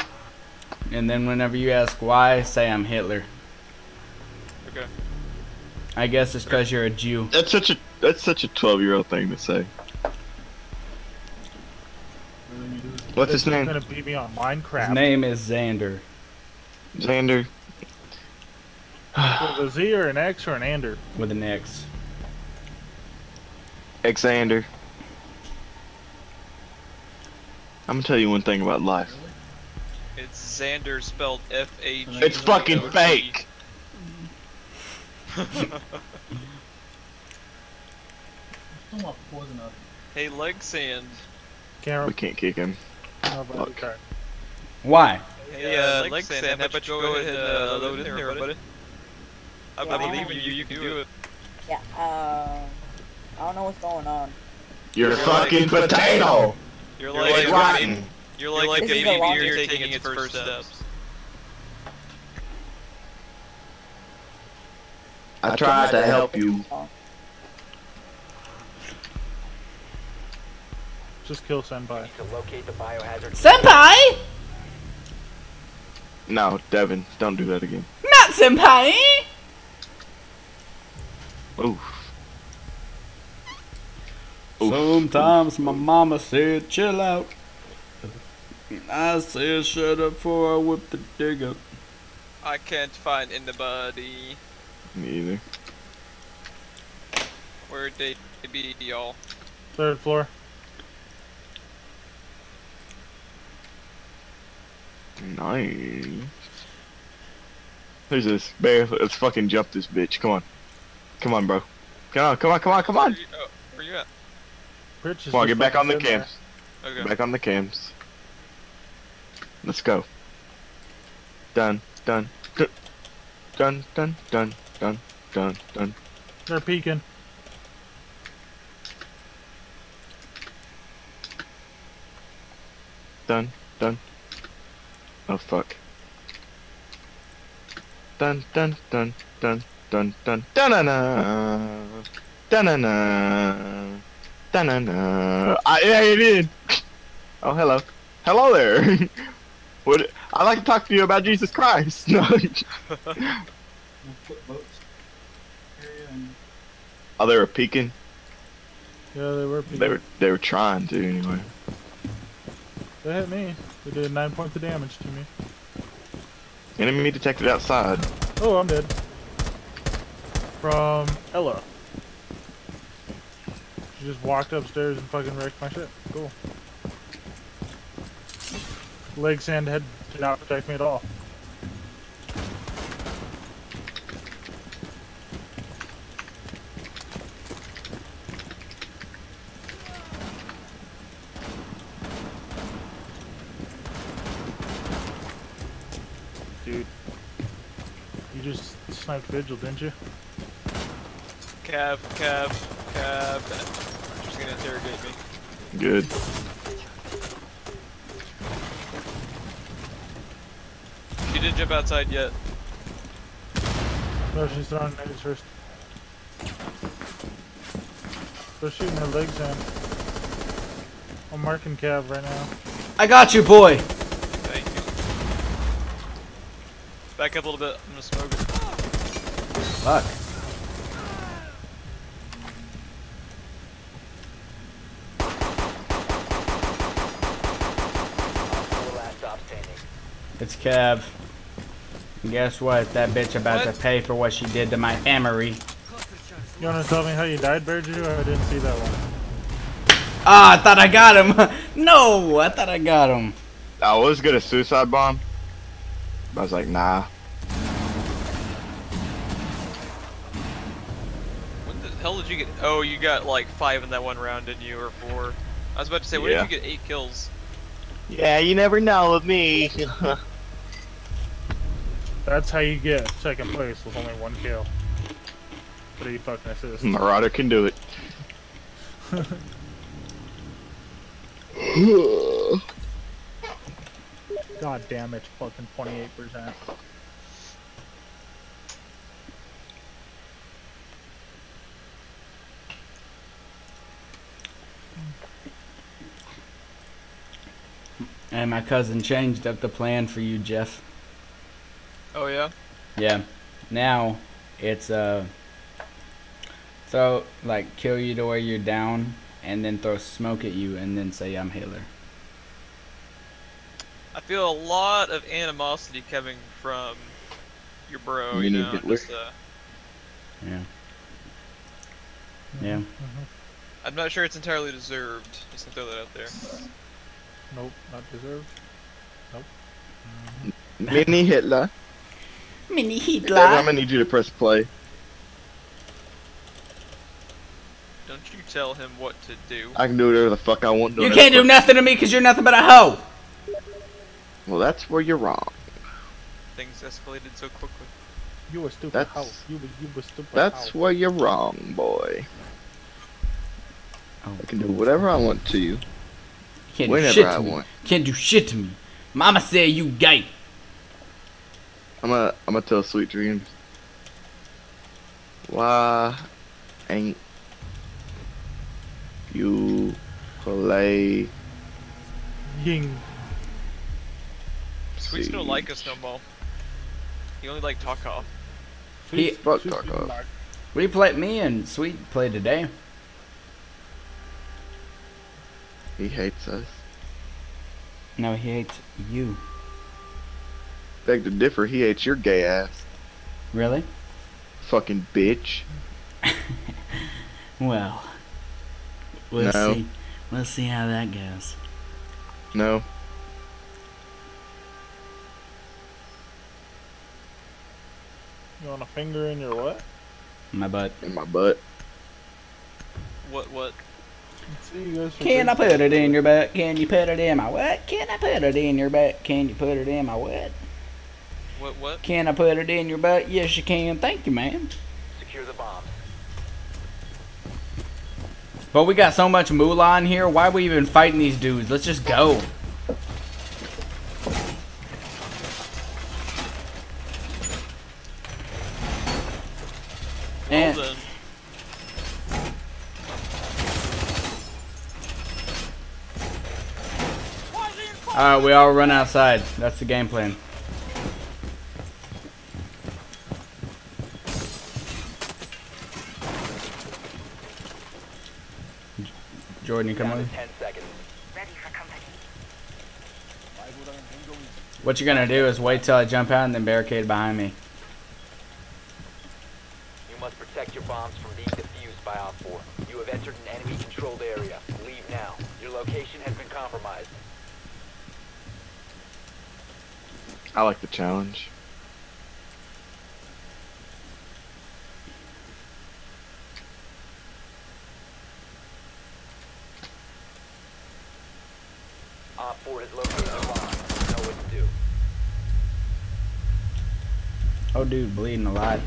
And then whenever you ask why, say I'm Hitler. Okay. I guess it's because you're a Jew. That's such a that's such a twelve year old thing to say. What's his He's name? gonna beat me on Minecraft. His name is Xander. Xander. With a Z or an X or an Ander? With an X. Xander. I'm gonna tell you one thing about life. It's Xander spelled F A G. It's fucking fake. Still want poison up. hey, leg sand. Can't We can't kick him. remember. Why? Hey, uh, leg sand. How about you go ahead and uh, load in there, buddy? I Yeah. believe in you. You can do it. Yeah, uh, I don't know what's going on. You're a fucking potato. You're You're like, like rotten. You're like, This a baby a long- deer taking its first steps. I tried to help you. Just kill Senpai. To locate the biohazard. Senpai! No, Devin, don't do that again. Not Senpai! Oof. Sometimes my mama said, chill out. I said, shut up before I whip the dig up. I can't find anybody. Me either. Where'd they be, y'all? Third floor. Nice. Who's this? Bear, let's fucking jump this bitch. Come on. Come on, bro. Come on, come on, come on, come on. Where you, oh, where you at? Rich is Come on, get back on the cams. Okay. Back on the cams. Let's go. Done, done. Done, done, done, done, done, done. there. They're peeking. Done, done. Oh fuck. Dun dun dun dun dun dun dun dun dun dun dun dun dun dun I yeah, it did. Oh hello, hello there. *laughs* What? I'd like to talk to you about Jesus Christ. *laughs* No. We'll put boats *laughs* area and oh, they were peeking. Yeah, they were peeking. They were they were trying to anyway. They hit me. They did nine points of damage to me. Enemy detected outside. Oh, I'm dead. From Ella. She just walked upstairs and fucking wrecked my shit. Cool. Leg sand head did not protect me at all. Dude. You just sniped Vigil, didn't you? Cav, Cav, Cav. She's gonna interrogate me. Good. She didn't jump outside yet. No, she's throwing nades first. They're shooting her legs in. I'm marking Cav right now. I got you, boy. Thank you. Back up a little bit. I'm gonna smoke it. Fuck. Four last stop standing. It's Kev. And guess what? That bitch about to pay for what she did to my family. You wanna tell me how you died, Bear Jew? I didn't see that one. Ah, I thought I got him. *laughs* no, I thought I got him. I was gonna suicide bomb. But I was like, nah. What the hell did you get? Oh, you got like five in that one round, didn't you, or four? I was about to say, what Yeah. did you get? Eight kills. Yeah, you never know with me. *laughs* That's how you get second place with only one kill. Three fucking assists. *laughs* Marauder can do it. *laughs* God damn it, fucking 28%. And my cousin changed up the plan for you, Jeff. Oh yeah. Yeah. Now it's uh throw like kill you to where you're down and then throw smoke at you and then say I'm healer. I feel a lot of animosity coming from your bro. You You, need know, Hitler? just, uh, Yeah. Yeah. I'm not sure it's entirely deserved. Just to throw that out there. Nope, not deserved. Nope. Mini Hitler. Mini I'm gonna need you to press play. Don't you tell him what to do. I can do whatever the fuck I want. You don't can't do nothing to me because you're nothing but a hoe. Well, that's where you're wrong. Things escalated so quickly. You were stupid That's- hoe. You, a- you a stupid That's hoe. where you're wrong, boy. Oh, I can do whatever I want to you. can't do whenever shit I to me. want. Can't do shit to me. Mama said you gay. I'm gonna, I'm gonna tell Sweet Dreams. Why ain't you play? Ying. Sweets don't like us no more. He only like Tarkov. He, Fuck Tarkov. we played me and Sweet played today. He hates us. No, he hates you. Beg to differ. He hates your gay ass. Really? Fucking bitch. *laughs* Well, we'll No. see. We'll see how that goes. No. You want a finger in your what? My butt. In my butt. What? What? See you guys. for Can I put it in your butt? Can you put it in my what? Can I put it in your butt? Can you put it in my what? What? What? Can I put it in your butt? Yes, you can. Thank you, man. Secure the bomb. But we got so much moolah in here. Why are we even fighting these dudes? Let's just go. Well And then. alright, we all run outside. That's the game plan. Jordan, you come on. to 10 seconds. What you're gonna do is wait till I jump out and then barricade behind me. You must protect your bombs from being defused by Op 4. You have entered an enemy-controlled area. Leave now. Your location has been compromised. I like the challenge. Op 4 has located the bomb. Know what to do. Oh, dude, bleeding a lot.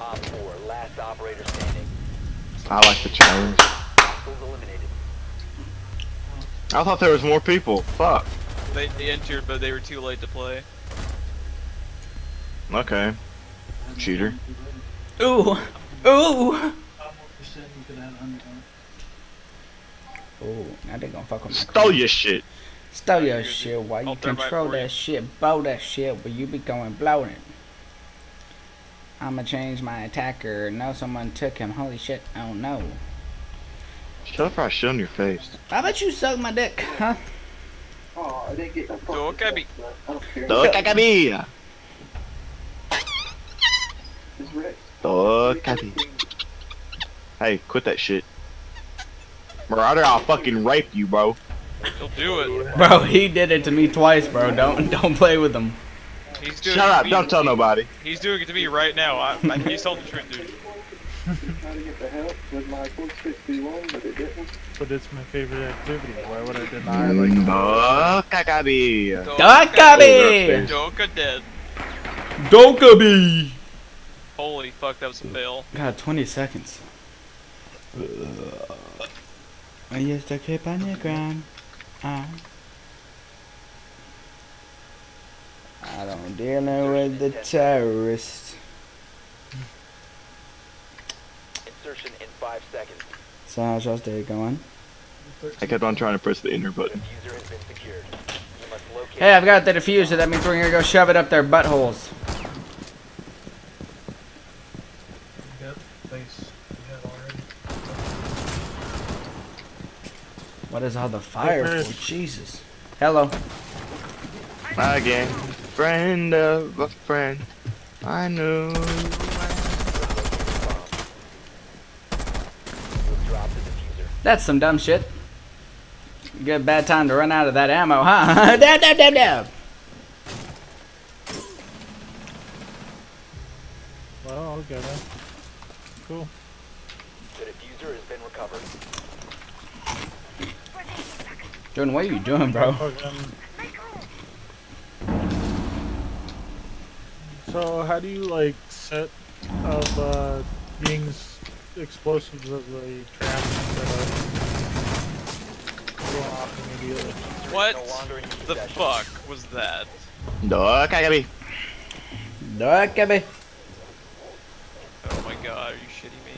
Op 4, last operator standing. I like the challenge. I thought there was more people. Fuck. They, they entered, but they were too late to play. Okay. Cheater. Ooh, ooh. Five more percent you could add under Ooh, now they gonna fuck with my Stole your shit. Stole your shit while you control for you. that shit, blow that shit, but you be going bloating. I'ma change my attacker. No, someone took him. Holy shit, oh no. Shut up or I shit on your face. How about you suck my dick, huh? Oh, I didn't get the Go, Gabby. I don't care. Toca It's Rick. Toca Hey, quit that shit. Marauder, I'll fucking rape you, bro. He'll do it. Bro, he did it to me twice, bro. Don't *laughs* don't play with him. He's doing Shut up, me- don't tell nobody. He's doing it to me right now. I, I, he's telling the truth, dude. Trying to get the help with my 461, but it didn't. But it's my favorite activity. Why would I deny it? like mm, Toca Dokkaebi! Doka dead. Dokkaebi! Holy fuck, that was a fail. God, 20 seconds. I used to keep on the ground. Uh, I don't deal with the terrorists. Insertion in 5 seconds. So how's your day going? I kept on trying to press the enter button. Defuser has been secured. You must locate Hey, I've got the defuser. That means we're gonna go shove it up their buttholes. You got the face you have already. What is all the fire Chris. for? Jesus. Hello. Hi again, friend of a friend. I knew. We'll drop the defuser. That's some dumb shit. Good bad time to run out of that ammo, huh? dab, dab, dab, dab. Well, okay then. Cool. The defuser has been recovered. Jordan, what are you doing, bro? So how do you like set up uh, beings explosives as a trap instead of going off immediately? What No longer in your the possession. fuck was that? Toca Dokkaebi. Oh my god, are you shitting me?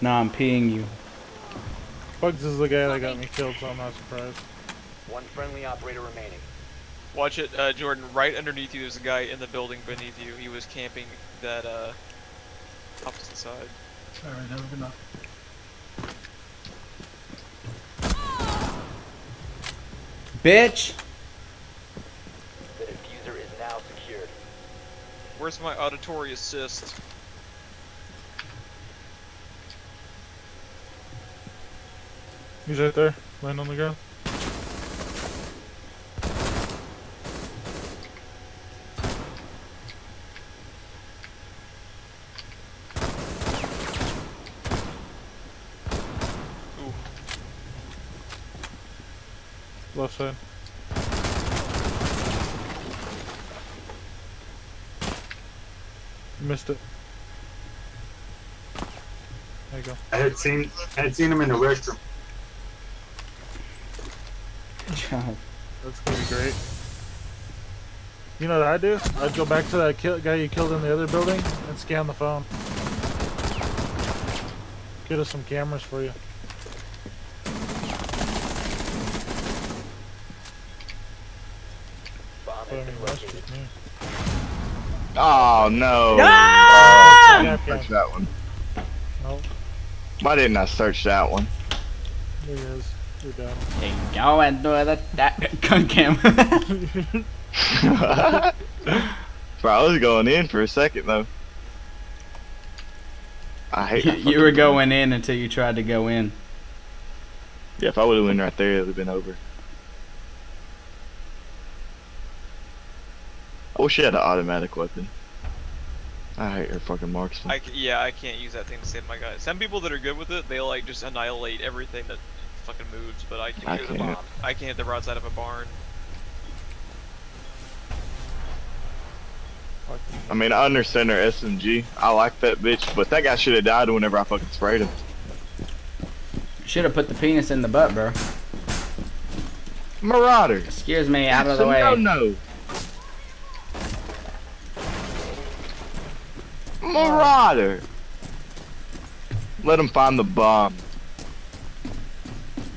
No, I'm peeing you. Bugs is the guy that got me killed, so I'm not surprised. One friendly operator remaining. Watch it, uh, Jordan. Right underneath you, there's a guy in the building beneath you. He was camping that uh, opposite side. Alright, have a good night. Bitch. The defuser is now secured. Where's my auditory assist? He's right there, laying on the ground. Ooh. Left side. Missed it. There you go. I had seen I had seen him in the restroom. You know what I'd do? I'd go back to that kill guy you killed in the other building and scan the phone. Get us some cameras for you. But, I mean, that's just me. Oh no! Ah! Oh, search that one. Nope. Why didn't I search that one? There he is. You're done. Hey, go and do that. that *laughs* gun cam. *laughs* *laughs* *laughs* Bro, I was going in for a second though. I hate. I you were going in until you tried to go in. Yeah, if I would have went right there, it would have been over. I wish she had an automatic weapon. I hate her fucking marksman. I c- yeah, I can't use that thing to save my guys. Some people that are good with it, they like just annihilate everything that fucking moves, but I can I hit the can't. bomb. I can't hit the broadside of a barn. I mean, I understand her SMG. I like that bitch, but that guy should have died whenever I fucking sprayed him. Should have put the penis in the butt, bro. Marauder. Excuse me, out of the way. No, no. Marauder. Let him find the bomb.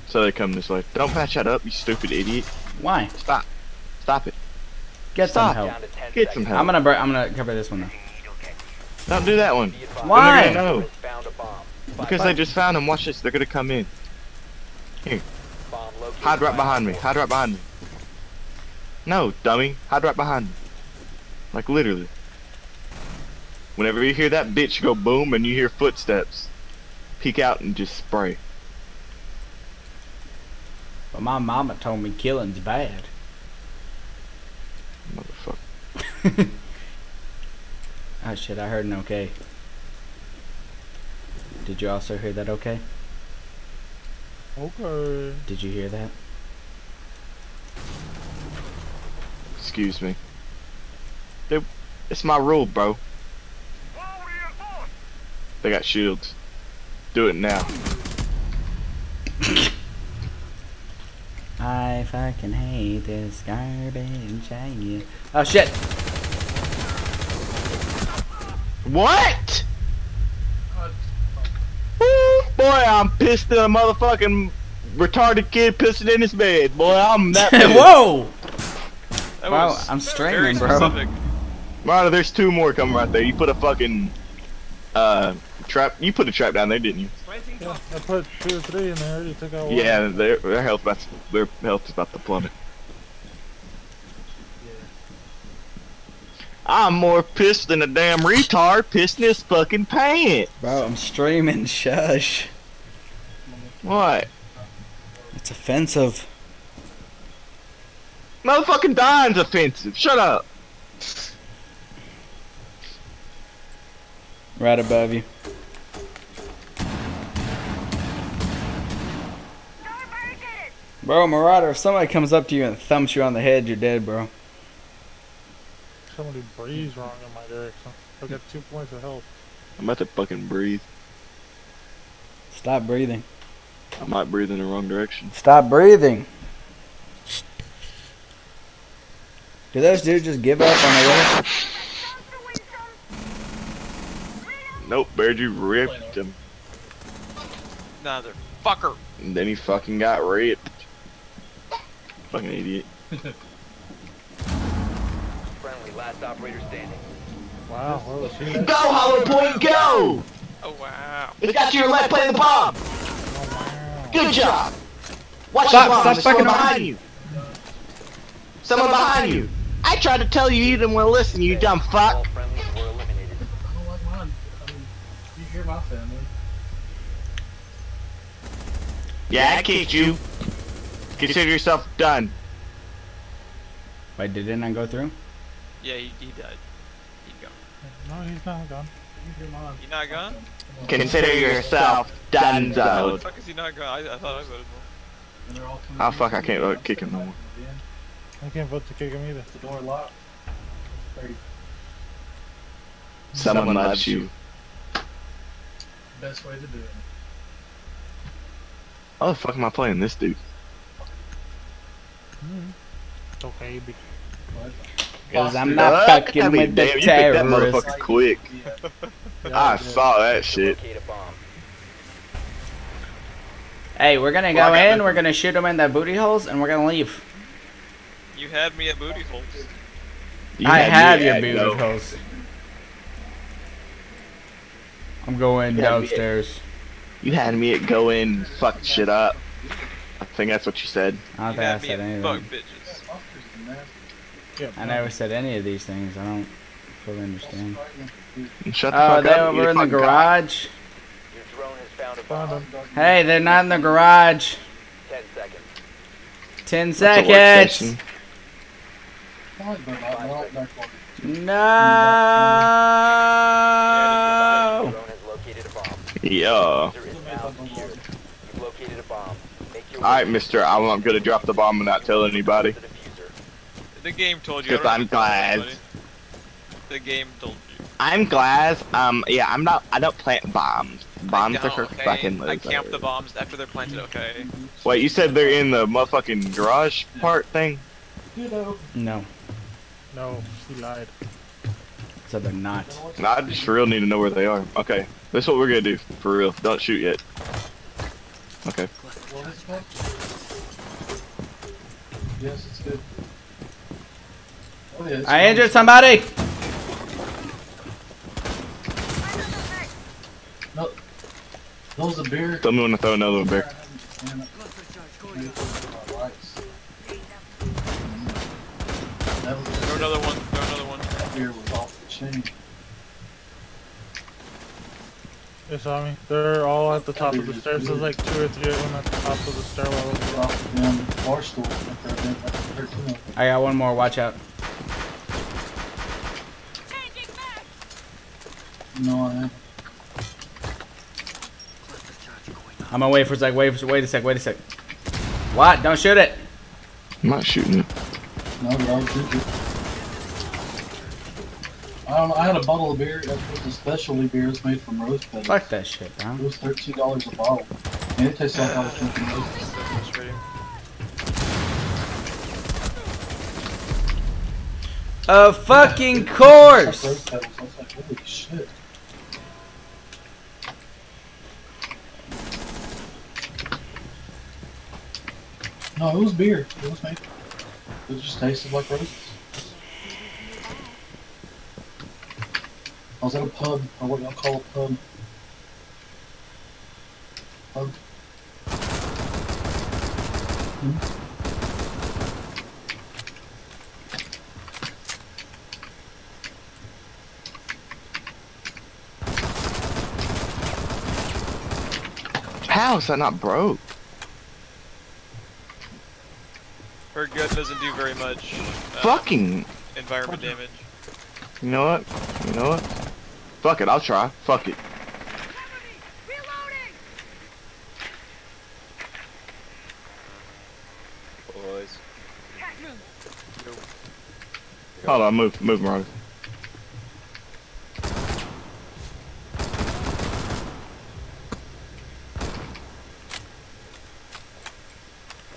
So they come this way. Don't patch that up, you stupid idiot. Why? Stop. Stop it. Get Stop. some help. Get some help. I'm gonna I'm gonna cover this one though. Don't do that one. Why? Then they're. Because they just found him. Watch this. They're gonna come in. Here. Hide right behind me. Hide right behind me. No, dummy. Hide right behind me. Like literally. Whenever you hear that bitch go boom and you hear footsteps, peek out and just spray. But my mama told me killing's bad. Motherfucker. Oh *laughs* shit, I heard an okay. Did you also hear that okay? Okay. Did you hear that? Excuse me. Dude, it's my rule, bro. They got shields. Do it now. *laughs* I fucking hate this garbage. I yeah. Oh shit! What? Woo, boy, I'm pissed at a motherfucking retarded kid pissing in his bed. Boy, I'm *laughs* that. pissed. Whoa! That Wow, was I'm very streaming, bro. Marta, there's two more coming right there. You put a fucking uh trap. You put a trap down there, didn't you? Yeah, I put two or three in there. You took out one. Yeah, their their health about their health is about to plummet. I'm more pissed than a damn retard pissing his fucking pants. Bro, I'm streaming. Shush. What? It's offensive. Motherfucking dying's offensive. Shut up. Right above you. Bro, Marauder, if somebody comes up to you and thumps you on the head, you're dead, bro. Somebody breathes wrong in my direction. I got two points of health. I'm about to fucking breathe. Stop breathing. I might breathe in the wrong direction. Stop breathing. Do those dudes just give up on the way? Nope, Beardy ripped him. Another fucker. And then he fucking got ripped. Fucking idiot. Friendly, last operator standing. Wow, where was he? Go, Hollow Point, go! Oh wow. It's got to your left, play the bomb! Oh, Good job! Watch Stop- the bomb, stop there's someone fucking behind you! Someone behind you! I tried to tell you you didn't want to listen, you dumb fuck! All friendlies were eliminated. I don't like mine. I mean, you hear my family. Yeah, I kicked you. Consider yourself done. Wait, did it not go through? Yeah, he, he died. He's gone. No, he's not gone. You hear mine. He not gone? Consider yourself done, How the fuck is he not gone? I, I thought I voted for him. Oh fuck, I can't vote kick him no more. I can't vote to kick him either. The door locked. Very Someone loves you. best way to do it. Oh the fuck am I playing this dude? It's okay. Be- Cause I'm Uh, not fucking I mean, with the damn, you picked that terrorists. motherfucker quick. *laughs* I saw that shit. Hey, we're gonna Well, go in, the- we're gonna shoot them in the booty holes, and we're gonna leave. You had me at booty holes. You I had me have your at booty no. holes. I'm going You had at- downstairs. You had me at go in, fuck shit up. I think that's what you said. I don't You think I said at fuck anything. bitches. I never said any of these things. I don't fully understand. Shut the Oh, fuck they up. you were in the garage. Your drone has found a bomb. Hey, they're not in the garage. Ten seconds. Ten That's a work seconds. station. I Alright, mister, I'm, I'm gonna drop the bomb and not tell anybody. The game told you. I Because don't I'm have to tell glad. The game told you. I'm glad, um, yeah, I'm not, I don't plant bombs. Bombs are don't, for okay? fucking I camp the bombs after they're planted, okay? Wait, you said they're in the motherfucking garage part thing? No. no, he lied. Said they're not. No, I just for real need to know where they are. Okay, this is what we're gonna do, for real. Don't shoot yet. Okay. What is that? Yes, it's good. Oh, yeah, I fine. injured somebody. No. Those a beer. Tell me when to throw another one, Bear. Throw another one. Throw another one. that beer was off the chain. They saw me. They're all at the top of the stairs. There's like two or three of them at the top of the stairwell. It was off the damn bar stool. Like they're been- like they're two of them. I got one more. Watch out. No, I haven't. I'm gonna wait for a sec. Wait, for, wait a sec. Wait a sec. What? Don't shoot it. I'm not shooting it. No, but don't know. I had a bottle of beer. That was a specialty beer. It's made from rose petals. Fuck that shit, bro. It was thirteen dollars a bottle, and it tastes like I was drinking rose petals. A fucking like course. rose petals. I was like, holy shit. No, it was beer. It was made. It just tasted like roses. Was at a pub, or what y'all call a pub. Pub. How is that not broke? Her gun doesn't do very much. uh, Fucking. Environment damage. You know what? You know what? Fuck it, I'll try. Fuck it. Boys. Hold on, move, move, Mark.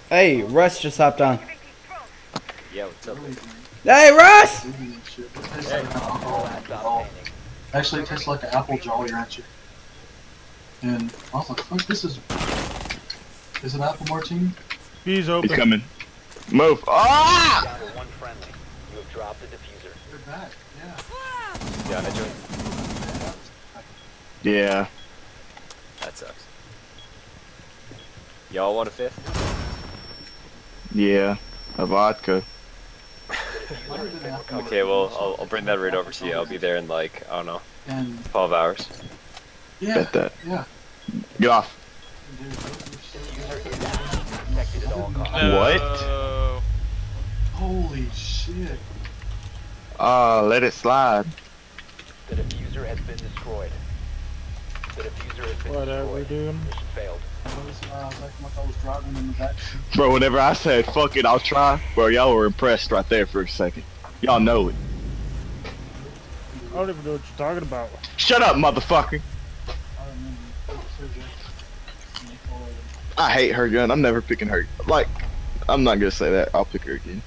Hey, Russ just hopped on. Yeah, what's up? Hey, Russ! Actually, it tastes like an apple Jolly Rancher. And I was like, fuck, this is. Is it apple martini? He's open. He's coming. Move. Ah! Down one friendly. You have dropped the defuser. They're back, yeah. Yeah, I joined. Yeah. That sucks. Y'all want a fifth? Yeah. A vodka. Okay, well, I'll, I'll bring that right over to you. I'll be there in like, I don't know, And 12 hours. yeah, Bet that. yeah. Get off. Protected at all costs. What? No. Holy shit. Uh, let it slide. The defuser has been destroyed. The defuser has been Whatever, destroyed. dude. Mission failed. I was, uh, I was acting like I was driving in the back. Bro, whenever I said fuck it, I'll try, bro, y'all were impressed right there for a second. Y'all know it. I don't even know what you're talking about. Shut up, motherfucker. I remember. Sergio. And they followed him. I hate her gun. I'm never picking her. Like, I'm not gonna say that. I'll pick her again.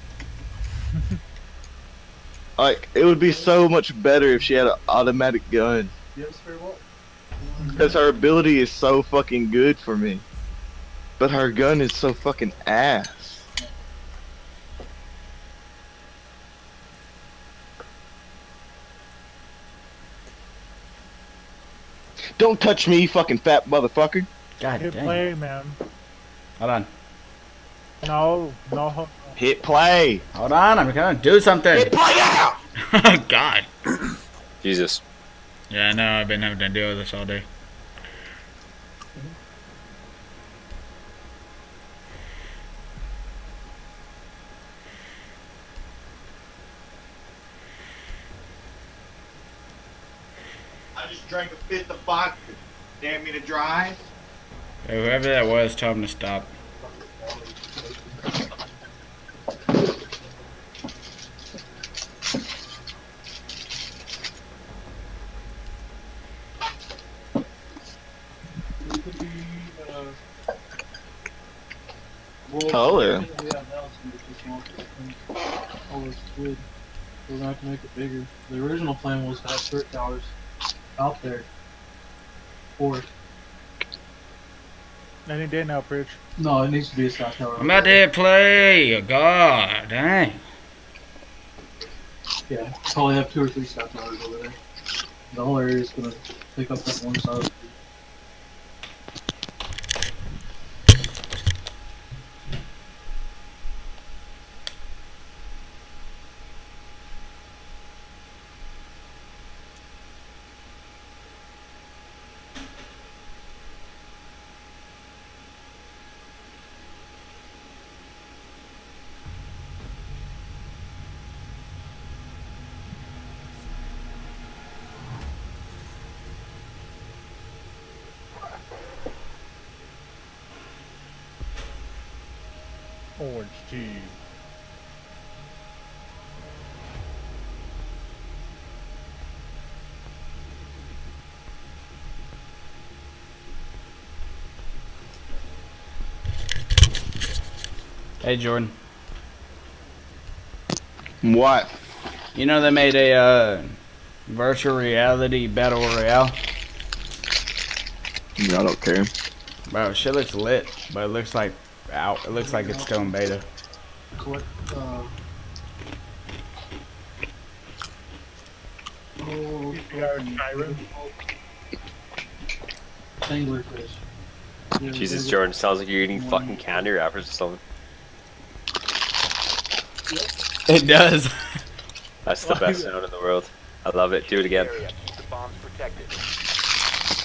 *laughs* like, it would be so much better if she had an automatic gun. You have a spare what? Because her ability is so fucking good for me. But her gun is so fucking ass. Don't touch me, you fucking fat motherfucker. God Hit dang. play, man. Hold on. No, no. Hit play. Hold on, I'm gonna do something. Hit play out! *laughs* God. Jesus. Yeah, I know. I've been having to deal with this all day. Just the a fifth. Damn me to drive. Hey, whoever that was, tell him to stop. It could be, uh, well, Oh, yeah. I we have now some just small things. All this wood. We're gonna have to make it bigger. The original plan was to have turret towers out there. Or Any day now, Prich. no, it needs to be a south tower. I'm about to hit play. Oh God dang. Yeah, probably have two or three south towers over there. The whole area is gonna pick up that one side. Hey, Jordan. What? You know they made a uh, virtual reality battle royale. Yeah, I don't care. Bro, shit looks lit, but it looks like out. It looks like it's still in beta. Collect, uh, oh, anglerfish. Yeah, Jesus, Jordan, sounds like you're eating fucking candy wrappers or something. It does. That's the best sound in the world. I love it. Do it again. The bombs protected.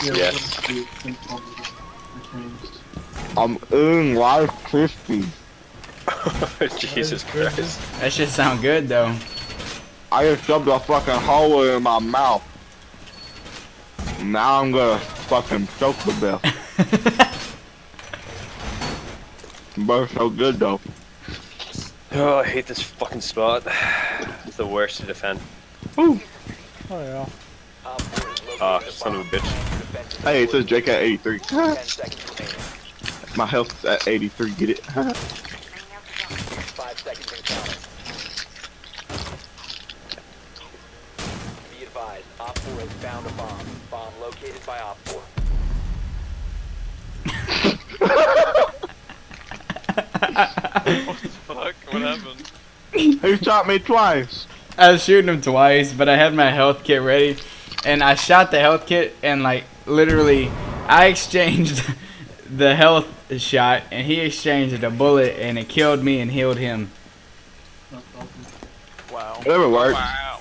Yes. what do you think of the- the changed? I'm in live crispy. *laughs* Jesus Christ. That shit sound good though. I just shoved a fucking hole in my mouth. Now I'm gonna fucking choke the bell. but it's so good though. Oh, I hate this fucking spot. *sighs* It's the worst to defend. Oh yeah. Ah, son of a bitch. Hey, it says JK 83. Ten seconds remaining. My health's at 83, get it? Five seconds and counting. Be advised, Op 4 has found a bomb. Bomb located by Op 4. *laughs* what the fuck? What happened? He shot me twice. I was shooting him twice, but I had my health kit ready, and I shot the health kit, and like literally, I exchanged *laughs* the health shot, and he exchanged a bullet, and it killed me and healed him. Wow. Whatever works. Wow.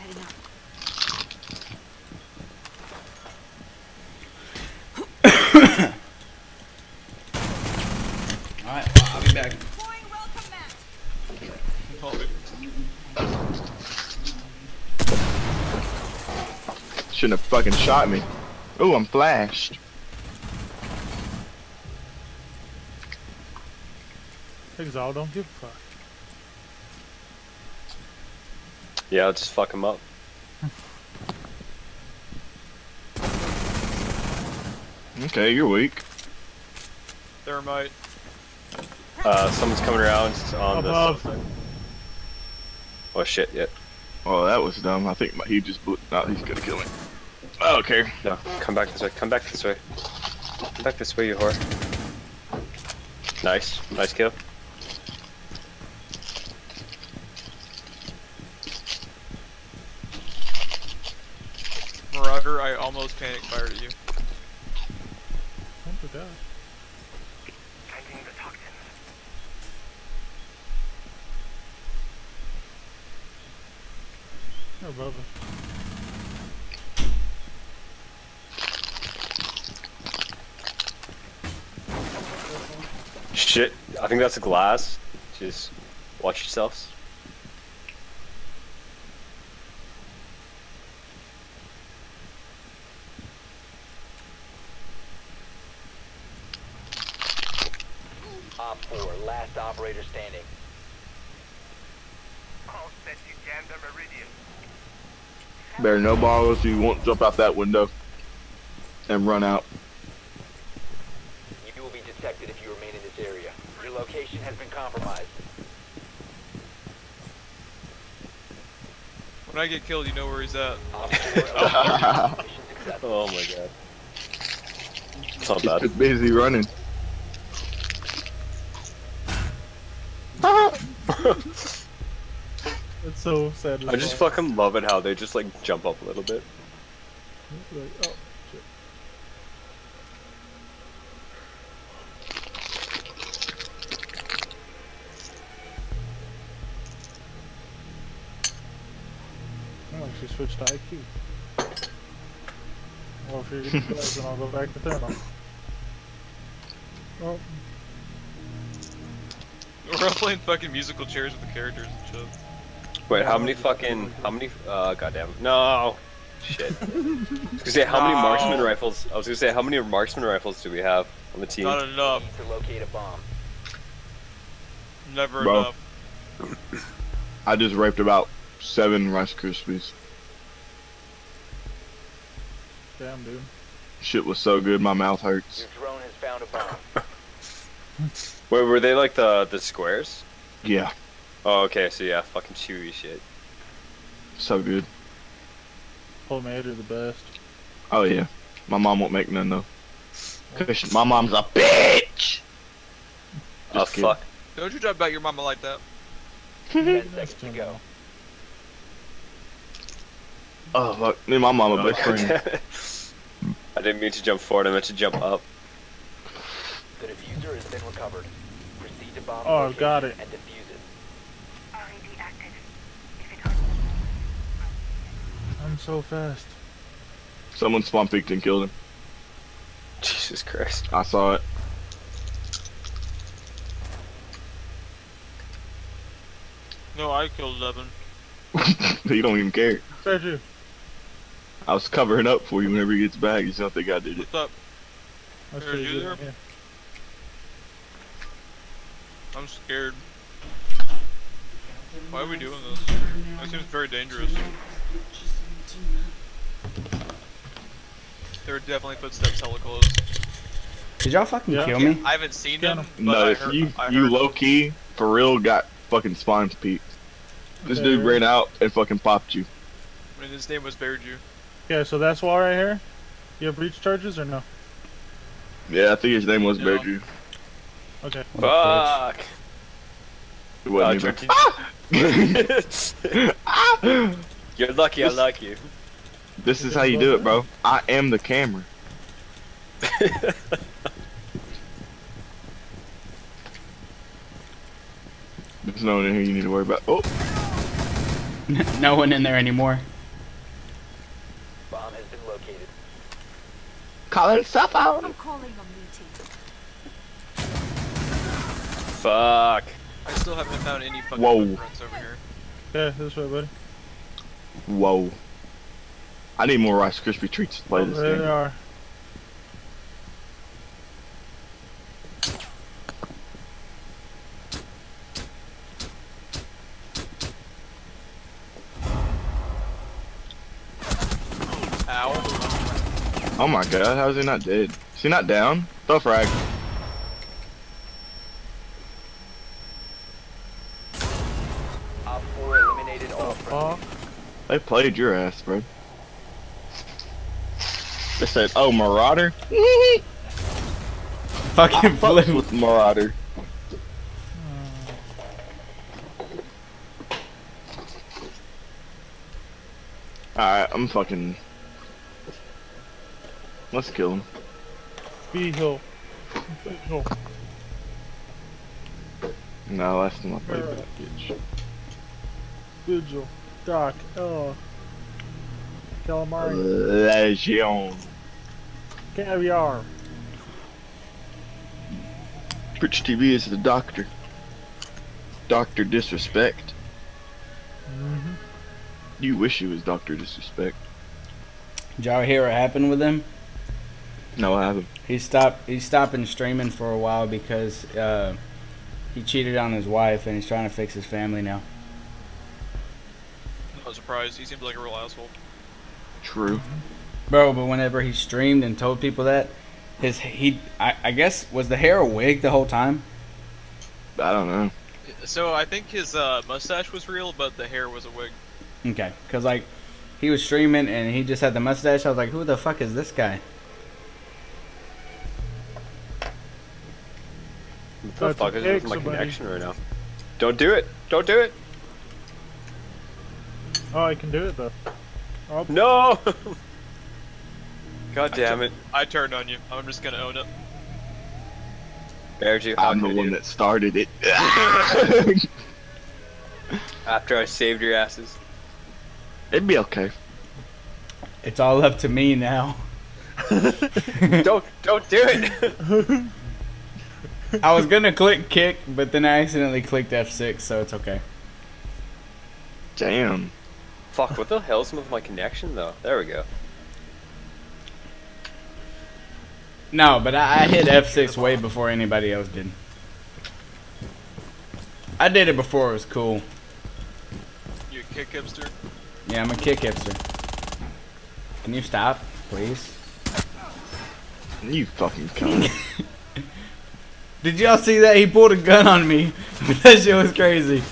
*coughs* All right, I'll be back. Shouldn't have fucking shot me. Ooh, I'm flashed. Exile don't give a fuck. Yeah, I'll just fuck him up. *laughs* Okay, you're weak. Thermite. Uh, someone's coming around on Above. the. Oh shit! Yeah. Oh, that was dumb. I think my, he just blew. No, he's gonna kill me. I don't. No, come back this way. Come back this way. Come back this way, you whore. Nice, nice kill. Marauder, I almost panic fired at you. Oh my god. Finding the toxins. They're above us. Shit, I think that's a Glaz. Just watch yourselves. Op 4, last operator standing. All set to jam the meridian. Better no balls. You won't jump out that window and run out. You will be detected if you remain in this area. Your location has been compromised. When I get killed, you know where he's at. Op 4, mission successful. Oh my god. It's not bad. just busy running. *laughs* It's so sad. I just fucking love it how they just like jump up a little bit. Like. Oh, she switched to IQ. Well, if you're gonna then I'll go back to Thermal. Oh, We're all playing fucking musical chairs with the characters and shit. Wait, how many fucking how many uh goddamn no shit. I was gonna say how many No. marksman rifles I was gonna say how many marksman rifles do we have on the team? Not enough. To locate a bomb. Never Bro. enough. I just raped about seven Rice Krispies. Damn, dude. Shit was so good, my mouth hurts. Your drone has found a bomb. *laughs* Wait, were they like the the squares? Yeah, Oh okay, so yeah, fucking chewy shit. so good. Homemade are the best. Oh yeah, my mom won't make none though. 'Cause my mom's a bitch. Oh kidding. fuck. Don't you talk about your mama like that. *laughs* Ten seconds to go. Oh fuck, me and my mama a Oh, best friend. Damn it. I didn't mean to jump forward, I meant to jump up. The defuser has been recovered. Proceed to bomb Oh, I've got it. and defuse it. RED active. If it holds. I'm so fast. Someone spawn peeked and killed him. Jesus Christ. I saw it. No, I killed Eleven. you *laughs* don't even care. Said you. I was covering up for you whenever he gets back. You don't think I did it. What's up? That's There, you there? Yeah. I'm scared. Why are we doing this? That seems very dangerous. There are definitely footsteps hella close. Did y'all fucking Yeah. kill me? I haven't seen them, No, I if heard, you you low key for real got fucking spawn peeked. This dude ran out and fucking popped you. I mean, his name was Bearju. Okay, so that's wall right here. You have breach charges or no? Yeah, I think his name was Yeah. Bear Okay. Fuck. It wasn't even. Jordan- ah! *laughs* *laughs* You're lucky I like you. This is how you do it, bro. I am the camera. *laughs* There's no one in here you need to worry about. Oh, no one in there anymore. Bomb has been located. Calling stuff out. I'm calling a meeting. Fuck. I still haven't found any fucking Whoa. footprints over here. Yeah, this way, buddy. Whoa. I need more Rice Krispie treats to play Oh, this there game. they are. Oh my god, how is he not dead? Is he not down? Throw a frag. Op 4 eliminated all. They played your ass, bro. They said, oh, Marauder? *laughs* Fucking Fuck blue. with Marauder. *sighs* Alright, I'm fucking... Let's kill him. B hill. B hill. No, that's not play that bitch. Vigil. Doc. Oh. Calamari. Lesion. Caveira. Twitch TV is the doctor. Doctor Disrespect. Mm-hmm. You wish he was Doctor Disrespect. Did y'all hear what happened with him? No, I haven't. He stopped. He's stopping streaming for a while because uh, he cheated on his wife and he's trying to fix his family now. Not surprised. He seems like a real asshole. True. Bro, but whenever he streamed and told people that, his he I, I guess was the hair a wig the whole time. I don't know. So I think his uh, mustache was real, but the hair was a wig. Okay, cause like he was streaming and he just had the mustache. I was like, who the fuck is this guy? What the That's fuck a is with my somebody. connection right now? Don't do it! Don't do it! Oh, I can do it though. Oh, No! *laughs* God damn it. I turned on you. I'm just gonna own it. Bearju, how I'm the one you? that started it. *laughs* *laughs* After I saved your asses. It'd be okay. It's all up to me now. don't don't do it! *laughs* I was gonna click kick, but then I accidentally clicked F6, so it's okay. Damn. Fuck, what the hell's with my connection though? There we go. No, but I, I hit F6 way before anybody else did. I did it before it was cool. You a kick hipster? Yeah, I'm a kick hipster. Can you stop, please? You fucking cunt. *laughs* Did y'all see that? He pulled a gun on me. *laughs* that shit was crazy.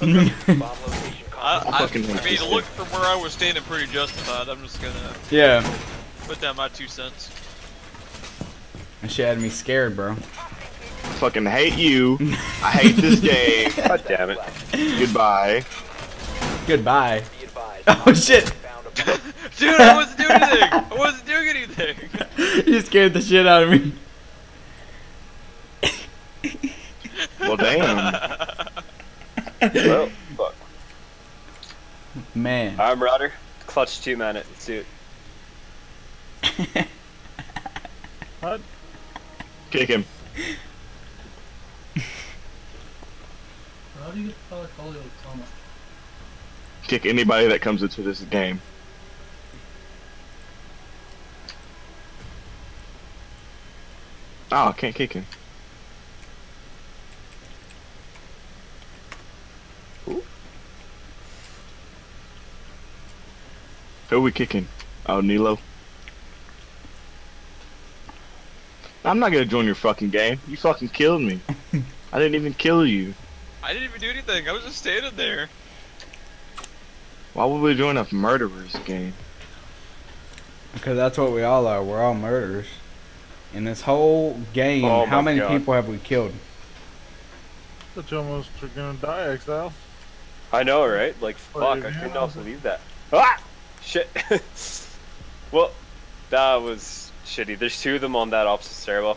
I, I, fucking I mean, look from where I was standing, pretty justified. I'm just gonna yeah, put down my two cents. that shit had me scared, bro. fucking hate you. I hate this game. *laughs* God damn it. Goodbye. Goodbye. *laughs* Oh shit! Dude, I wasn't doing anything. I wasn't doing anything. you scared the shit out of me. Well, damn. Well, fuck. Man. I'm Router. Clutch two man it. Let's do it. *laughs* what? Kick him. How do you get the color folio Toma? Kick anybody that comes into this game. Oh, I can't kick him. Who are we kicking? Oh, Nilo. I'm not gonna join your fucking game. You fucking killed me. *laughs* I didn't even kill you. I didn't even do anything. I was just standing there. Why would we join a murderer's game? Because that's what we all are. We're all murderers. In this whole game, Oh how many God. people have we killed? But you almost are gonna die, Exile. I know, right? Like, fuck, I could not believe that. Ah! Shit. *laughs* well, that was shitty. There's two of them on that opposite stairwell.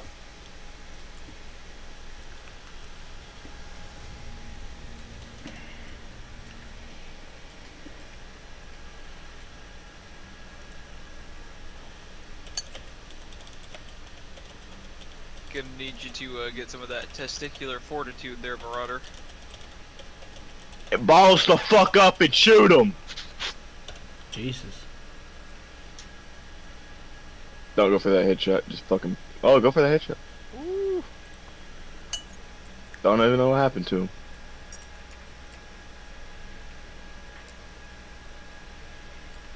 Gonna need you to uh, get some of that testicular fortitude there, Marauder. Balls the fuck up and shoot him. Jesus. Don't go for that headshot. Just fucking. Oh, go for that headshot. Don't even know what happened to him.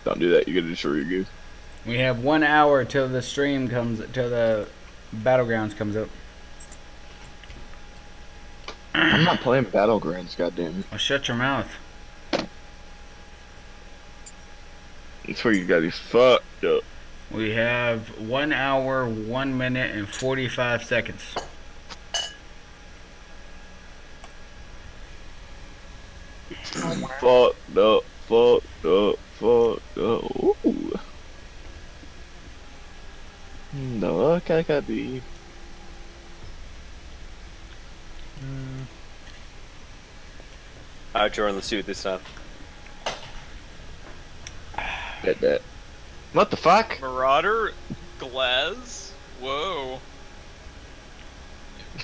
Don't do that. You're gonna destroy your goose. We have one hour till the stream comes, till the battlegrounds comes up. I'm not playing Battlegrounds, goddamn. Well, shut your mouth. That's where you gotta be fucked up. We have one hour, one minute, and 45 seconds. Fucked up, fucked up, fucked up. Ooh. No, okay, I gotta be. Mm. Alright, Jordan, let's do it this time. Bet that. What the fuck? Marauder, Glaz. Whoa.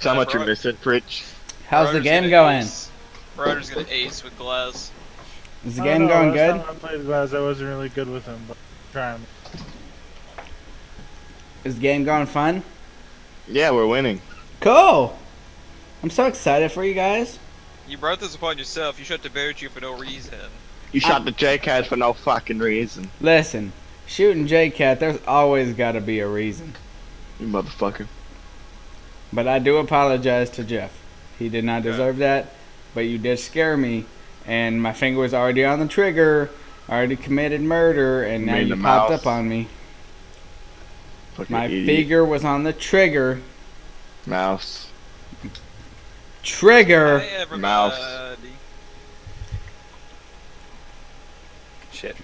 How much you're missing, Prich? How's the game gonna going? Ace. Marauder's gonna ace with Glaz. Is the game know, going good? time I played Glaz, I wasn't really good with him, but I'm trying. Is the game going fun? Yeah, we're winning. Cool. I'm so excited for you guys. You brought this upon yourself. You shot the bear you for no reason. You shot the J-Cat for no fucking reason. Listen, shooting J-Cat, there's always got to be a reason. You motherfucker. But I do apologize to Jeff. He did not deserve that, but you did scare me, and my finger was already on the trigger, already committed murder, and You now you popped mouse? up on me. Fucking My idiot. finger was on the trigger. Mouse. Trigger. Mouse. Shit.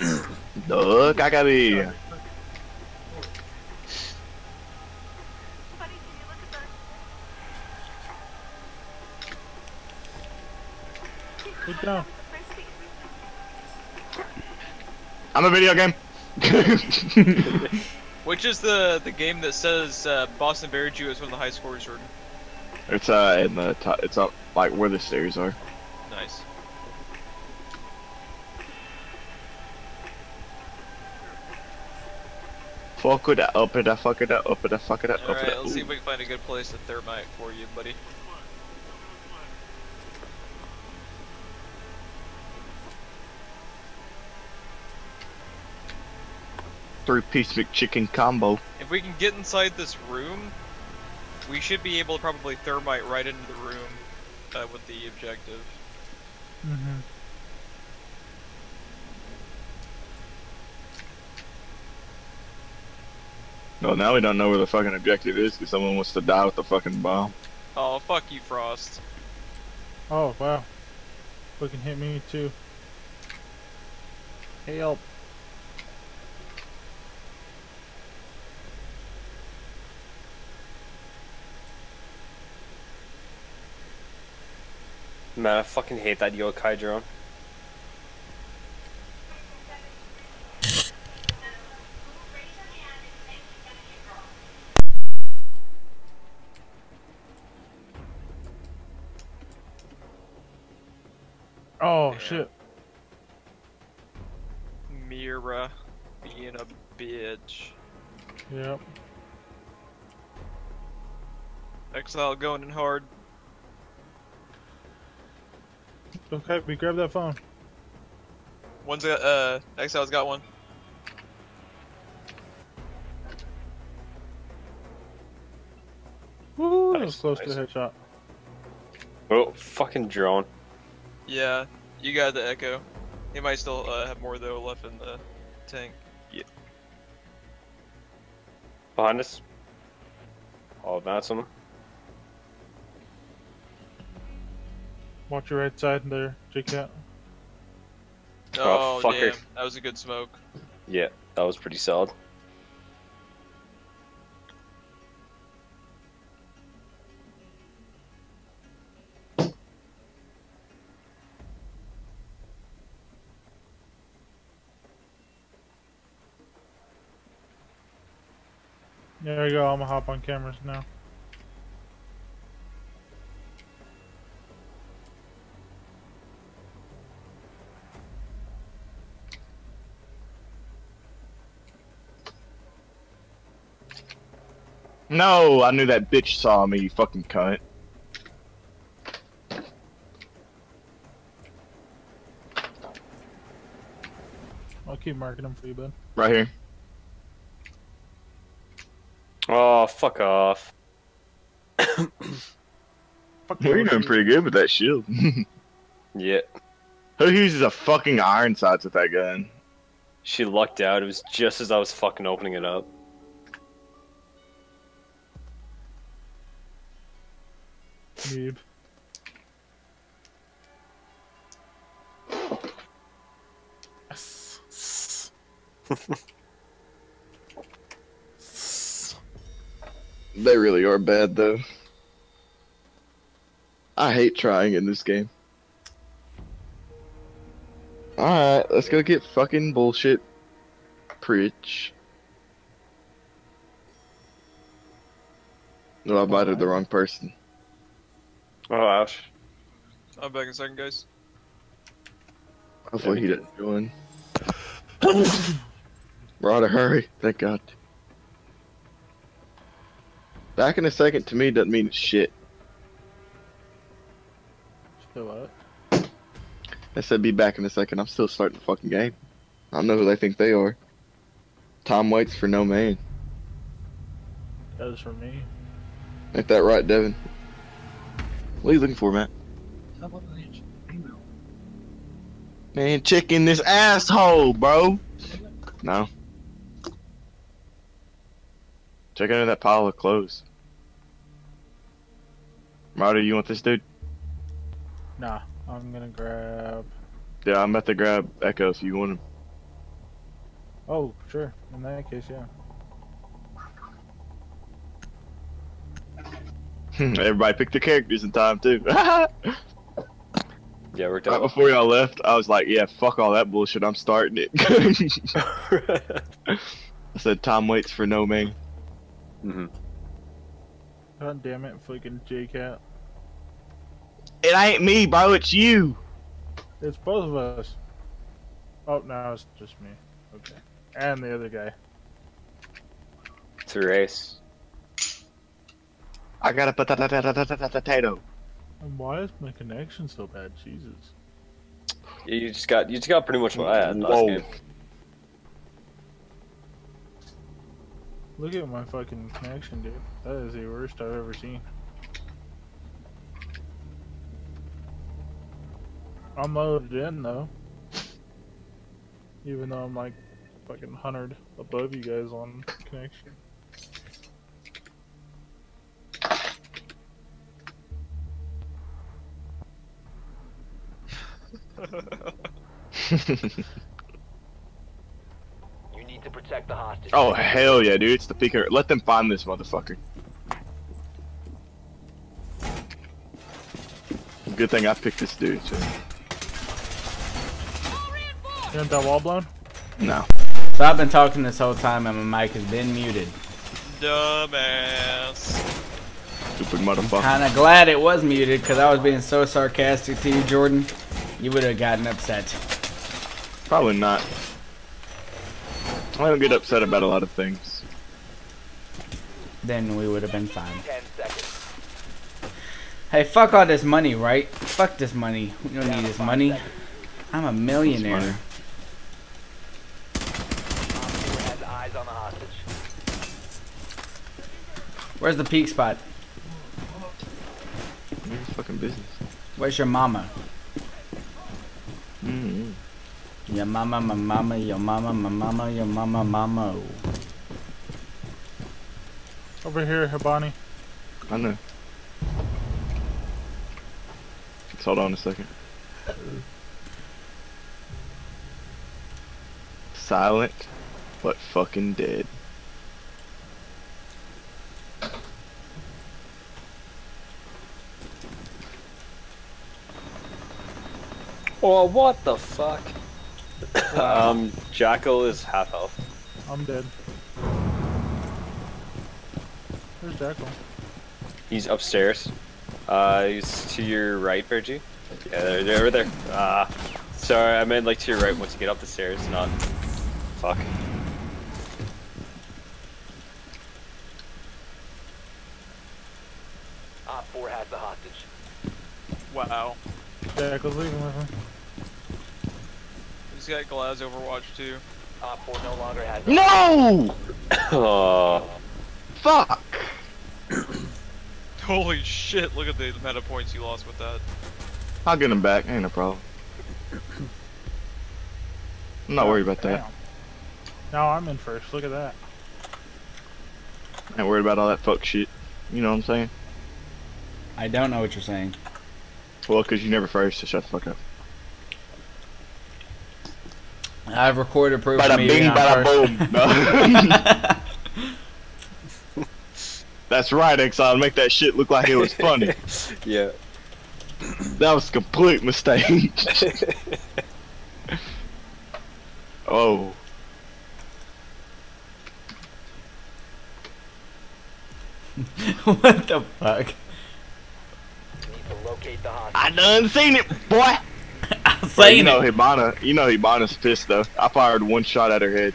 *laughs* Look, I gotta. Good job. I'm a video game. *laughs* *laughs* Which is the the game that says uh, Boston Bear Jew is one of the high scorers, Jordan? It's uh in the top. It's up like where the stairs are. Nice. Fuck it up it, fuck it up, up it, up, fuck it up, up Alright, it. let's see if we can find a good place to thermite for you, buddy. Three piece McChicken combo. If we can get inside this room, we should be able to probably thermite right into the room uh, with the objective. Mm-hmm. No, now we don't know where the fucking objective is because someone wants to die with the fucking bomb. Oh, fuck you, Frost. Oh, wow. Fucking hit me too. Help. Man, I fucking hate that yokai drone. Oh, shit. Mira being a bitch. Yep. Exile going in hard. Okay, we grab that phone. One's got, uh, Exile's got one. Woo, that was close to a headshot. Oh, fucking drone. Yeah, you got the Echo. He might still uh, have more though left in the tank. Yeah. Behind us. Oh, that's him. Watch your right side there, J-Cat. Oh, Oh, fucker. damn, that was a good smoke. Yeah, that was pretty solid. There we go, I'm gonna hop on cameras now. No, I knew that bitch saw me, you fucking cunt. I'll keep marking them for you, bud. Right here. Oh, fuck off. You're doing pretty good with that shield. *laughs* Yeah. Who uses a fucking iron sights with that gun? She lucked out. It was just as I was fucking opening it up. Noob. They really are bad though. I hate trying in this game. Alright, let's go get fucking bullshit. Preach. No, I invited the wrong person. Oh, ouch. I'm back in a second, guys. Hopefully he didn't join. We're out of hurry. Thank God. Back in a second to me doesn't mean shit. So what? I said be back in a second. I'm still starting the fucking game. I don't know who they think they are. Tom waits for no man. That was for me. Ain't that right, Devon? What are you looking for, Matt? Man, checking this asshole, bro. No. Check under that pile of clothes. Marty, you want this dude? Nah, I'm gonna grab. Yeah, I'm about to grab Echo if you want him. Oh, sure. In that case, yeah. *laughs* Everybody picked the characters in time too. *laughs* yeah, we're Right done. before y'all left, I was like, "Yeah, fuck all that bullshit. I'm starting it." *laughs* I said, "Tom waits for no man." Mm-hmm. God damn it, fucking J Cat. It ain't me, bro. It's you. It's both of us. Oh, no, it's just me. Okay. And the other guy. It's a race. I got a potato. And why is my connection so bad? Jesus. You you just got you just got pretty much what I had last Whoa. game. Look at my fucking connection, dude. That is the worst I've ever seen. I'm loaded in though. Even though I'm like fucking 100 above you guys on connection. You need to protect the hostage. oh hell yeah, dude! It's the picker. Let them find this motherfucker. Good thing I picked this dude. So. You want that wall blown? No. So I've been talking this whole time and my mic has been muted. Dumbass. Stupid motherfucker. Kinda glad it was muted because I was being so sarcastic to you, Jordan. You would have gotten upset. Probably not. I don't get upset about a lot of things. Then we would have been fine. Ten seconds. Hey, fuck all this money, right? Fuck this money. We don't need this money. I'm a millionaire. money? Who has eyes on the hostage? Where's the peak spot? Your fucking business. Where's your mama? Mm-hmm. Your mama, my mama, your mama, my mama, your mama, mama. Over here, Hibana. I know. Just hold on a second. Silent, but fucking dead. Oh, what the fuck? *coughs* um, Jackal is half health. I'm dead. Where's Jackal? He's upstairs. Uh, he's to your right, Virgie. Yeah, they're, they're over there. Ah, sorry, I meant like to your right once you get up the stairs, not. Fuck. Op 4 has the hostage. Wow. Jackal's leaving with him. He's got glass Overwatch too. Ah, Op 4 no longer has. No! Oh. *coughs* Fuck! *coughs* Holy shit! Look at the meta points you lost with that. I'll get him back. Ain't no problem. I'm not worried about that. Damn. Now I'm in first. Look at that. I Ain't worried about all that fuck shit. You know what I'm saying? I don't know what you're saying. Well, because you never first, so shut the fuck up. I've recorded proof Bada of me bing, being on bada first. boom. No. *laughs* *laughs* That's right, Exile. Make that shit look like it was funny. *laughs* yeah. That was a complete mistake. oh. what the fuck? Need to locate the hostage. I done seen it, boy. *laughs* I Bro, seen you know it. Hibana, you know Hibana's pissed though. I fired one shot at her head.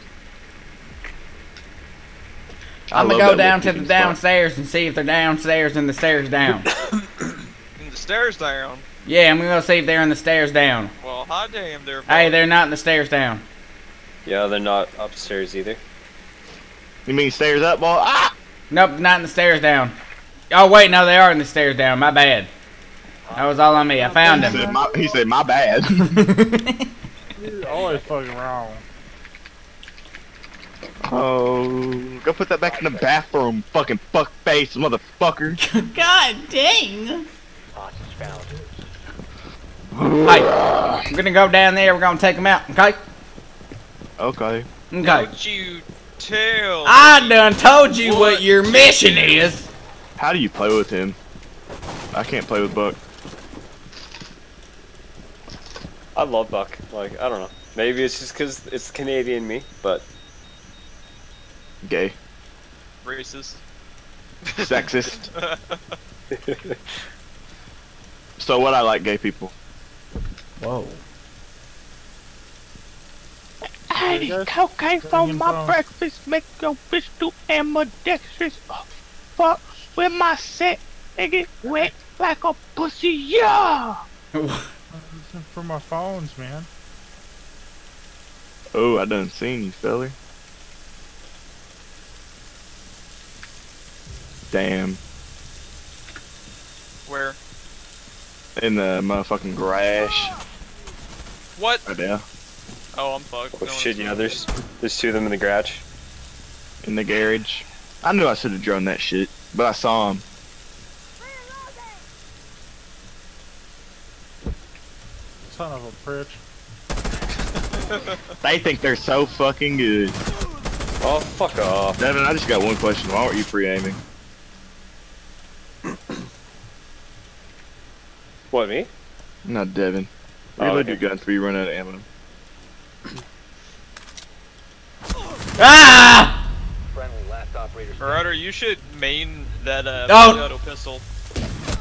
I I'm gonna go down to the kicking spot. downstairs and see if they're downstairs and the stairs down. *coughs* And the stairs down. yeah, I'm gonna go see if they're in the stairs down. Well, hot damn, there. Hey, they're not in the stairs down. Yeah, they're not upstairs either. You mean stairs up, boy? Ah! Nope, not in the stairs down. Oh wait, no, they are in the stairs down. My bad. That was all on me. I found He him. said, my, he said, my bad. *laughs* You're always fucking wrong. oh, go put that back in the bathroom, fucking fuck face, motherfucker. *laughs* God dang. Hey, I'm gonna go down there. We're gonna take him out. Okay. Okay. Okay. Don't you tell. I done told you what your mission is. How do you play with him? I can't play with Buck. I love Buck. Like, I don't know. Maybe it's just because it's Canadian me, but Gay. Racist. Sexist. *laughs* So what I like gay people. Whoa. I eat cocaine for my breakfast, make your bitch do ambidextrous. Oh, fuck with my set, nigga wet like a pussy, yeah. *laughs* For my phones, man. Oh, I done seen you, fella. Damn. Where? In the motherfucking garage. What? Right there. Oh, I'm fucked. oh No shit, yeah, there's there's two of them in the garage. In the garage. I knew I should have drawn that shit, but I saw him. Son of a bitch. They think they're so fucking good. Oh, fuck off. Devon, I just got one question. Why weren't you free aiming? What, me? Not Devon. Oh, Reload okay. your guns before you run out of ammo. Ah! Friendly last operator. Marauder, you should main that uh, Oh. auto pistol.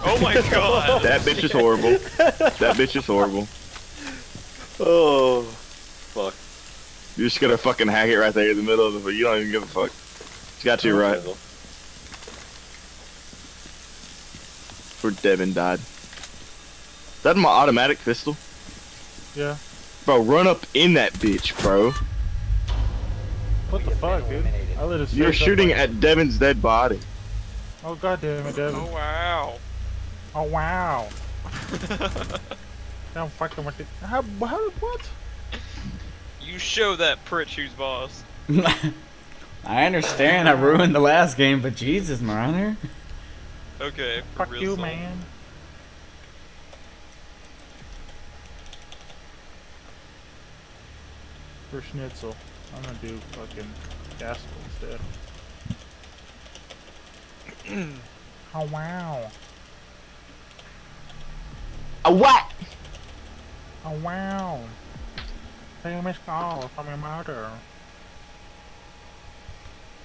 Oh my *laughs* god. That bitch is horrible. that bitch is horrible. Oh, fuck. You're just gonna fucking hack it right there in the middle of the. You don't even give a fuck. It's got you right. Where Devon died. Is that my automatic pistol? Yeah. Bro, run up in that bitch, bro. What the fuck, dude? I lit his You're shooting like- at Devon's dead body. Oh god damn it, Devon. Oh wow. Oh wow. *laughs* Don't fucking with it. How, how, what? You show that Prich who's boss. *laughs* I understand I ruined the last game, but Jesus, Marauder. Okay. for Fuck real you, soul. man. For schnitzel. I'm gonna do fucking Gaskell instead. *clears throat* oh wow. A what? Oh wow. Famous call from your mother.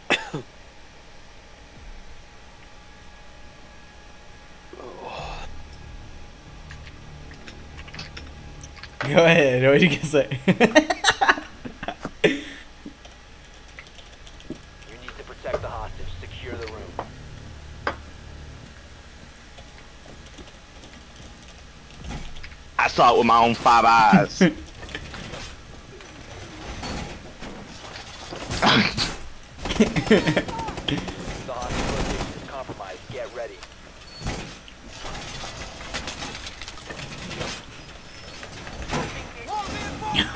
*coughs* Go ahead. What you gonna say? *laughs* I saw it with my own five eyes. *laughs* *laughs*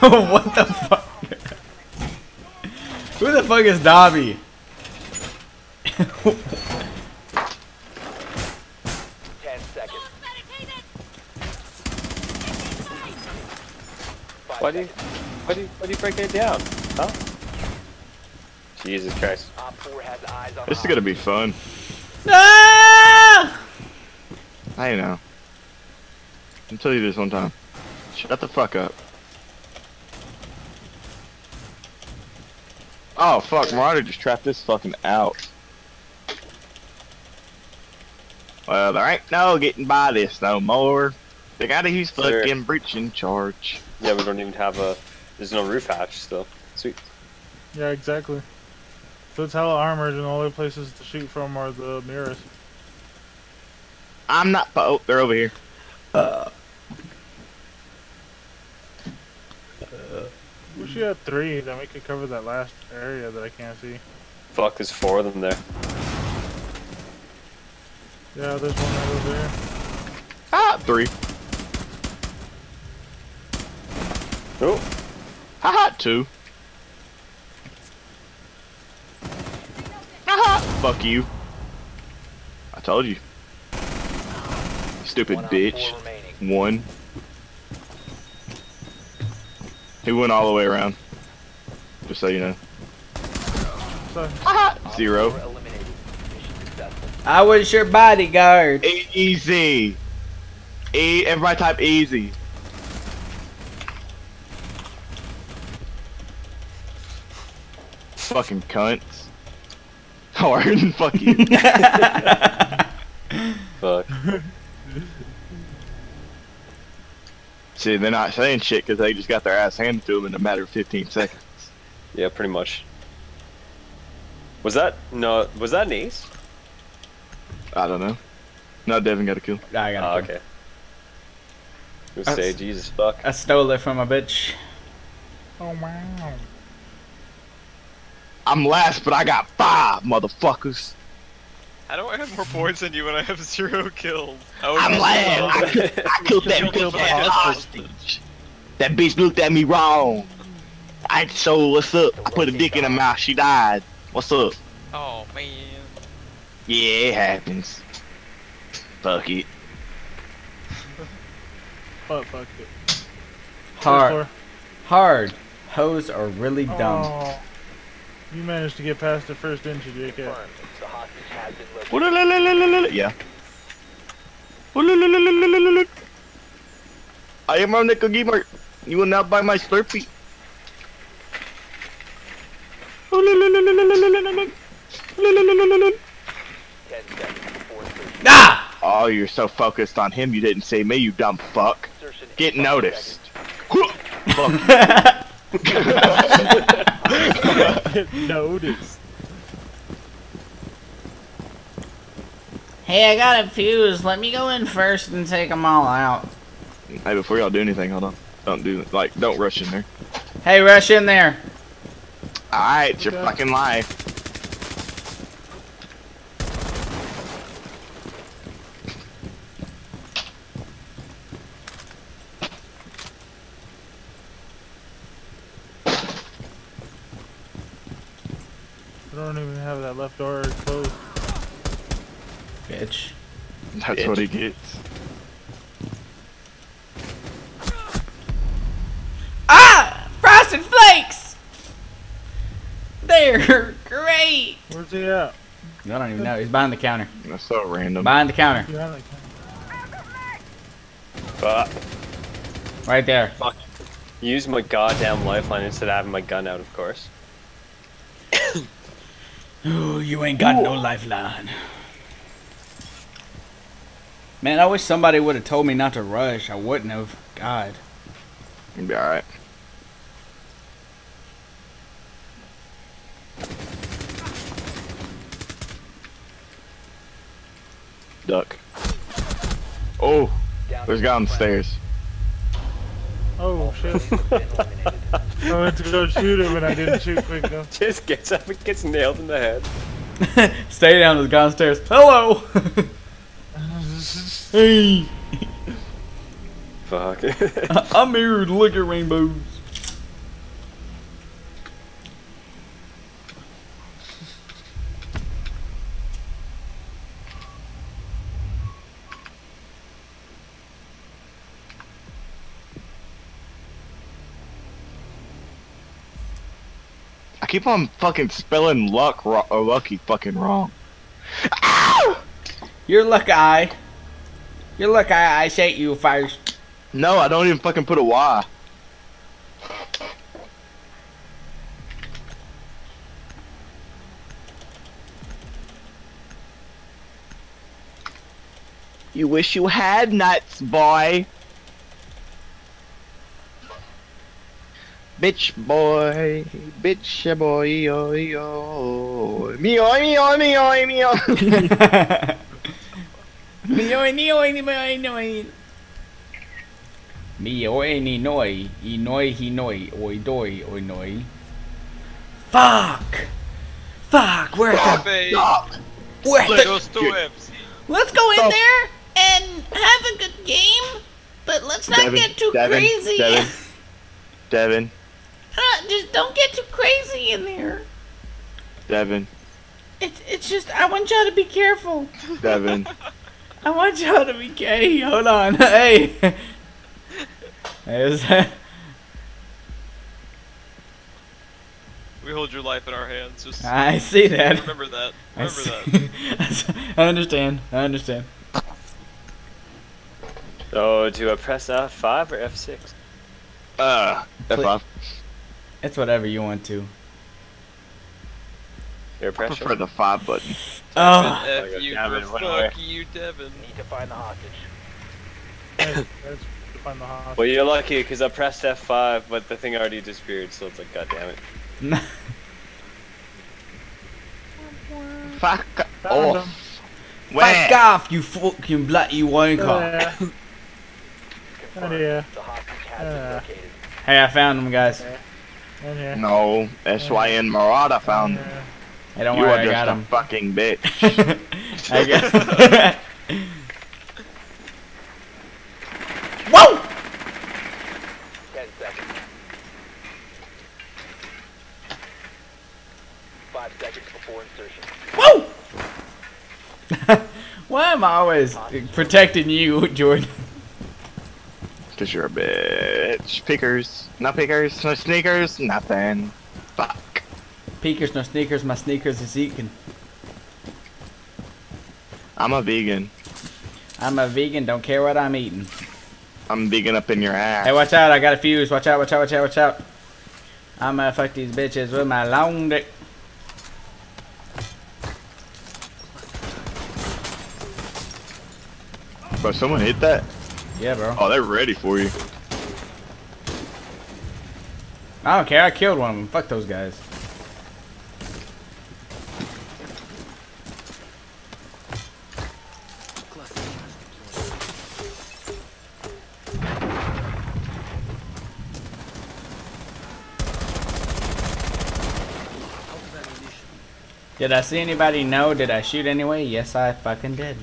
what the fuck? Who the fuck is Dobby? *laughs* Why do you, why do you, why do you break it down? Huh? Jesus Christ. Op 4 has eyes on This is gonna be fun. Ah! I know. I'll tell you this one time. Shut the fuck up. Oh fuck, Marauder just trapped this fucking out. Well, there ain't no getting by this no more. They gotta use Sure. fucking breaching charge. Yeah, we don't even have a. There's no roof hatch still. Sweet. Yeah, exactly. So it's hella armored, and all the places to shoot from are the mirrors. I'm not. Oh, they're over here. Uh. We should have three, then we could cover that last area that I can't see. Fuck, there's four of them there. Yeah, there's one right over there. Ah, three. Oh. Haha, two. Haha, fuck you. I told you. Stupid bitch. One. He went all the way around. Just so you know. Haha, zero. I was your bodyguard. Easy. E everybody type easy. Fucking cunts. How *laughs* hard. Fuck you. *laughs* Fuck. See, they're not saying shit because they just got their ass handed to them in a matter of 15 seconds. Yeah, pretty much. Was that no? Was that an ace? I don't know. No, Devin got a kill. I got Oh, a ah, kill. okay. Who say Jesus fuck? I stole it from a bitch. Oh wow. I'm last, but I got five, motherfuckers. How do I have more points than you when I have zero kills? I was I'm last. I, killed- I killed that bitch at hostage. That bitch looked at me wrong. I so what's up? I put a dick in her mouth. She died. What's up? Oh man. Yeah, it happens. Fuck it. *laughs* But fuck it. Hard. Hard. Hoes are really dumb. Oh, you managed to get past the first injury, didn't JK? Yeah. I am on the cookie mart. You will not buy my Slurpee. Nah! Oh, you're so focused on him, you didn't see me, you dumb fuck. Get noticed. fuck *laughs* Noticed. *laughs* Hey, I got a fuse. Let me go in first and take them all out. Hey, before y'all do anything, hold on. Don't do like don't rush in there. Hey, rush in there. Alright, it's your Okay. fucking life. Don't even have that left door closed. Bitch. That's what he gets. Ah! Frosted Flakes! They're great! Where's he at? I don't even know. He's behind the counter. That's so random. Behind the counter. Yeah, like, Fuck. Right there. Fuck. Use my goddamn lifeline instead of having my gun out, of course. *coughs* Ooh, you ain't got no lifeline. Man, I wish somebody would have told me not to rush. I wouldn't have. God. You'll be alright. Duck. Oh, there's a guy on the stairs. oh shit. *laughs* Been eliminated. I went to go shoot him and I didn't shoot quick enough. *laughs* Just gets up and gets nailed in the head. *laughs* Stay down has gone downstairs. Hello. *laughs* hey. Fuck. I'm here to look at rainbows. I keep on fucking spelling luck ro- or lucky fucking wrong. You're lucky. I. You're lucky. I shot you first. No, I don't even fucking put a Y. You wish you had nuts, boy. Bitch boy, bitch boy, yo yo. Me oi, me oi, me oi, me oi. *laughs* Me oi ni oi ni oi noi. Me oi ni noi. I noi he noi. Oi doi oi noi. Fuck. Fuck. We're at the. We're at the. Goes to MC. Let's go in there and have a good game, but let's not Devin, get too Devin, crazy. Devin, *laughs* Devin, Uh, just don't get too crazy in there. Devin, It's it's just I want y'all to be careful. Devin. *laughs* I want y'all to be gay. Hold on. *laughs* Hey. Hey, is that? We hold your life in our hands. Just I see that. Remember that. *laughs* I that. I understand. I understand. So, do I press F5 or F6? Uh, F5. It's whatever you want to. Your I prefer the five button. Oh. F you Devin, for went away. fuck you, Devin. Need to find the hostage. That's, that's to find the hostage. Well, you're lucky because I pressed F5, but the thing already disappeared, so it's like, god damn it. *laughs* Fuck off. him. Fuck off, you fucking bloody wanker. Yeah. *laughs* Oh, yeah. The hostage has Uh. been located. Hey, I found him, guys. And yeah. No, SYN Marauder found him. Hey, don't you worry, are I just got a him. fucking bitch. *laughs* *laughs* I got. *laughs* Whoa! Ten seconds. Five seconds before insertion. Whoa! Why am I always protecting you, Jordan? Cause you're a bitch. Pickers. No pickers, no sneakers, nothing. Fuck. Peekers, no sneakers, my sneakers is eating. I'm a vegan. I'm a vegan, don't care what I'm eating. I'm vegan up in your ass. Hey, watch out, I got a fuse. Watch out, watch out, watch out, watch out. I'm gonna fuck these bitches with my long dick. Bro, someone hit that? Yeah, bro. Oh, they're ready for you. I don't care, I killed one of them. Fuck those guys. Did I see anybody? No. Did I shoot anyway? Yes, I fucking did.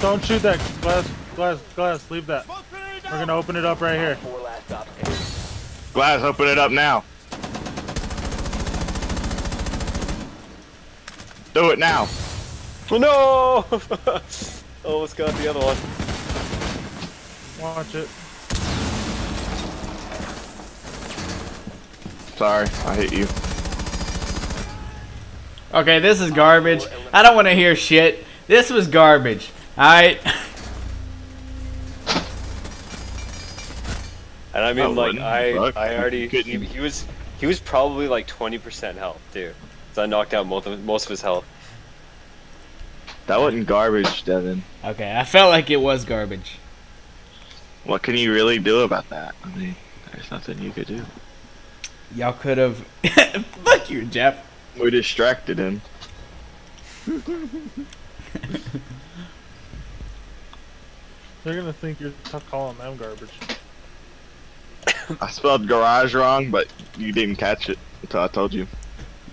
Don't shoot that glass, glass, glass. Leave that. We're gonna open it up right here. Four last stops. Glass, open it up now. Do it now. No! *laughs* Oh, Almost got the other one. Watch it. Sorry, I hit you. Okay, this is garbage. I don't want to hear shit. This was garbage. Alright? And I mean, I like. I, Fuck, I already, he, he was, he was probably like 20% health, too. So I knocked out most of, most of his health. That wasn't garbage, Devin. Okay, I felt like it was garbage. What can you really do about that? I mean, there's nothing you could do. Y'all could have. *laughs* Fuck you, Jeff. We distracted him. *laughs* They're gonna think you're t- calling them garbage. *coughs* I spelled garage wrong, but you didn't catch it until I told you.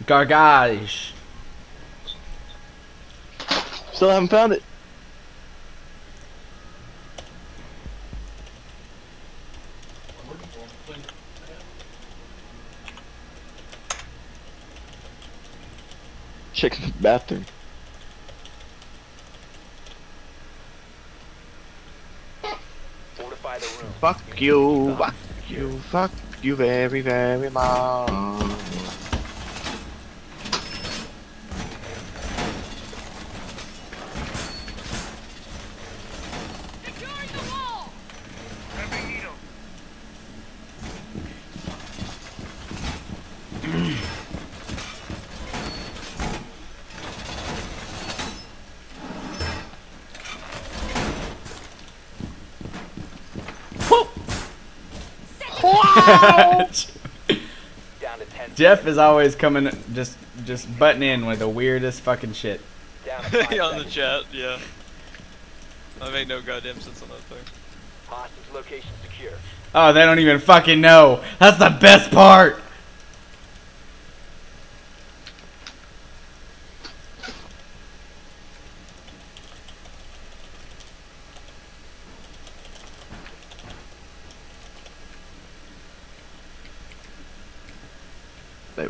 Gargage. Still haven't found it. Check the bathroom. Fortify the room. Fuck you, fuck you, fuck you very, very much. Down to 10 Jeff is always coming, just just butting in with the weirdest fucking shit. Down *laughs* on the chat, yeah. I make no goddamn sense on that thing. Hostage location secure. Oh, they don't even fucking know. That's the best part.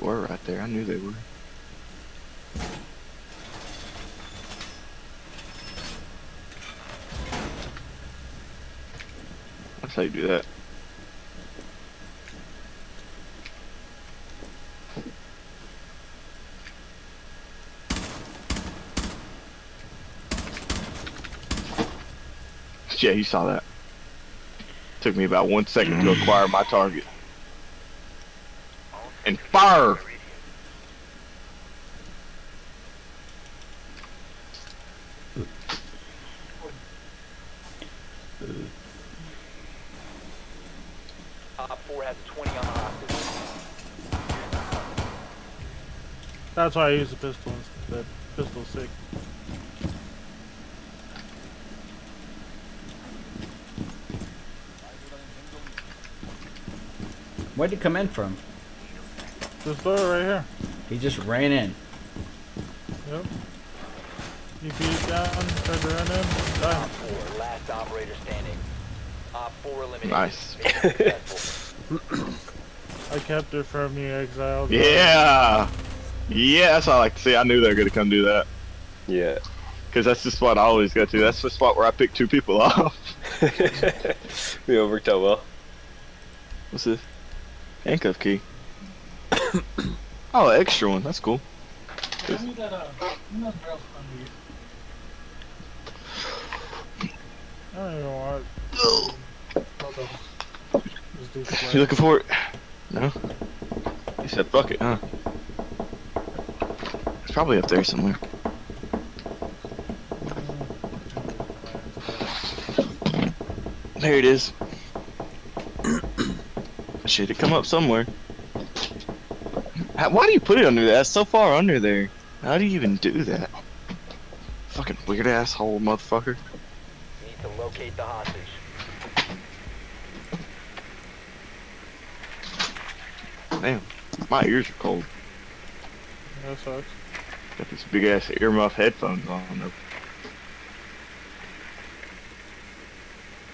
Were right there. I knew they were. That's how you do that. Yeah, you saw that. Took me about one second to acquire my target. And fire! Op 4 has 20 on the hostage. That's why I use the pistol instead. Pistol's sick. Where'd you come in from? This door right here. He just ran in. Yep. You beat down, tried to run in, die. Op 4, last operator standing. Op 4 eliminated. Nice. *coughs* I kept her from you, exiled. Yeah! Yeah, that's all I like to see. I knew they were gonna come do that. Yeah. Because that's the spot I always go to. That's the spot where I pick two people *laughs* off. *laughs* we all worked out well. What's this? Handcuff key. *coughs* oh, extra one. That's cool. Give that, uh, give me that barrel from you. I don't even want Just do You looking for it? No? He said fuck it, huh? It's probably up there somewhere. There it is. *coughs* Should it come up somewhere. How, why do you put it under there? That's so far under there. How do you even do that? Fucking weird asshole motherfucker. Need to locate the hostage. Damn, my ears are cold. That sucks. Got these big ass earmuff headphones on. They're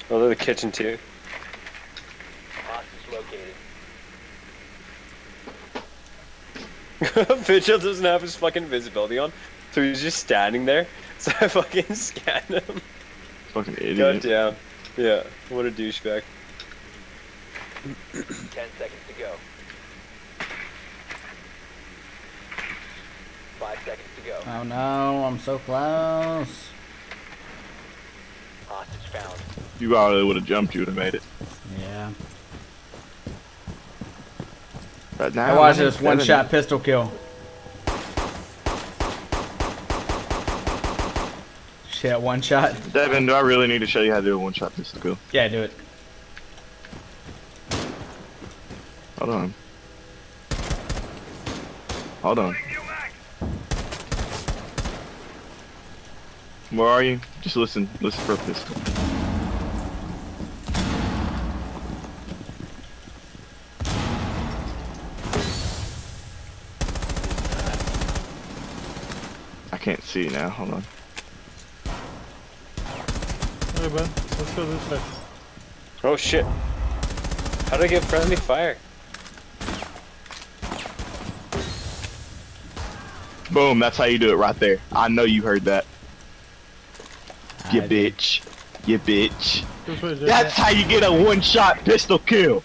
Oh, they're the kitchen too. Hostage located. *laughs* Vigil doesn't have his fucking visibility on, so he's just standing there. *laughs* So I fucking scanned him. Fucking idiot. God damn. Yeah, what a douchebag. 10 seconds to go. 5 seconds to go. Oh no, I'm so close. Hostage found. You probably would have jumped, you would have made it. Yeah. But I now watched I'm this one shot pistol kill. Shit, one shot. Devin, do I really need to show you how to do a one shot pistol kill? Yeah, do it. Hold on. Hold on. Where are you? Just listen. Listen for a pistol. Can't see now. Hold on. Hey, Ben, let's go this way. Oh shit. How do I get friendly fire? Boom, that's how you do it right there. I know you heard that. You I did. bitch. You bitch. This way, Jay. That's how you get a one-shot pistol kill.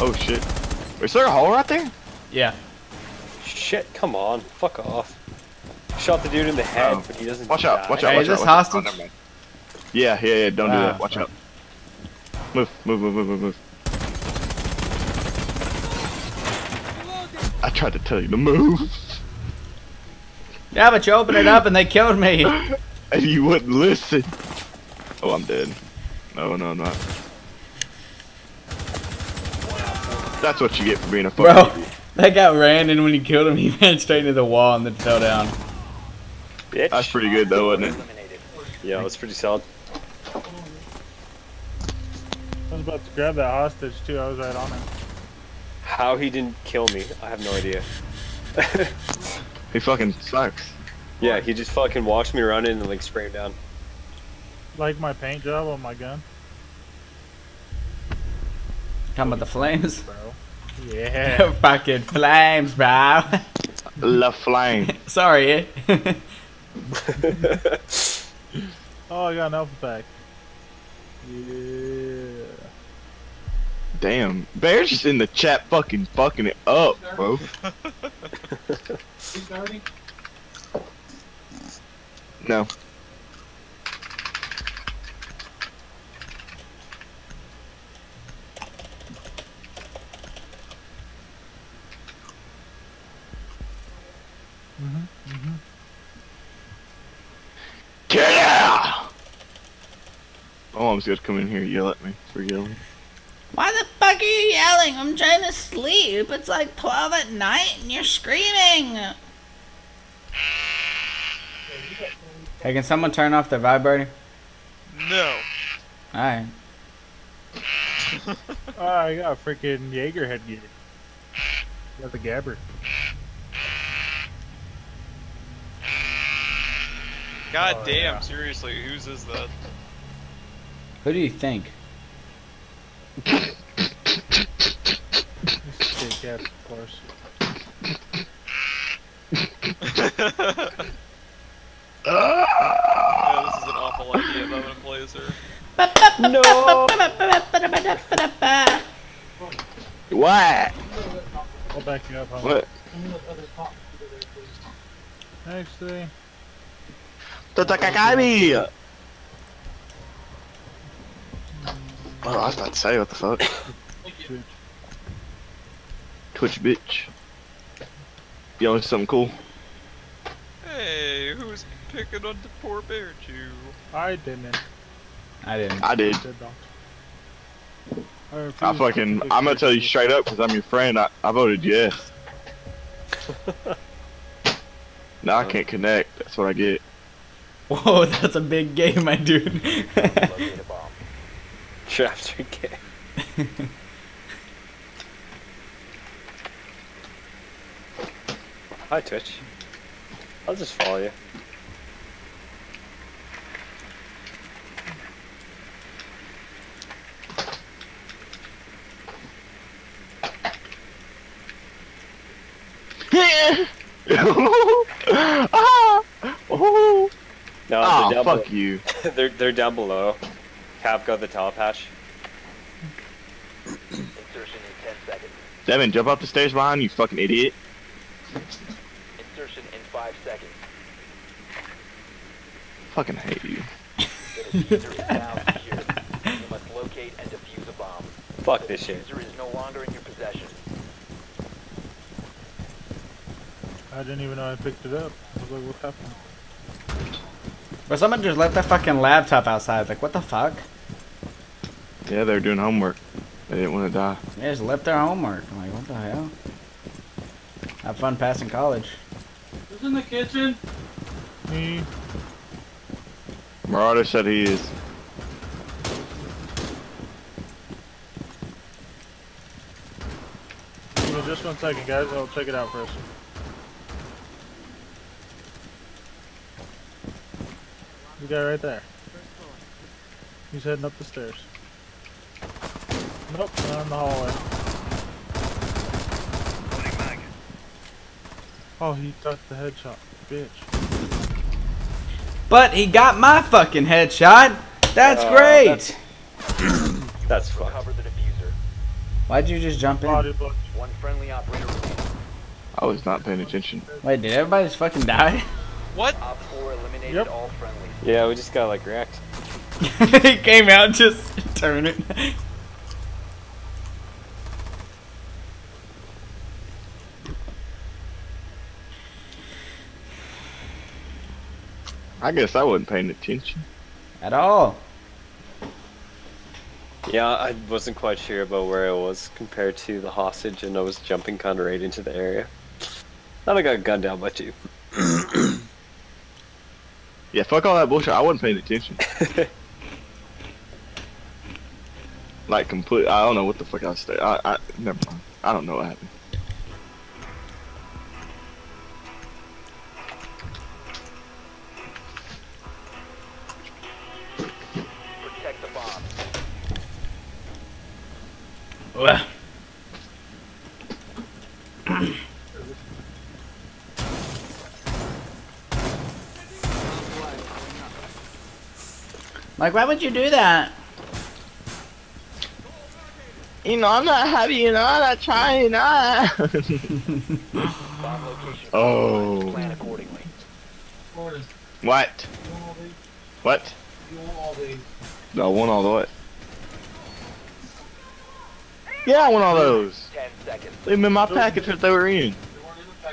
Oh shit. Is there a hole right there? Yeah. Shit, come on. Fuck off. Shot the dude in the head, Oh. but he doesn't Watch out, die. watch out, Hey, watch is out. this watch out. hostage? Oh. Yeah, yeah, yeah, don't do Ah, that. Watch out. Move, move, move, move, move, move. I tried to tell you to move, Yeah, but you opened it up and they killed me. *laughs* and you wouldn't listen. Oh, I'm dead. No, no, I'm not. That's what you get for being a fucking Bro, idiot. That guy ran and when he killed him, *laughs* he ran straight into the wall and then fell down. Bitch. That's pretty good though, wasn't it? Yeah, it was pretty solid. I was about to grab that hostage too. I was right on it. How he didn't kill me, I have no idea. *laughs* He fucking sucks. yeah, he just fucking watched me run in and like spray him down. Like my paint job on my gun, Talking about the flames. Bro. Yeah. *laughs* Fucking flames, bro. La flame. *laughs* Sorry. eh? *laughs* oh, I got an alpha pack. Yeah. Damn, Bear's just in the chat fucking fucking it up, bro. No. Mm-hmm. Mm-hmm. Yeah! My mom's gonna come in here and yell at me for yelling. Why the fuck are you yelling? I'm trying to sleep. It's like 12 at night and you're screaming. hey, can someone turn off the vibrator? No. Alright. Oh, *laughs* I got a freaking Jaeger headgear. Got the gabber. God Oh, damn, yeah. seriously, whose is that? Who do you think? This is Big Cat, of course. yeah, this is an awful idea, but I'm gonna play as her. What? I'll back you up. Huh? What? Actually, Tatakakami! Oh, I was about to say, what the fuck? Twitch. Twitch bitch. You know something cool? Hey, who's picking on the poor bear Jew? I didn't. I didn't. I did. Did. I I fucking, I'm gonna tell you straight up because I'm your friend. I, I voted yes. *laughs* now I can't connect. That's what I get. *laughs* Whoa, that's a big game, my dude. Locate a bomb. Chapter K. *laughs* Hi Twitch. I'll just follow you. *laughs* ah! Oh! No, Ah, they're down fuck below. you. *laughs* they're they're down below. Cap got the top hatch. Insertion in 10 seconds. Devin, jump up the stairs behind you, fucking idiot. Insertion in 5 seconds. Fucking hate you. *laughs* The is now secure. You must locate and defuse a bomb. Fuck The this shit. defuser is no longer in your possession. I didn't even know I picked it up. I was like, what happened? But someone just left their fucking laptop outside. Like, what the fuck? Yeah, they were doing homework. They didn't want to die. They just left their homework. I'm like, what the hell? Have fun passing college. Who's in the kitchen? Me. Marauder said he is. Give me just one second, guys. I'll check it out first. The guy right there. He's heading up the stairs. Nope, not in the hallway. Oh, he got the headshot. Bitch. But he got my fucking headshot. That's Oh, great. that's- *clears throat* That's fun. The defuser. Why'd you just jump in? One friendly operator. I was not paying attention. Wait, did everybody just fucking die? What? Op 4 eliminated all friendlies. Yeah, we just got like wrecked. *laughs* he came out just turn it. I guess I wasn't paying attention. At all. Yeah, I wasn't quite sure about where I was compared to the hostage, and I was jumping kind of right into the area. Thought I got gunned down by two. *clears throat* Yeah, fuck all that bullshit. I wasn't paying attention. *laughs* like complete. I don't know what the fuck I was. St- I, I never mind. I don't know what happened. Protect the bomb. Well. *clears throat* Like, why would you do that? You know, I'm not happy. You know, I'm not trying. You know. Bomb *laughs* oh. Plan accordingly. Florida, What? you want all these? What? You want all? I want all the what? Yeah, I want all those. 10 seconds. Leave them in my package that they were in.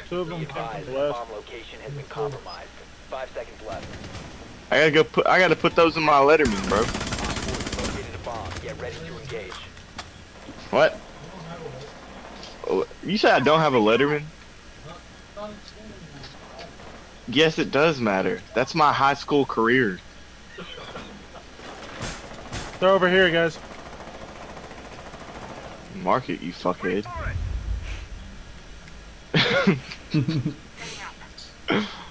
Two of them Be came from the the west. bomb location has been compromised. Five seconds left. I gotta go put. I gotta put those in my Letterman, bro. Op 4 located a bomb. Get ready to engage. What? Oh, You said I don't have a Letterman? Yes, it does matter. That's my high school career. They're over here, guys. Mark it, you fuckhead. *laughs* *laughs*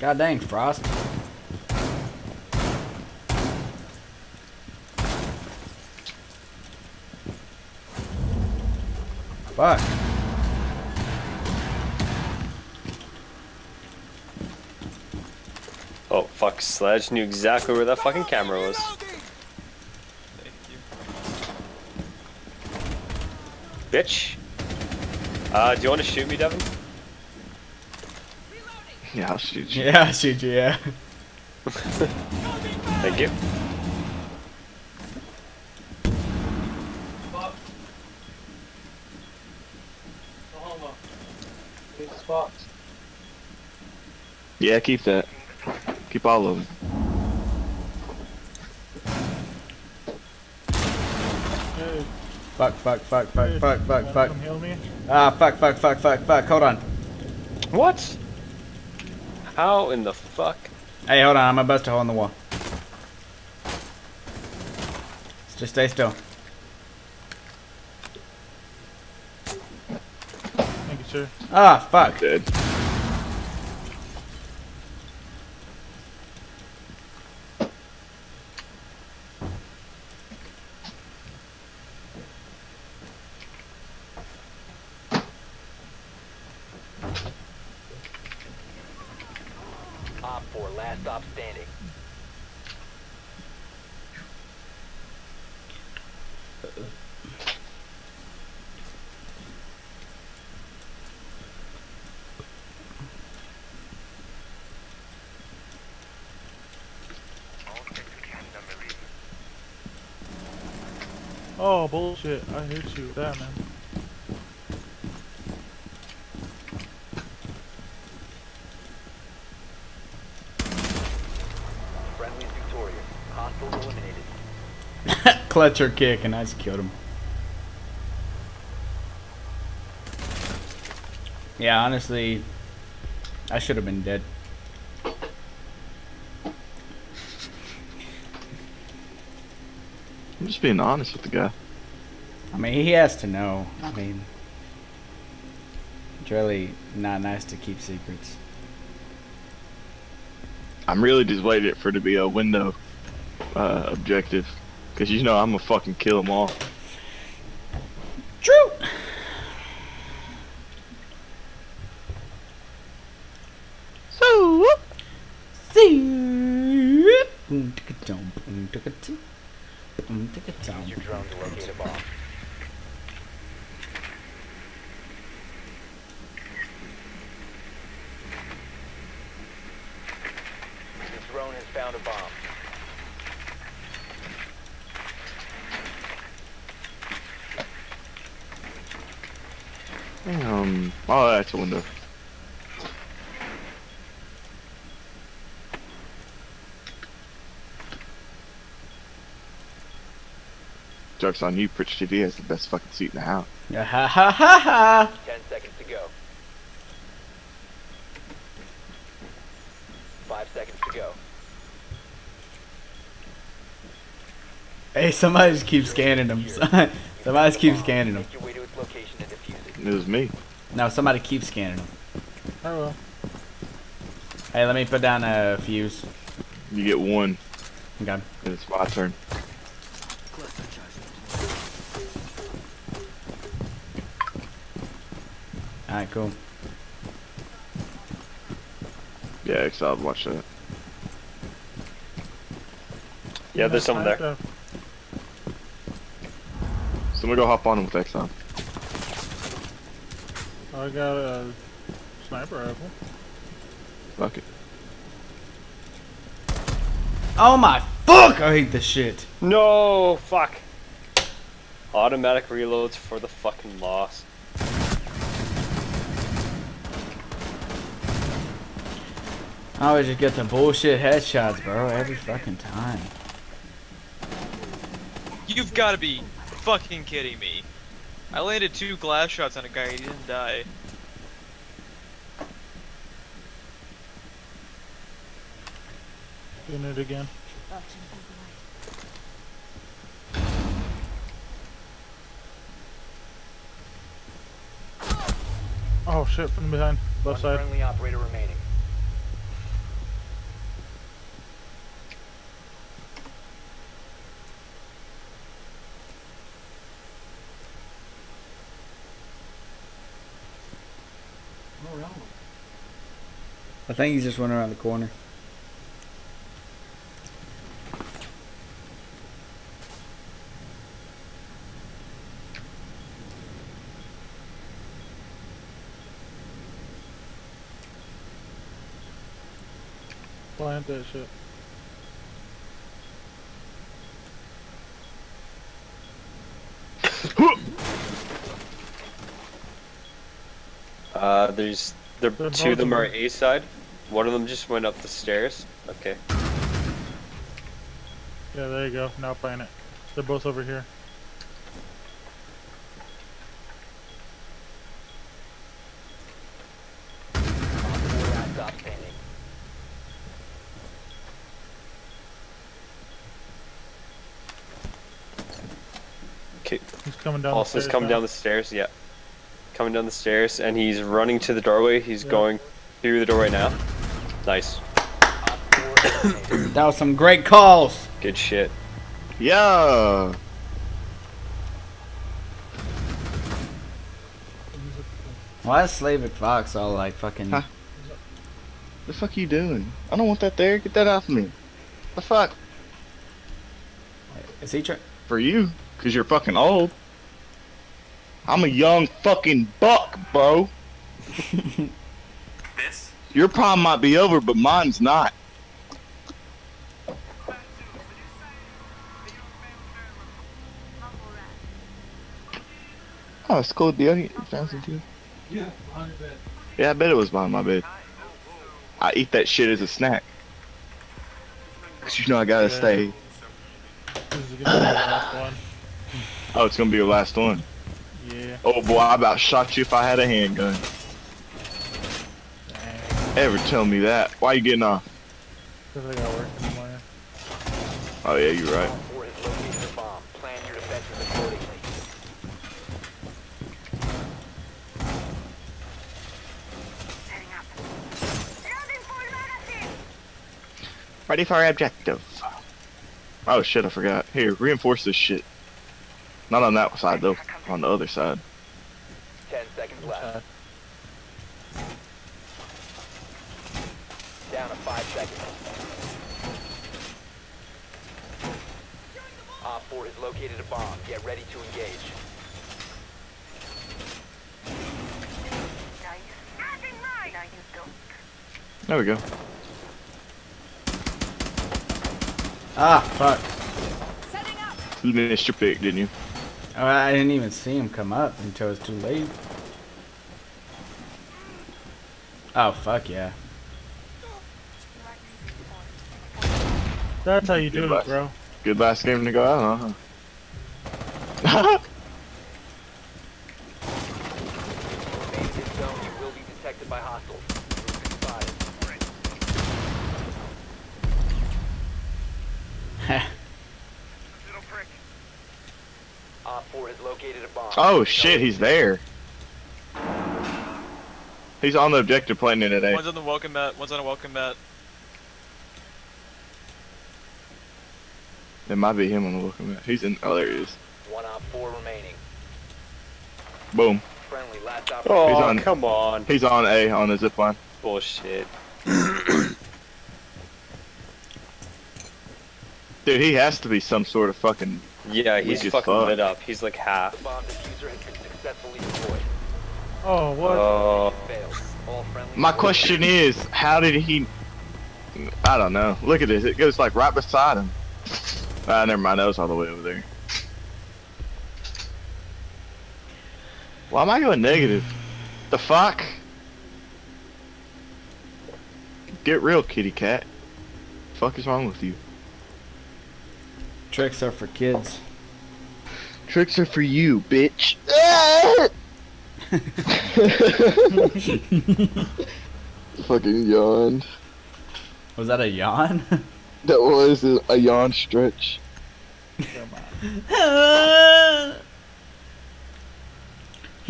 God dang, Frost. Fuck. Oh, fuck, Sledge knew exactly where that fucking camera was. Bitch. Uh, do you want to shoot me, Devin? Yeah, I'll shoot you. Yeah, I'll shoot you, yeah. *laughs* Thank you. Oklahoma. Big spots. Yeah, keep that. Keep all of them. Hey, Fuck, fuck, fuck, fuck, hey, fuck, fuck, fuck. Come heal me. Ah, fuck, fuck, fuck, fuck, fuck. Hold on. What? How in the fuck? Hey, hold on. I'm about to hole in the wall. Just stay still. Thank you, sir. Ah, fuck. Dead. Op 4, last stop standing. Oh, bullshit. I hit you with that, man. Friendly's victorious. Hostiles eliminated. Clutch or kick, and I just killed him. Yeah, honestly, I should have been dead. I'm just being honest with the guy. I mean, he has to know. I mean, it's really not nice to keep secrets. I'm really just waiting for it to be a window uh, objective. Because you know I'm gonna fucking kill them all. True. So, Use your drone to locate a bomb. The drone has found a bomb. Um. Oh, that's a window. Joke's on you, Prich TV has the best fucking seat in the house. *laughs* Yeah, ha ha ha ha. Ten seconds to go. Five seconds to go. Hey, somebody just keeps scanning them. *laughs* somebody just keeps scanning them. Make your way to its location and defuse it. It was me. No, somebody keeps scanning them. I will. Hey, let me put down a fuse. You get one. Okay. And it's my turn. Alright, cool. Yeah, Exile, watch that. Yeah, there's someone there. Someone go hop on him with Exile. I got a sniper rifle. Fuck it. Oh my fuck! I hate this shit. No, fuck. Automatic reloads for the fucking loss. I always just get the bullshit headshots, bro, every fucking time. You've got to be fucking kidding me. I landed two glass shots on a guy, he didn't die. Doing it again. Oh shit, from behind. One Left side. friendly operator remaining. Think he's just running around the corner. Plant that shit. Uh, there's there two of them both are of A side. One of them just went up the stairs. Okay. Yeah, there you go. Now plant it. They're both over here. Last stop standing. Okay. He's coming down Also, the stairs coming now. down the stairs. Yeah. Coming down the stairs, and he's running to the doorway. He's Yeah. going through the doorway now. Nice. That was some great calls. Good shit. Yeah. Why is Slavic Fox all like fucking? Huh? The fuck you doing? I don't want that there. Get that off me. The fuck? Is he trying? For you, cause you're fucking old. I'm a young fucking buck, bro. *laughs* Your problem might be over, but mine's not. Oh, it's cool. The audience fancy too. Yeah, bed. Yeah, I bet it was behind my bed. I eat that shit as a snack. Cause you know I gotta Yeah. stay. This is gonna be the last one. Oh, it's gonna be your last one. Yeah. Oh boy, I about shot you if I had a handgun. Ever tell me that? Why you getting uh, off? Cause I got work in the morning. Oh yeah, you're right. Ready for our objective. Oh shit, I forgot. Here, reinforce this shit. Not on that side though, on the other side. Ten seconds left. Located a bomb. Get ready to engage. There we go. Ah, fuck. You missed your pick, didn't you? Oh, I didn't even see him come up until it was too late. Oh, fuck yeah. That's how you do Good it, last- bro. Good last game to go out, huh? Oh shit, he's there. He's on the objective planning today. One's on the welcome mat. One's on a welcome mat. It might be him on the welcome mat. He's in. Oh, there he is. One Op 4 remaining. Boom. Friendly, last op. Oh, he's on, come on. He's on A on the zip line. Bullshit. *clears throat* Dude, he has to be some sort of fucking. Yeah, he's fucking fuck. lit up. He's like half. Bomb defuser has been successfully deployed. Oh, what? Oh. Failed. All friendly. My question is, how did he? I don't know. Look at this. It goes like right beside him. *laughs* Ah, never mind. That was all the way over there. Why am I going negative? The fuck? Get real, kitty cat. The Fuck is wrong with you? Tricks are for kids. Tricks are for you, bitch. *laughs* Fucking yawned. Was that a yawn? That was a, a yawn stretch. *laughs*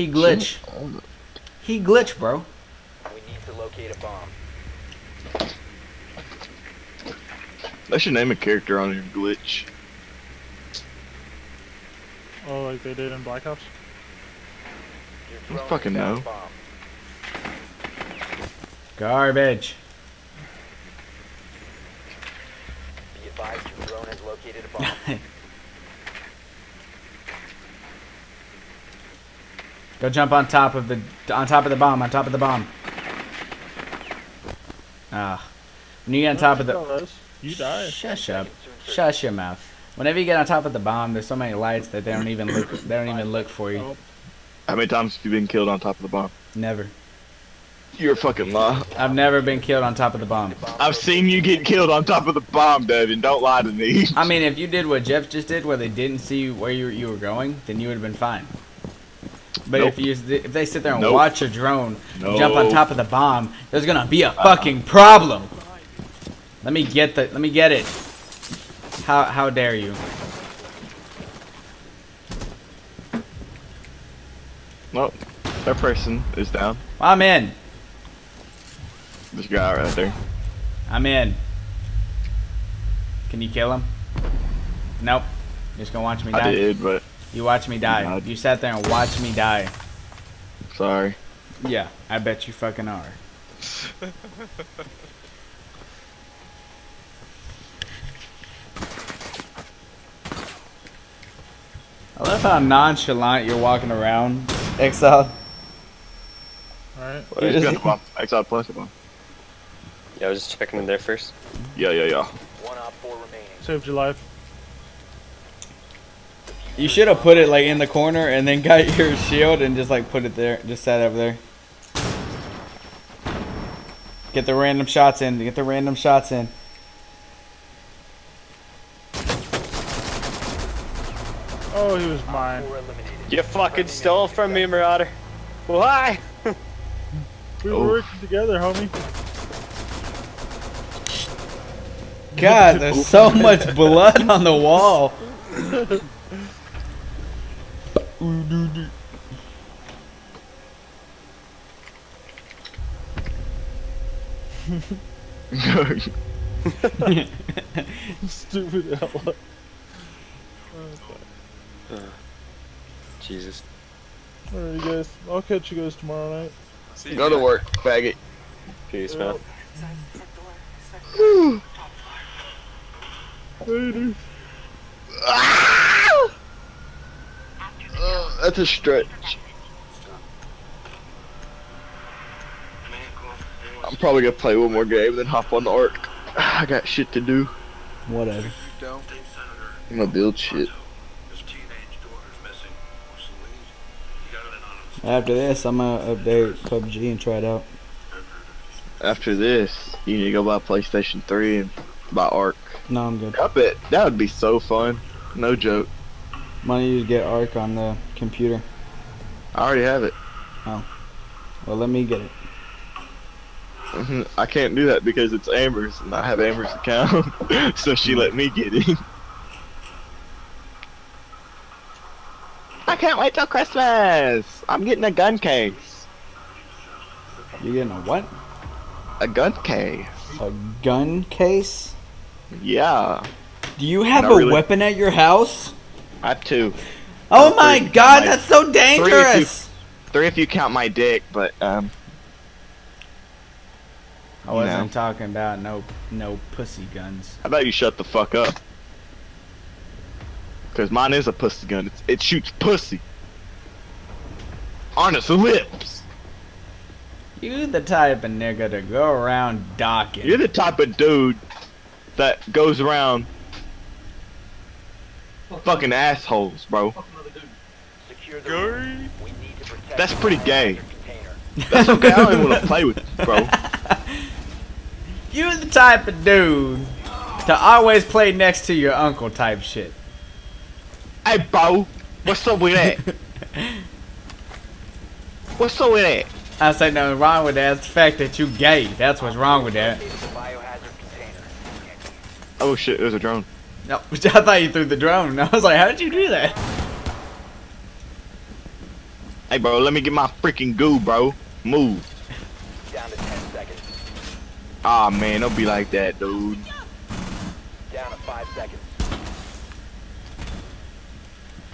he glitch. He glitch, bro. We need to locate a bomb. They should name a character on here Glitch. Oh, like they did in Black Ops? Your I drone fucking know. Garbage. Be advised your drone has located a bomb. *laughs* Go jump on top of the on top of the bomb. On top of the bomb. Ah, when you get on top of the. Fellas, You die. Shush up. Shush your mouth. Whenever you get on top of the bomb, there's so many lights that they don't even look. They don't even look for you. How many times have you been killed on top of the bomb? Never. You're a fucking lie. I've never been killed on top of the bomb. I've seen you get killed on top of the bomb, Devon. Don't lie to me. I mean, if you did what Jeff just did, where they didn't see where you you were going, then you would have been fine. But if you if they sit there and Nope. watch a drone jump on top of the bomb, there's gonna be a fucking problem. Let me get the let me get it. How how dare you? Well, that person is down. I'm in. This guy right there. I'm in. Can you kill him? Nope. You're just gonna watch me die. I did, but You watch me die. died. You sat there and watched me die. sorry. Yeah, I bet you fucking are. *laughs* I love how nonchalant you're walking around, Exile. Alright. What He's is got it? the bomb. Exile plus the bomb. Yeah, I was just checking in there first. Yeah, yeah, yeah. One op four remaining. Saved your life. You should have put it like in the corner and then got *laughs* your shield and just like put it there, just sat over there. Get the random shots in. Get the random shots in. Oh, he was mine. You fucking stole from me, Marauder. Why? We Oh. were working together, homie. God, there's so *laughs* much blood on the wall. *laughs* Stupid *laughs* Ela. Jesus. Alright, guys. I'll catch you guys tomorrow night. See Go to work, faggot. Peace, man. Later. Uh, that's a stretch. I'm probably gonna play one more game, then hop on the arc. *sighs* I got shit to do. Whatever. I'm gonna build shit. After this, I'm gonna update PUBG and try it out. After this, you need to go buy PlayStation 3 and buy ARK. No, I'm good. I bet that would be so fun. No joke. Money to get ARK on the computer. I already have it. Oh. Well, let me get it. Mhm. I can't do that because it's Amber's and I have Amber's account, *laughs* so she let me get it. I can't wait till Christmas. I'm getting a gun case. You're getting a what? A gun case. A gun case? Yeah. Do you have Not a really. weapon at your house? I have two. Oh Uh, my three. god, My- that's so Three if, you, dangerous! three if you count my dick, but um. I wasn't talking about no no pussy guns. How about you shut the fuck up? Cause mine is a pussy gun. It's, it shoots pussy. On its lips. You the type of nigga to go around docking. You're the type of dude that goes around fucking assholes, bro. That's pretty gay. That's okay. I don't even want to play with you, bro. *laughs* You're the type of dude to always play next to your uncle type shit. Hey, bro. What's up with that? *laughs* What's up with that? I say nothing wrong with that. It's the fact that you gay. That's what's wrong with that. Oh shit, there's a drone. No, *laughs* I thought you threw the drone. I was like, how did you do that? Hey, bro, let me get my freaking goo, bro. Move. Down to 10 seconds. Aw, man, don't be like that, dude. Down to 5 seconds.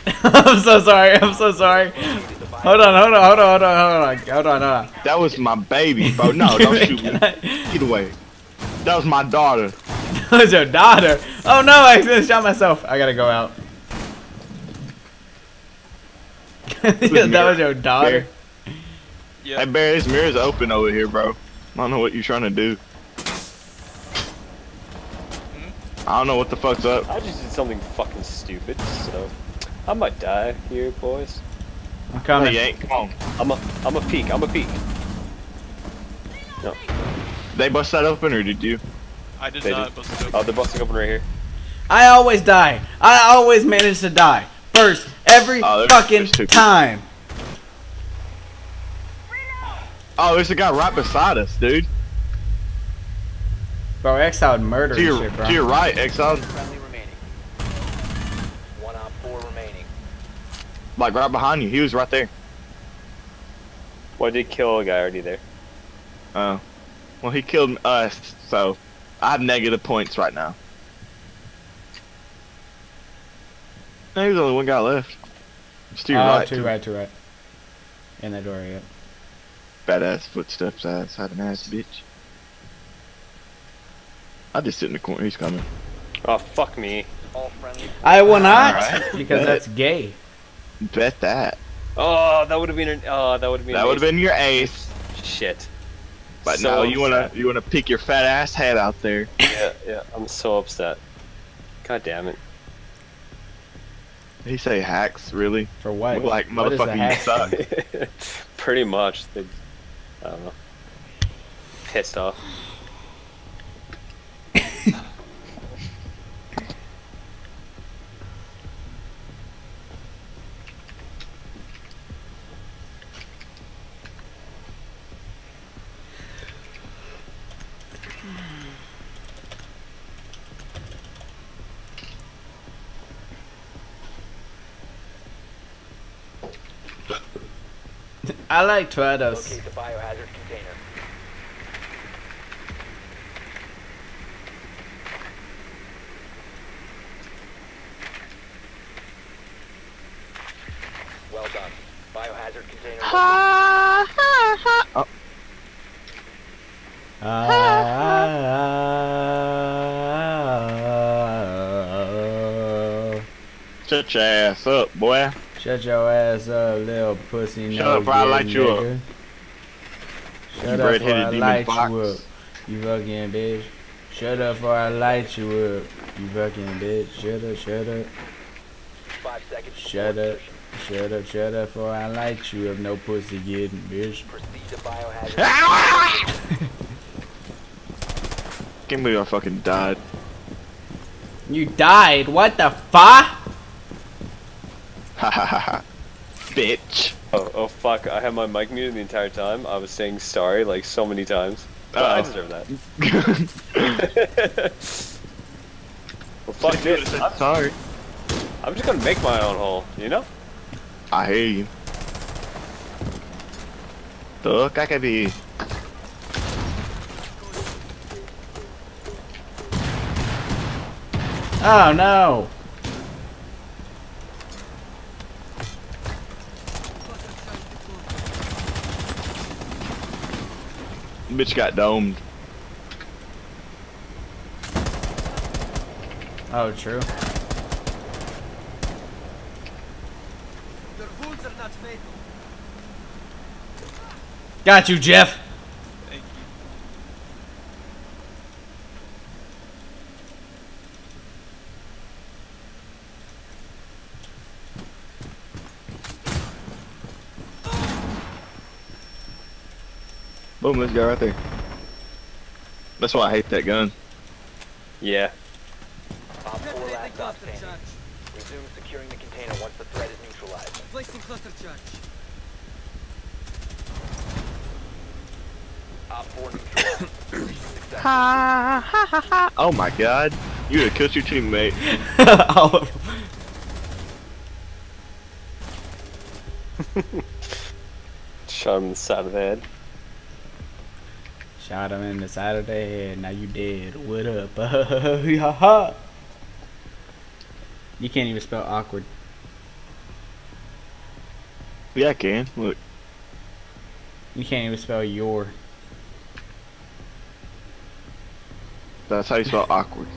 *laughs* I'm so sorry. I'm so sorry. Hold on, hold on, hold on, hold on, hold on, hold on, hold on. That was my baby, bro. No, don't *laughs* shoot me. Get away. That was my daughter. *laughs* That was your daughter. Oh no, I accidentally shot myself. I gotta go out. *laughs* That was your daughter. Hey, Barry, this mirror's open over here, bro. I don't know what you're trying to do. Hmm? I don't know what the fuck's up. I just did something fucking stupid, so I might die here, boys. I'm coming. Hey, ain't. Come on. I'm a, I'm a peek. I'm a peek. No, They bust that open, or did you? I did they not did. bust it open. Oh, they're busting open right here. I always die. I always manage to die first every Oh, there's- fucking there's time. Oh, there's a guy right beside us, dude. Bro, Exile murder To your, shit, bro. to your right, Exile. Friendly remaining. One on four remaining. Like right behind you. He was right there. Well, I did kill a guy already there. Oh. Well, he killed us, so I have negative points right now. There's only one guy left. It's to your Oh, right. too too. right, too right. In the door, yep. Badass footsteps, ass, had an ass bitch. I just sit in the corner. He's coming. Oh, fuck me. All. I will not Alright. because Bet. that's gay. Bet that. Oh, that would have been an. Oh, that would have been. That would have been your ace. Shit. But So no, you wanna you wanna pick your fat ass head out there. Yeah, yeah. I'm so upset. God damn it. Did he say hacks? Really? For what? We're like What is a motherfucking hack? suck. *laughs* Pretty much. They, I don't know. Pissed off. I like Trados. The biohazard container. Well done. Biohazard container. Ha, ha, ha. Oh. Ah. Ha ha, ha. Uh, uh, Shut your ass up, boy shut your ass up, little pussy. Shut up, or I'll light you up. Shut You up, or I demon light fox. you up. You fucking bitch. Shut up, or I light you up. You fucking bitch. Shut up, shut up. Five seconds. Shut up. Shut up, shut up, or I light you up. No pussy getting, bitch. Proceed to. *laughs* Can't believe I fucking died. You died? What the fuck? Ha ha ha ha. Bitch. Oh, oh fuck, I had my mic muted the entire time. I was saying sorry like so many times. But I Uh-oh. deserve that. *laughs* well, fuck this. I'm, Sorry. I'm just gonna make my own hole, you know? I hear you. Look, I can be. Oh no. Bitch got domed. Oh, true. Got you, Jeff. Boom, this guy right there. That's why I hate that gun. Yeah. Op 4 last stop standing. Resume securing the container once the threat is neutralized. Placing cluster charge. Op 4 neutralized. *coughs* Ha ha ha ha. Oh my god. You would have killed your teammate. *laughs* All of them. Shot him in the side of the head. Shot him in the side of the head. Now you dead. What up? *laughs* You can't even spell awkward. Yeah, I can. Look. You can't even spell your. That's how you spell awkward.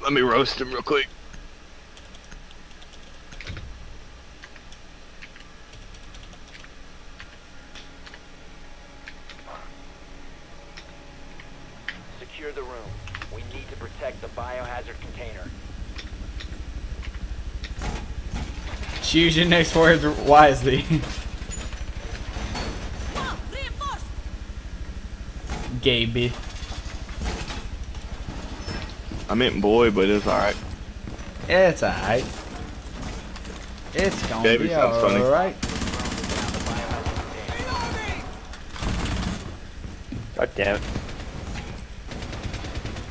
Let me roast him real quick. Secure the room. We need to protect the biohazard container. Choose your next words wisely. Gay bitch. I meant boy, but it's alright. It's alright. It's gonna Baby be alright. God damn it.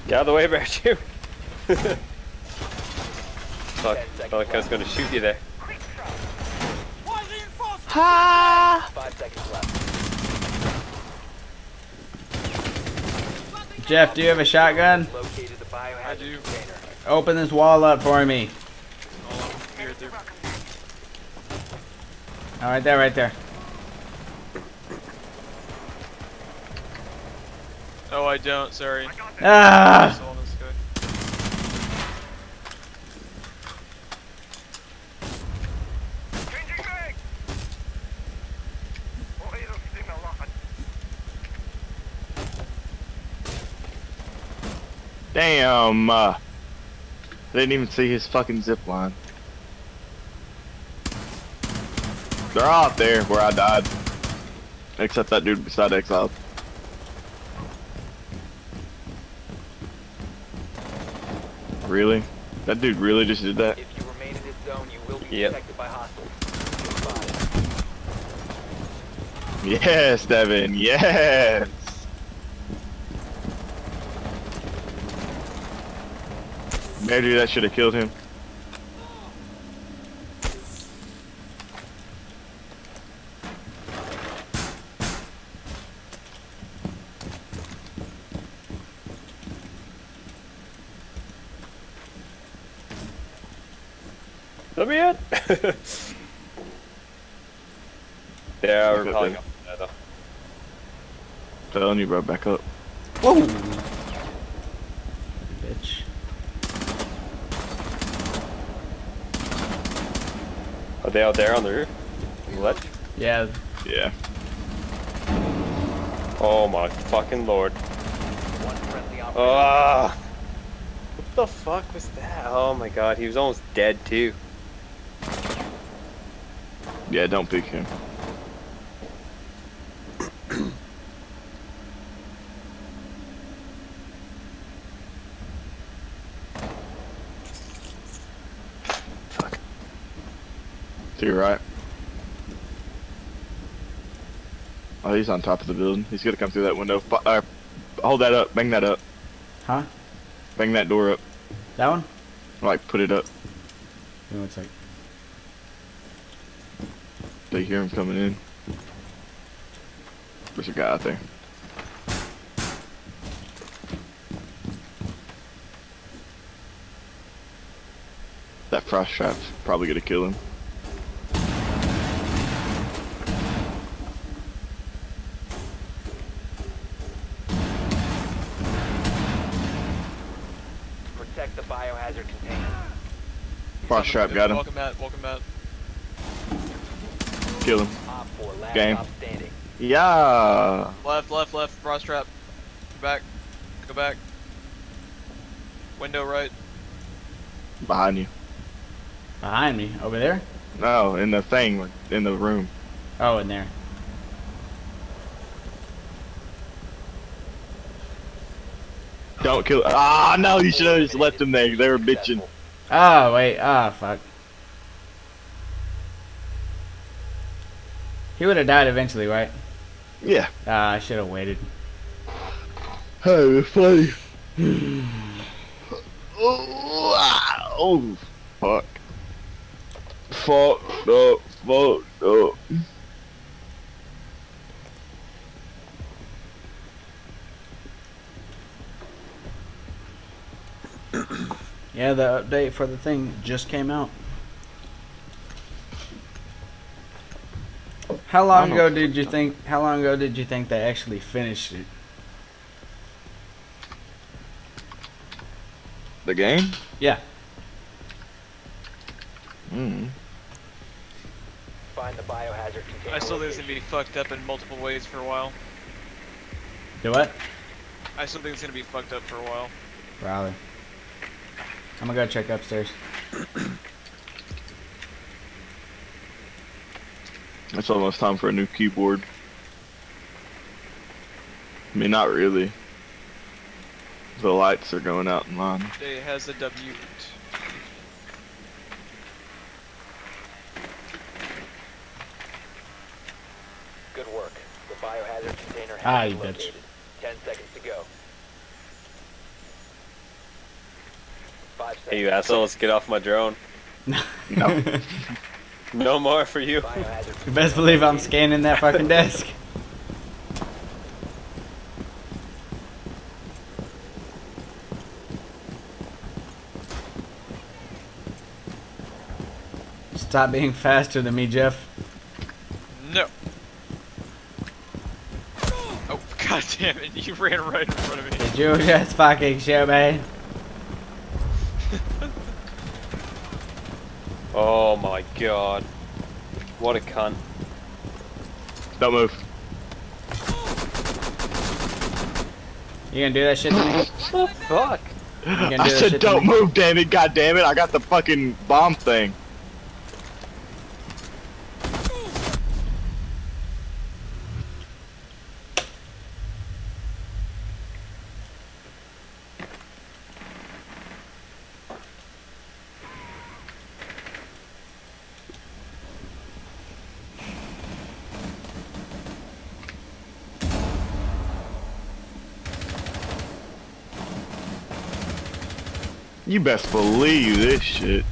Get out of the way, Beartooth. *laughs* Fuck, felt like I was gonna shoot you there. Ha! Five seconds left. Jeff, do you have a shotgun? Located the biohazard do. container. Open this wall up for me. Hold on. Be right. All right there, right there. Oh, I don't. Sorry. Ah! Still on this guy. Damn. Uh, didn't even see his fucking zip line. They're all out there where I died. Except that dude beside Exile. Really? That dude really just did that? If you remain in this zone, you will be Yep. detected by hostiles. Yes, Devon. Yes. Maybe that should have killed him. Let me in. *laughs* yeah, we're Okay, calling up there, though. Telling you, bro, back up. Whoa! Bitch. Are they out there on the roof? On the ledge? Yeah. Yeah. Oh my fucking lord. One friendly operator. Ah! What the fuck was that? Oh my god, he was almost dead too. Yeah, don't pick him. To your right. Oh, he's on top of the building. He's gonna come through that window. Uh, hold that up. Bang that up. Huh? Bang that door up. That one? Like, put it up. One sec. They hear him coming in. There's a guy out there. That frost trap's probably gonna kill him. Trap got him. Welcome mat, welcome mat. Kill him. Op 4, last Game. standing. Yeah. Left, left, left, frost trap. Go back. Go back. Window right. Behind you. Behind me. Over there? No, in the thing, in the room. Oh, in there. Don't kill. Ah, no, you should have just left them there. They were bitching. Oh, wait. Ah, fuck. He would have died eventually, right? Yeah. Ah, I should have waited. Hey, funny. oh, ah, oh, fuck. Fucked up, fucked up. Yeah, the update for the thing just came out. How long ago did you think? How long ago did you think they actually finished it? The game? Yeah. Hmm. Find the biohazard container. I still think it's gonna be fucked up in multiple ways for a while. Do what? I still think it's gonna be fucked up for a while. Probably. I'm gonna go check upstairs. It's almost time for a new keyboard. I mean, not really. The lights are going out in line. It has a W. Good work. The biohazard container has Ah, been you bitch. located. Ten seconds to go. Five seconds. Hey, you assholes, get off my drone. No. *laughs* no more for you. You best believe I'm scanning that fucking desk. Stop being faster than me, Jeff. No. Oh *laughs* god damn it! You ran right in front of me. Did you just fucking shoot me? Oh my god. What a cunt. Don't move. You gonna do that shit to me? What the fuck? You gonna do I that said shit don't move, damn it, god damn it. I got the fucking bomb thing. You best believe this shit.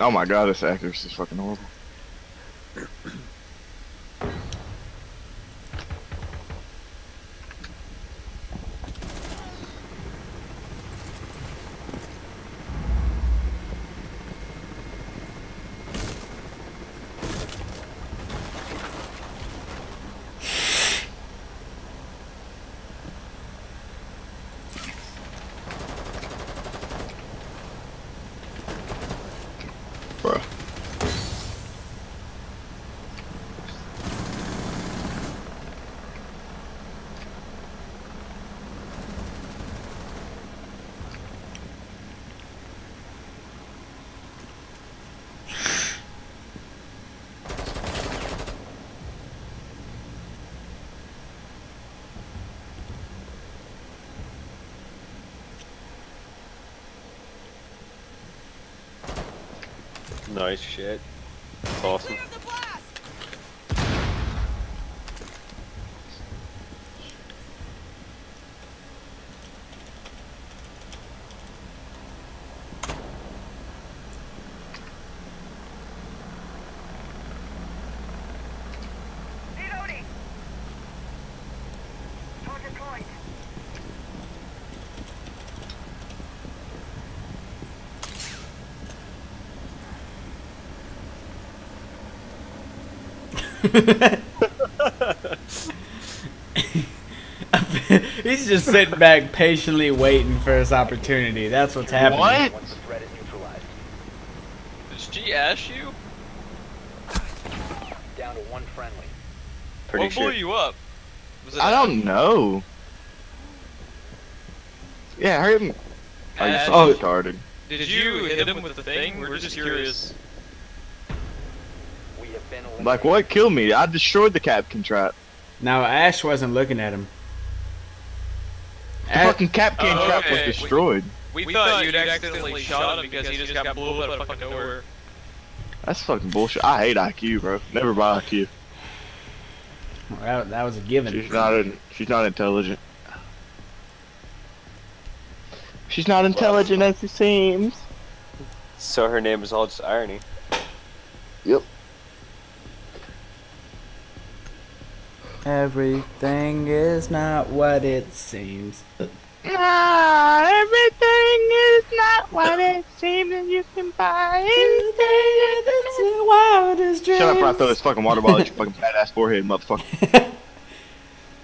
Oh my god, this accuracy is fucking horrible. Nice shit. That's awesome. *laughs* He's just sitting back patiently waiting for his opportunity. That's what's happening. What? Once the threat. Did she ask you? Down to one friendly. Pretty what sure. blew you up? Was it I don't know. Yeah, I heard him. Are you Ash? so retarded? Did you hit him with the thing? We're just curious. We have been eliminated. Like, what killed me? I destroyed the Kapkan trap. Now Ash wasn't looking at him. The Ash- fucking Kapkan Oh, trap was destroyed. We, thought you'd accidentally shot him because he just got blew up out of fucking nowhere. That's fucking bullshit. I hate IQ, bro. Never buy IQ. That, that was a given. She's not. In, she's not intelligent. She's not intelligent as it seems. So her name is all just irony. Yep. Everything is not what it seems. Ah, everything is not what it seems, and you can buy anything. wildest Shut up, before I throw this fucking water bottle at *laughs* your fucking fat ass forehead, motherfucker. *laughs*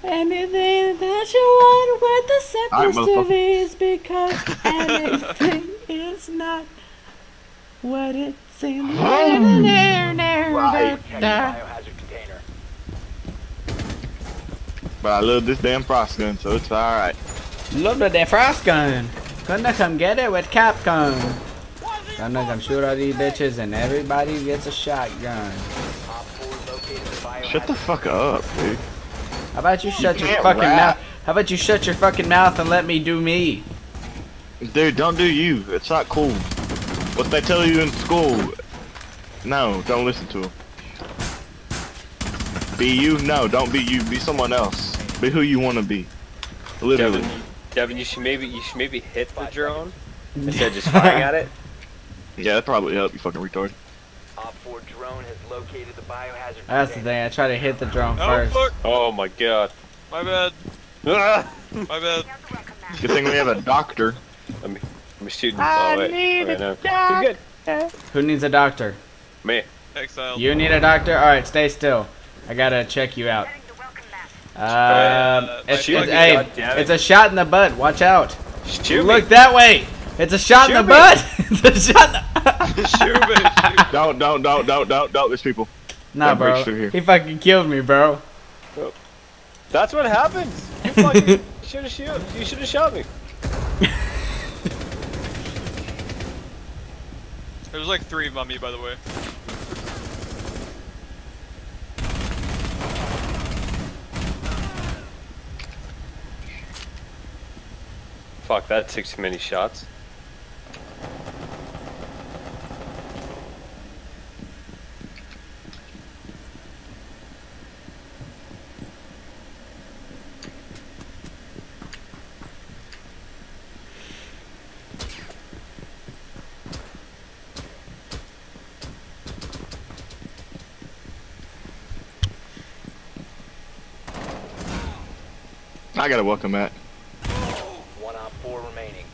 Anything that you want with the Alright, simplest of motherfucker. ease, because *laughs* anything is not what it seems. Right. Protect the biohazard container. But I love this damn frost gun, so it's alright. Love the damn frost gun. Gonna come get it with Capcom. Gonna come shoot all these bitches and everybody gets a shotgun. Op 4 located the biohazard Shut the fuck up, dude. How about you shut your fucking rap. mouth? How about you shut your fucking mouth and let me do me? Dude, don't do you. It's not cool. What they tell you in school. No, don't listen to them. Be you? No, don't be you. Be someone else. Be who you want to be. Literally. Devon, Devon, you should maybe you should maybe hit the drone instead of just firing at it. *laughs* Yeah, that probably help you fucking retard. Op 4 drone has located the biohazard That's the thing. I try to hit the drone Oh first. fuck! Oh my god. My bad. *laughs* My bad. Good thing we have a doctor. I'm, I'm shooting. I Oh wait. need Okay, a no. doctor. Who needs a doctor? Me. Exile. You need a doctor? Alright, stay still. I gotta check you out. Um, Uh, it's, it's, me, hey, goddammit. it's a shot in the butt. Watch out. Shoot Look me. that way. It's a shot in the me. butt. *laughs* it's a shot in the shoot me, shoot. Don't, don't, don't, don't, don't, don't. There's people. Nah, That bro. breaks through here. He fucking killed me, bro. That's what happens. You *laughs* fucking should have shoot. You should have shot me. There's like three of 'em on me, by the way. Fuck, that took too many shots. I gotta welcome that. One Op 4 remaining.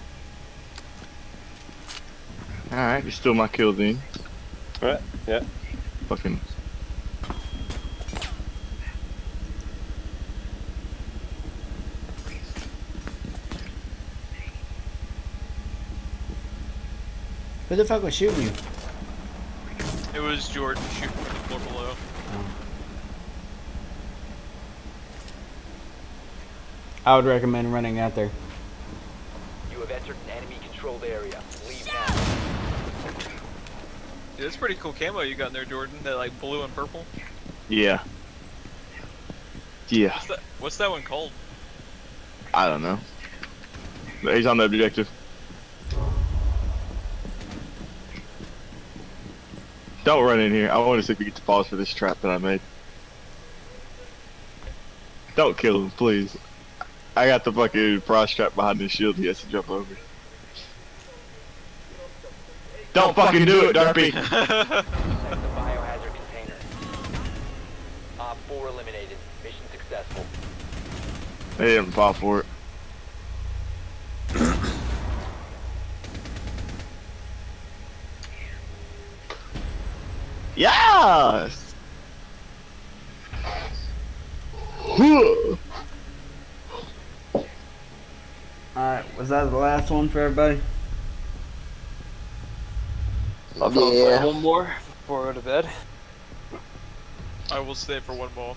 Alright, you're still my kill then. Right? Yeah. Fucking. Who the fuck was shooting you? It was Jordan shooting from the floor below. Oh. I would recommend running out there. You have entered an enemy controlled area. Dude, that's pretty cool camo you got in there, Jordan. That like blue and purple. Yeah. Yeah. What's that? What's that one called? I don't know. But he's on the objective. Don't run in here. I want to see if you get to pause for this trap that I made. Don't kill him, please. I got the fucking frost trap behind his shield. He has to jump over. Don't fucking do it, Darby. *laughs* Biohazard container. Op 4 eliminated. Mission successful. They didn't fall for it. *coughs* yes. Alright, was that the last one for everybody? I'll Yeah. play one more before I go to bed. I will stay for one more.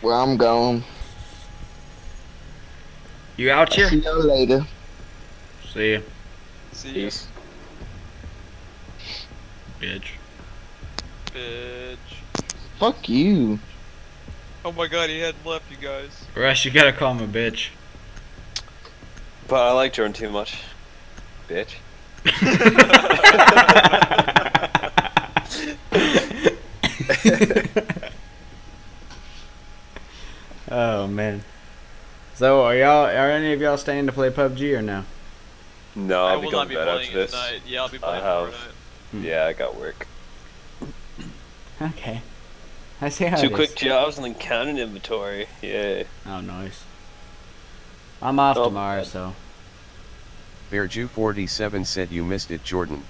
Where I'm going. You out here? See you later. See ya. See ya. Peace. Bitch. Bitch. Fuck you. Oh my god, he hadn't left, you guys. Rush, you gotta call him a bitch. But I like Jordan too much. Bitch. *laughs* oh man. So are y'all are any of y'all staying to play PUBG or no? No, I I'll will be not going be to bed playing after this. tonight. Yeah, I'll be I playing have. Fortnite. Yeah, I got work. Okay. I see how Two it is. quick jobs and then counting inventory. Yay. Oh nice. I'm off Oh, tomorrow, bad. so Bearju47 said you missed it, Jordan.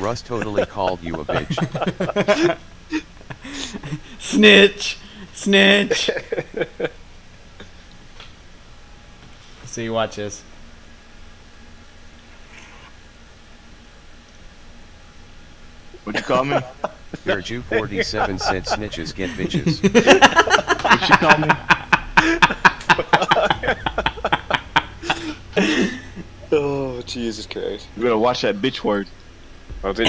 Russ totally *laughs* called you a bitch. Snitch! Snitch! See, watch this. What'd you call me? Bearju47 said snitches get bitches. What'd you call me? *laughs* Oh, Jesus Christ. You better watch that bitch word. Oh, I've been...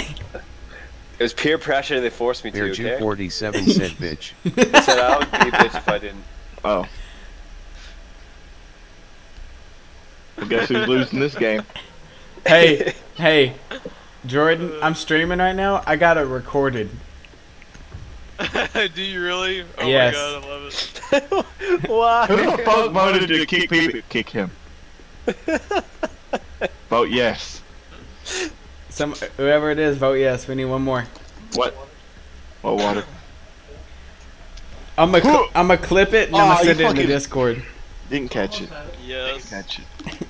It was peer pressure they forced me to, okay? Bearju47 said *laughs* bitch. They said I would be a bitch if I didn't. Oh. Well, guess who's losing this game? Hey, hey, Jordan, I'm streaming right now. I got it recorded. *laughs* Do you really? Oh Yes. my god, I love it. *laughs* Why? Who the fuck voted to kick people? Kick him. Vote yes. Some whoever it is, vote yes. We need one more. What? What water? I'm gonna I'm gonna clip it and ah, I'm gonna send it in the Discord. Didn't catch it. Yes. Catch it. *laughs*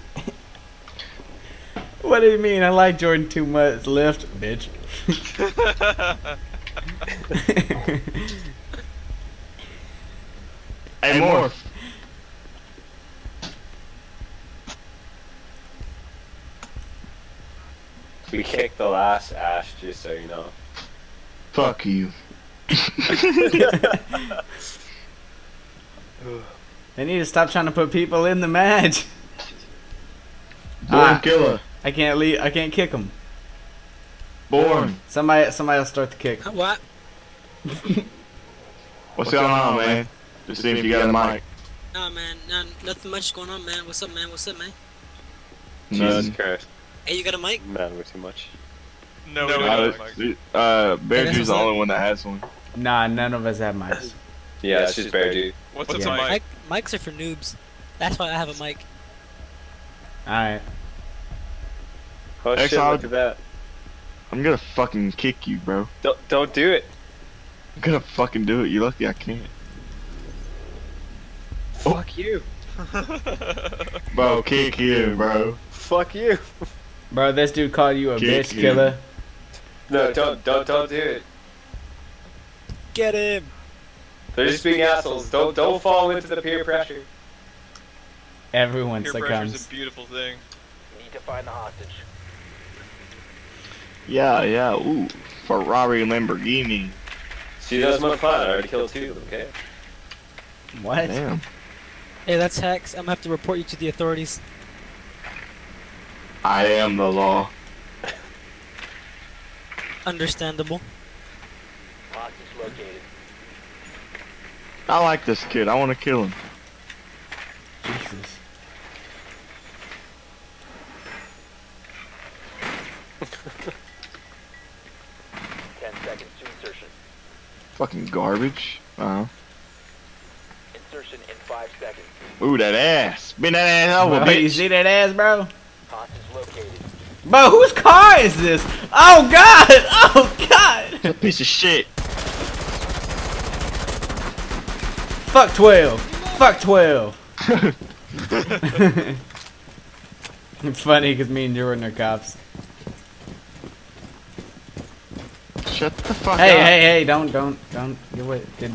What do you mean? I like Jordan too much. Lift, bitch. *laughs* *laughs* Hey, Morph. We kicked the last Ash, just so you know. Fuck you. *laughs* They need to stop trying to put people in the match. Born Ah, killer. I can't leave. I can't kick them. Born. Somebody, somebody else start the kick. What? What's going on, man? Just see if you got a mic. Nah, man. Nah, nothing much going on, man. What's up, man? What's up, man? Jesus None. Christ. Hey, you got a mic? Man, we're too much. No, No, we we don't. Uh, have mics. uh, Hey, Bearju's the only one that has one. Nah, none of us have mics. Yeah, it's just Bear Dude. What's up, Yeah. Mike? Mic, mics are for noobs. That's why I have a mic. All right. Oh shit, look at that. I'm gonna fucking kick you, bro. Don't, don't do it. I'm gonna fucking do it. You're lucky I can't. Fuck you. Bro, kick you, bro. Fuck you. Bro, this dude called you a Kick bitch you. killer. No, don't, don't, don't do it. Get him! They're just being assholes. Don't, don't fall into the peer pressure. Everyone Peer pressure's succumbs. a beautiful thing. Need to find the hostage. Yeah, yeah. Ooh, Ferrari Lamborghini. See, that's my plan. I already killed two of them, okay? What? Damn. Hey, that's Hex. I'm gonna have to report you to the authorities. I am the law. Understandable. Hostage located. I like this kid. I want to kill him. Jesus. *laughs* Ten seconds to insertion. Fucking garbage. Uh Insertion in five seconds. Ooh, that ass. Bend that ass over, Bro, you see that ass, bro? Bro, whose car is this? Oh god! *laughs* Oh god! It's a piece of shit. Fuck 12. Fuck 12. *laughs* it's funny because me and Jordan are cops. Shut the fuck Hey, up. hey, hey, don't, don't, don't. You wait. Did...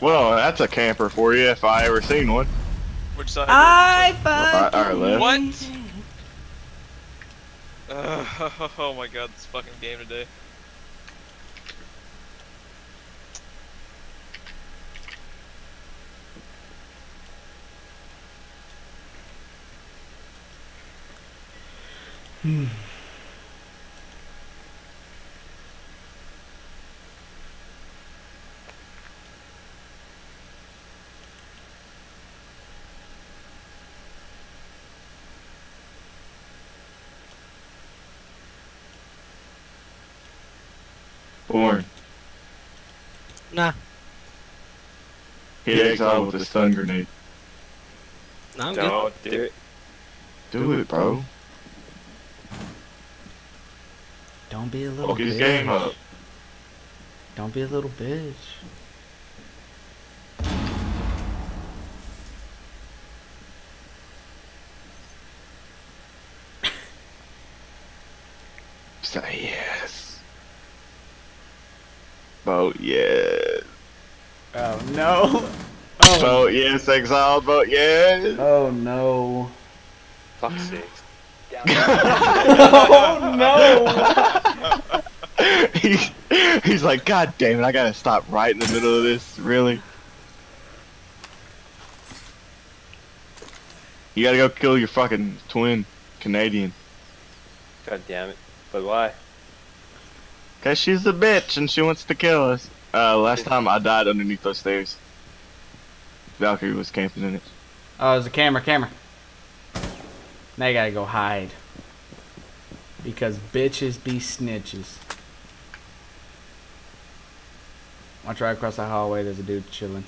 Well, that's a camper for you if I ever seen one. Which side? I Right, our left. What? Uh, *laughs* *laughs* oh my god, this fucking game today. Born. Nah. Hit exile with a stun grenade. Nah, I'm Don't do it. Do it, bro. Don't be a little Fuck bitch. game up. Don't be a little bitch. *laughs* Say yes. Vote yes. Oh no. *laughs* Oh. Vote yes, exile. Vote yes. Oh no. Fuck sake. Oh no. he's, *laughs* he's like, God damn it, I gotta stop right in the middle of this. Really? You gotta go kill your fucking twin Canadian. God damn it. But why? Cause she's a bitch and she wants to kill us. Uh, last time I died underneath those stairs. Valkyrie was camping in it. Oh, there's a camera, camera. Now you gotta go hide. Because bitches be snitches. Watch right across the hallway, there's a dude chilling.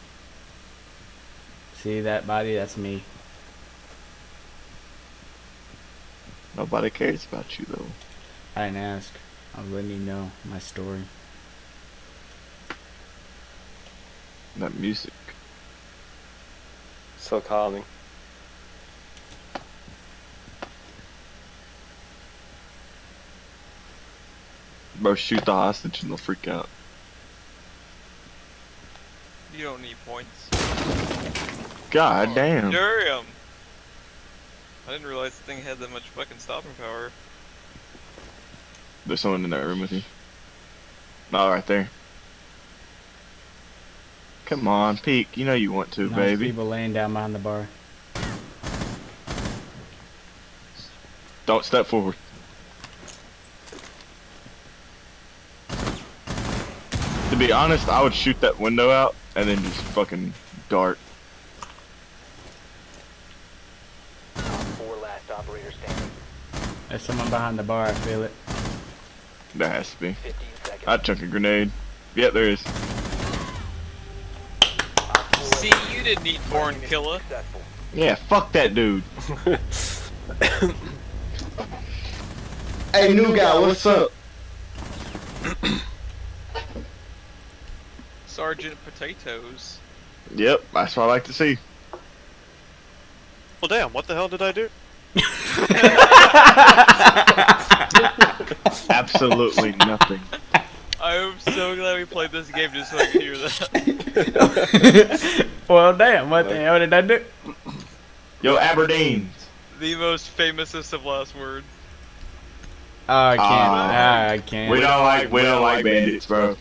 See that body? That's me. Nobody cares about you though. I didn't ask. I was letting you know my story. That music. So calming. Bro, shoot the hostage and they'll freak out. You don't need points. God oh, damn. Damn! I didn't realize the thing had that much fucking stopping power. There's someone in that room with you. Oh, right there. Come on, peek. You know you want to, No, there's baby. people laying down behind the bar. Don't step forward. To be honest, I would shoot that window out and then just fucking dart. Four last operator standing. There's someone behind the bar, I feel it. There has to be. I'd chuck a grenade. Yeah, there is. See, you didn't need Born Killer. Yeah, fuck that dude. hey, new guy, what's up? *clears throat* Sergeant Potatoes. Yep, that's what I like to see. Well, damn, what the hell did I do? *laughs* Absolutely nothing. I'm so glad we played this game just so I could hear that. *laughs* well, damn, what the hell did I do? Yo, Aberdeen. the most famousest of last words. Oh, I can't. Ah, I can't. We don't like we don't like bandits, bro.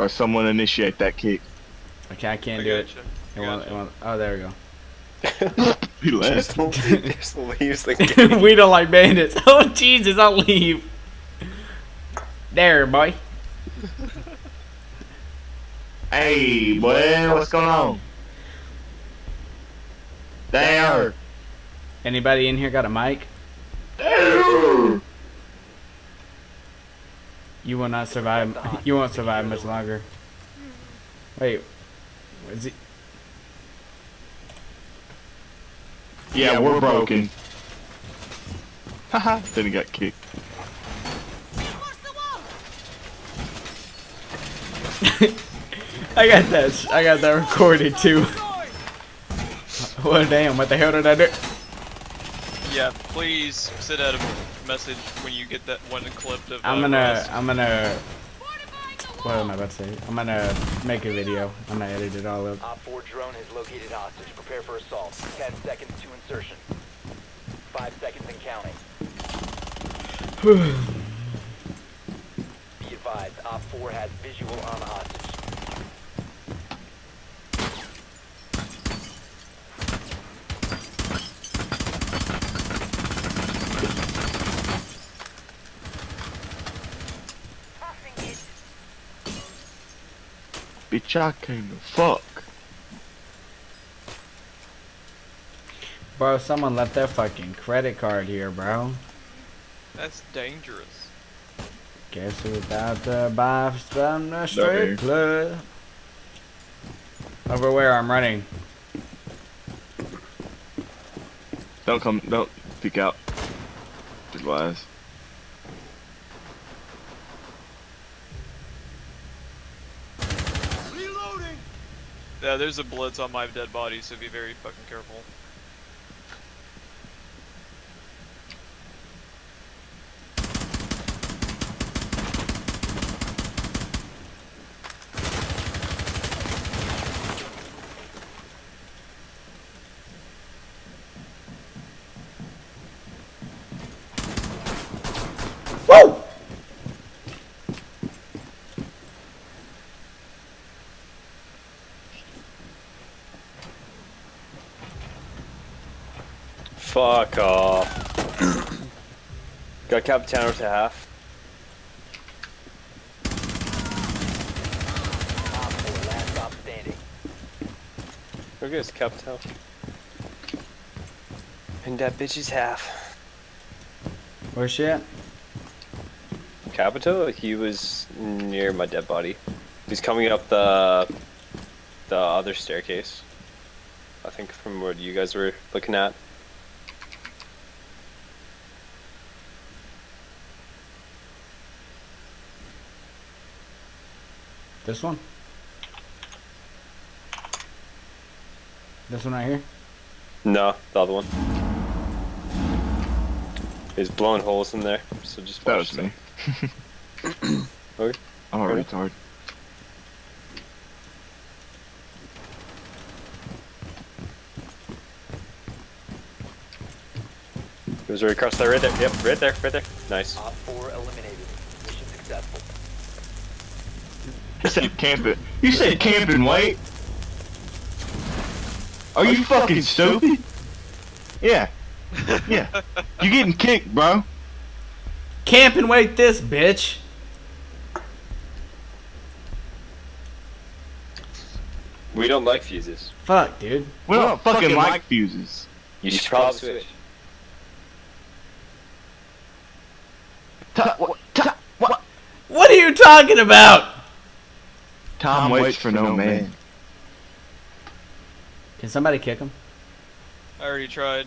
Bro, someone initiate that kick. Okay, I can't I do it. gotcha. It won't- it won't- oh, there we go. *laughs* He left. Just leaves the *laughs* game. we don't like bandits. *laughs* Oh Jesus, I'll leave. There, boy. Hey, boy, what's going on? There. Anybody in here got a mic? There. You will not survive. *laughs* You won't survive much longer. Wait, is it? Yeah, we're broken. *laughs* Haha. then he got kicked. *laughs* I got that. I got that recorded too. Well, damn! What the hell did I do? Yeah, please sit out a message when you get that one clipped of. I'm uh, gonna. Russ. I'm gonna. What am I about to say? I'm gonna make a video. I'm gonna edit it all up. Op 4 drone has located hostage. Prepare for assault. 10 seconds to insertion. 5 seconds and counting. *sighs* Be advised, Op 4 has visual on hostage. Bitch, I came to fuck. Bro, someone left their fucking credit card here, bro. That's dangerous. Guess who's about to buy from the here. strip club? Over where I'm running. Don't come, don't peek out. Just wise. Yeah, there's a blitz on my dead body, so be very fucking careful. Fuck off. Got Capitano to half. Op 4 last stop standing. Where goes Capitano? And that bitch is half. Oh, Where's she at? Capito, he was near my dead body. He's coming up the the other staircase. I think from what you guys were looking at. This one? This one right here? No, the other one. He's blowing holes in there, so just That watch was me. them. *laughs* okay. I'm a Ready? retard. He was right across there, right there. Yep, right there, right there. Nice. Op 4 eliminated. Mission successful. You said camping. You said camping, wait. Are you fucking stupid? Yeah. Yeah. You getting kicked, bro. Camp and wait this, bitch. We don't like Fuzes. Fuck, dude. We don't fucking like Fuzes. You should probably switch. Ta- what- ta- what? What are you talking about? Tom waits for no man. Can somebody kick him? I already tried.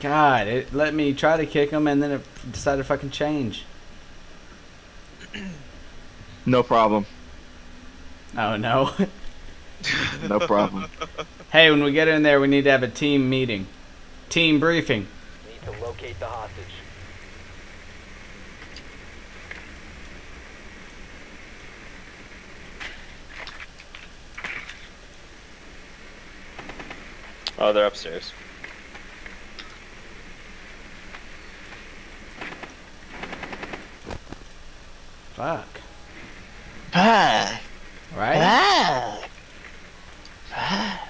God, it let me try to kick him and then it decided to fucking change. *clears throat* No problem. Oh no. *laughs* No problem. hey, when we get in there, we need to have a team meeting. Team briefing. Need to locate the hostage. Oh, they're upstairs. Fuck. Fuck. Right? Ah.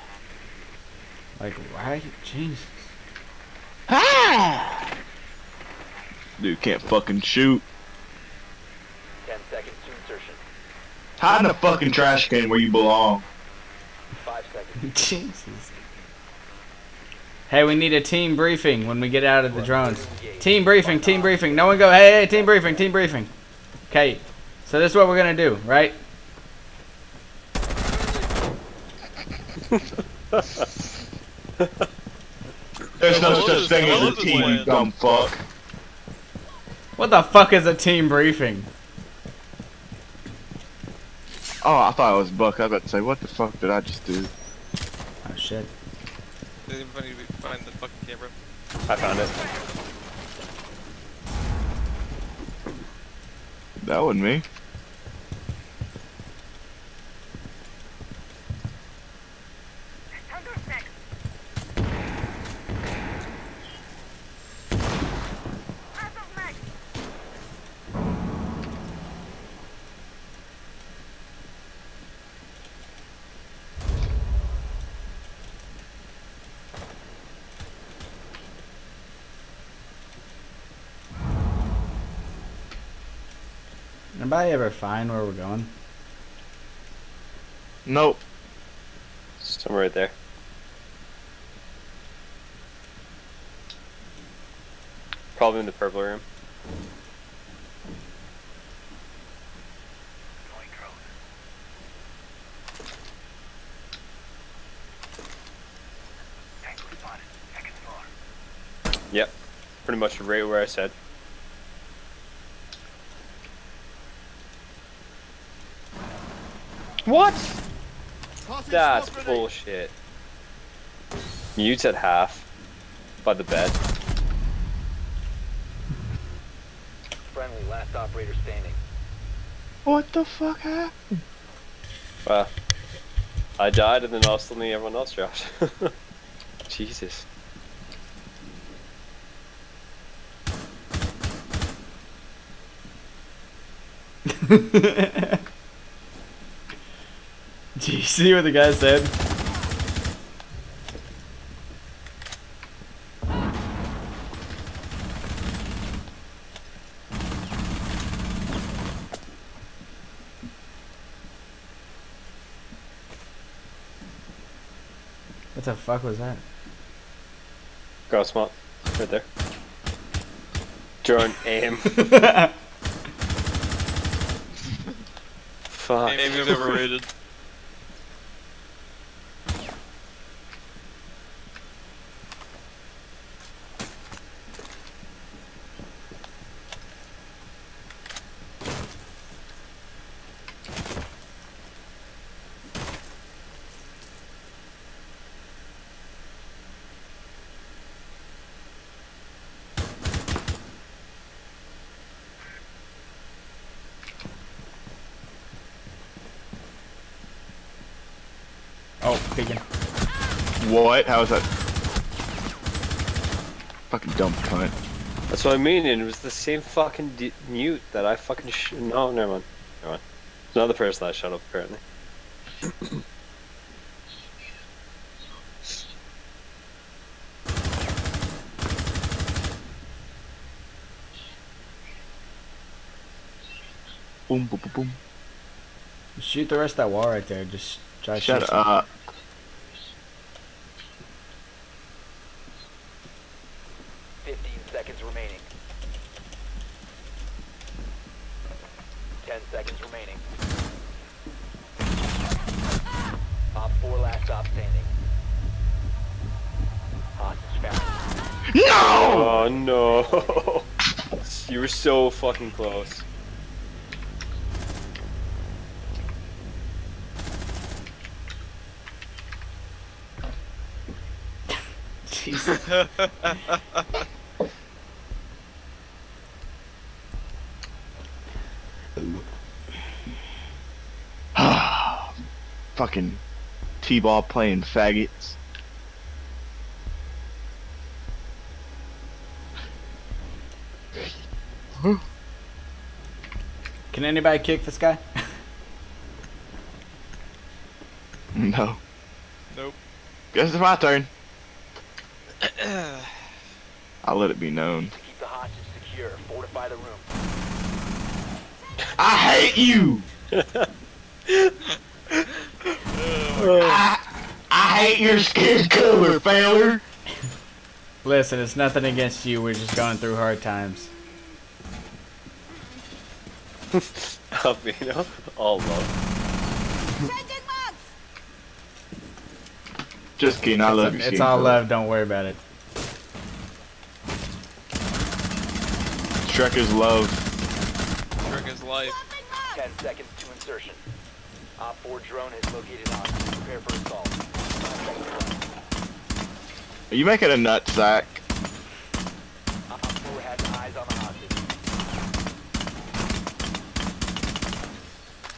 Like, right? Jesus. Ah. Dude can't fucking shoot. 10 seconds to insertion. Hide in the fucking trash can where you belong. Five seconds. *laughs* Jesus. Hey, we need a team briefing when we get out of the drones. Team briefing, team briefing. No one go, hey, hey, team briefing, team briefing. Okay, so this is what we're gonna do, right? There's no such thing as a team, you dumb fuck. What the fuck is a team briefing? Oh, I thought it was Buck. I was about to say, what the fuck did I just do? Oh shit. Did anybody find the fucking camera? I found it. That wasn't me. Anybody ever find where we're going? Nope. Somewhere right there. Probably in the purple room. Yep. Pretty much right where I said. What? That's bullshit. Mute's at half. By the bed. Friendly, last operator standing. What the fuck happened? Well, I died and then all suddenly everyone else dropped. *laughs* Jesus. *laughs* *laughs* Do you see what the guy said? What the fuck was that? Go smart. Right there. Drone aim. *laughs* Fuck. Aim is overrated. Oh, peeking. What? How is that? Fucking dumb cunt. That's what I mean, and it was the same fucking d mute that I fucking sh- No, never mind. Never mind. There's another person that shut up, apparently. Boom, boom, boom, boom. Shoot the rest of that wall right there. Just try to Shut shoot some- up. Fifteen seconds remaining. Ten seconds remaining. Op four last stop standing. Hostage found. Oh no! you were so fucking close. Jesus. *laughs* Ah, fucking T-ball playing faggots. Can anybody kick this *laughs* guy? No. Nope. Guess it's my turn. *clears throat* I'll let it be known. Keep the hostage secure. Fortify the room. I hate you! *laughs* I, I hate your skin color, feller. Listen, it's nothing against you. We're just going through hard times. *laughs* Albino, all love. Just kidding, I love it's, your it's skin all love. Don't worry about it. Shrek is love. Trick his life. 10 seconds to insertion. Op 4 drone has located hostage. Prepare for assault. Are you making a nut sack? Op 4 has eyes on the hostage.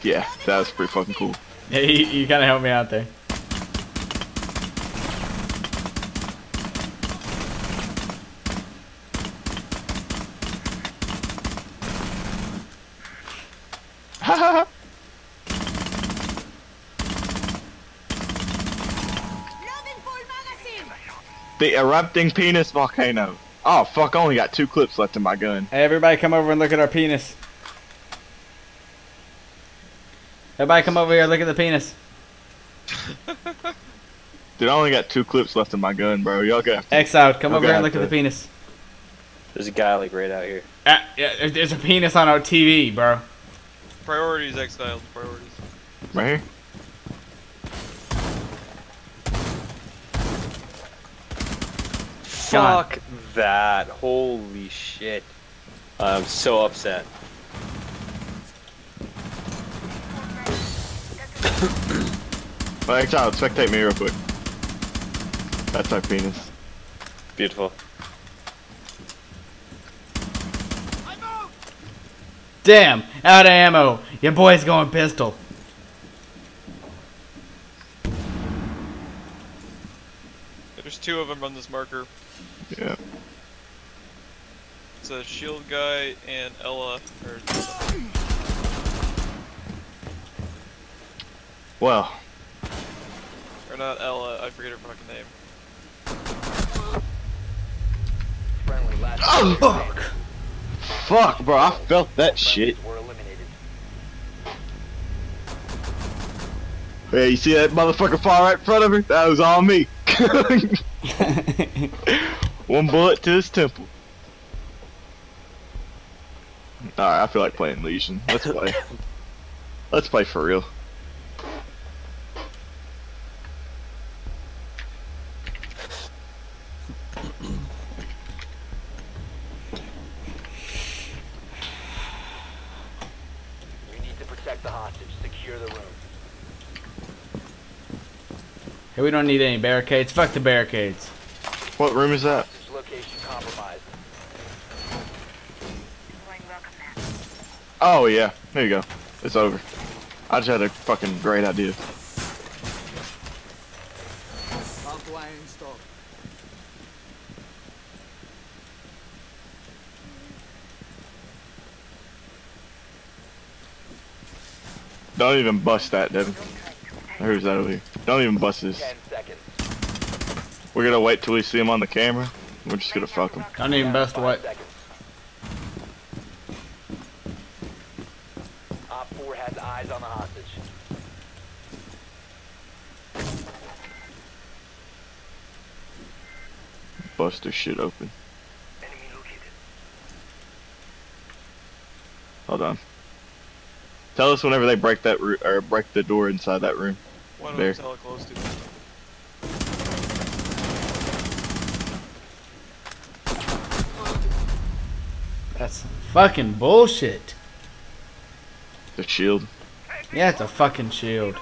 Yeah, that was pretty fucking cool. Yeah, you, you kind of helped me out there. *laughs* the erupting penis volcano. Oh fuck! I only got two clips left in my gun. Hey, everybody, come over and look at our penis. Everybody, come over here. Look at the penis. *laughs* Dude, I only got two clips left in my gun, bro. Y'all got X out. Come over here and got look at the penis. There's a guy like right out here. Ah, yeah, there's a penis on our TV, bro. Priorities, exiled. Priorities. Right here. Come on. Fuck that. Holy shit. I'm so upset. *coughs* Well, X out. Spectate me real quick. That's my penis. Beautiful. Damn, out of ammo. Your boy's going pistol. There's two of them on this marker. Yeah. It's a shield guy and Ela. Or Well, Or not Ela, uh, I forget her fucking name. Friendly last Oh, fuck. Fuck, bro. I felt that shit. were eliminated. Hey, you see that motherfucker fall right in front of her? That was all me. *laughs* One bullet to his temple. Alright, I feel like playing Legion. Let's play. *laughs* Let's play for real. You need to protect the hostage. Secure the room. Hey, we don't need any barricades. Fuck the barricades. What room is that? Location compromised. Oh yeah, there you go. It's over. I just had a fucking great idea. Don't even bust that, Devin. Who's that over here? Don't even bust this. We're gonna wait till we see him on the camera. We're just gonna fuck him. Don't even bust what? Op 4 has eyes on the hostage. Bust their shit open. Hold on. Tell us whenever they break that ro- or break the door inside that room. One of There. them's hella close to me. That's fucking bullshit. The shield. Yeah, it's a fucking shield.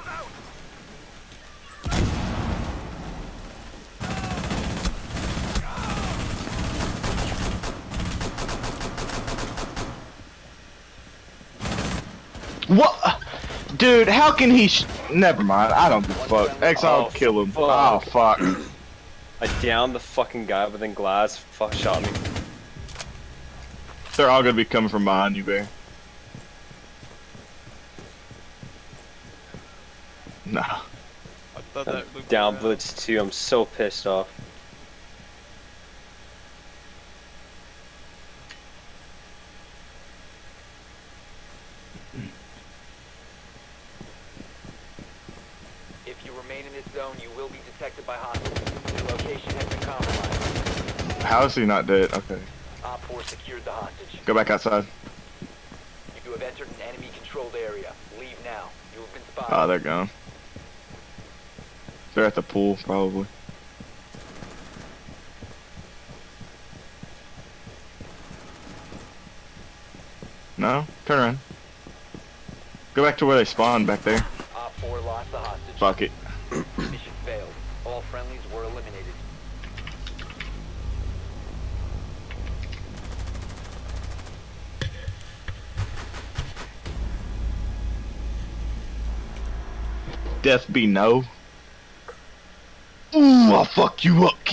What? Dude, how can he? Sh- Never mind. I don't give a fuck. Exile Oh, kill him. fuck. Oh fuck. I downed the fucking guy within glass. Fuck shot me. They're all gonna be coming from behind you, bear. Nah. I thought I'm that looped down around. blitz too. I'm so pissed off. detected by hostiles. Your location has been compromised. How is he not dead? Okay. Op 4 secured the hostage. Go back outside. You have entered an enemy-controlled area. Leave now. You have been spotted. Oh, they're gone. They're at the pool, probably. No? Turn around. Go back to where they spawned back there. Op 4 lost the hostage. Fuck it. Mission failed. All friendlies were eliminated. Death be no. Ooh, I'll fuck you up, kid.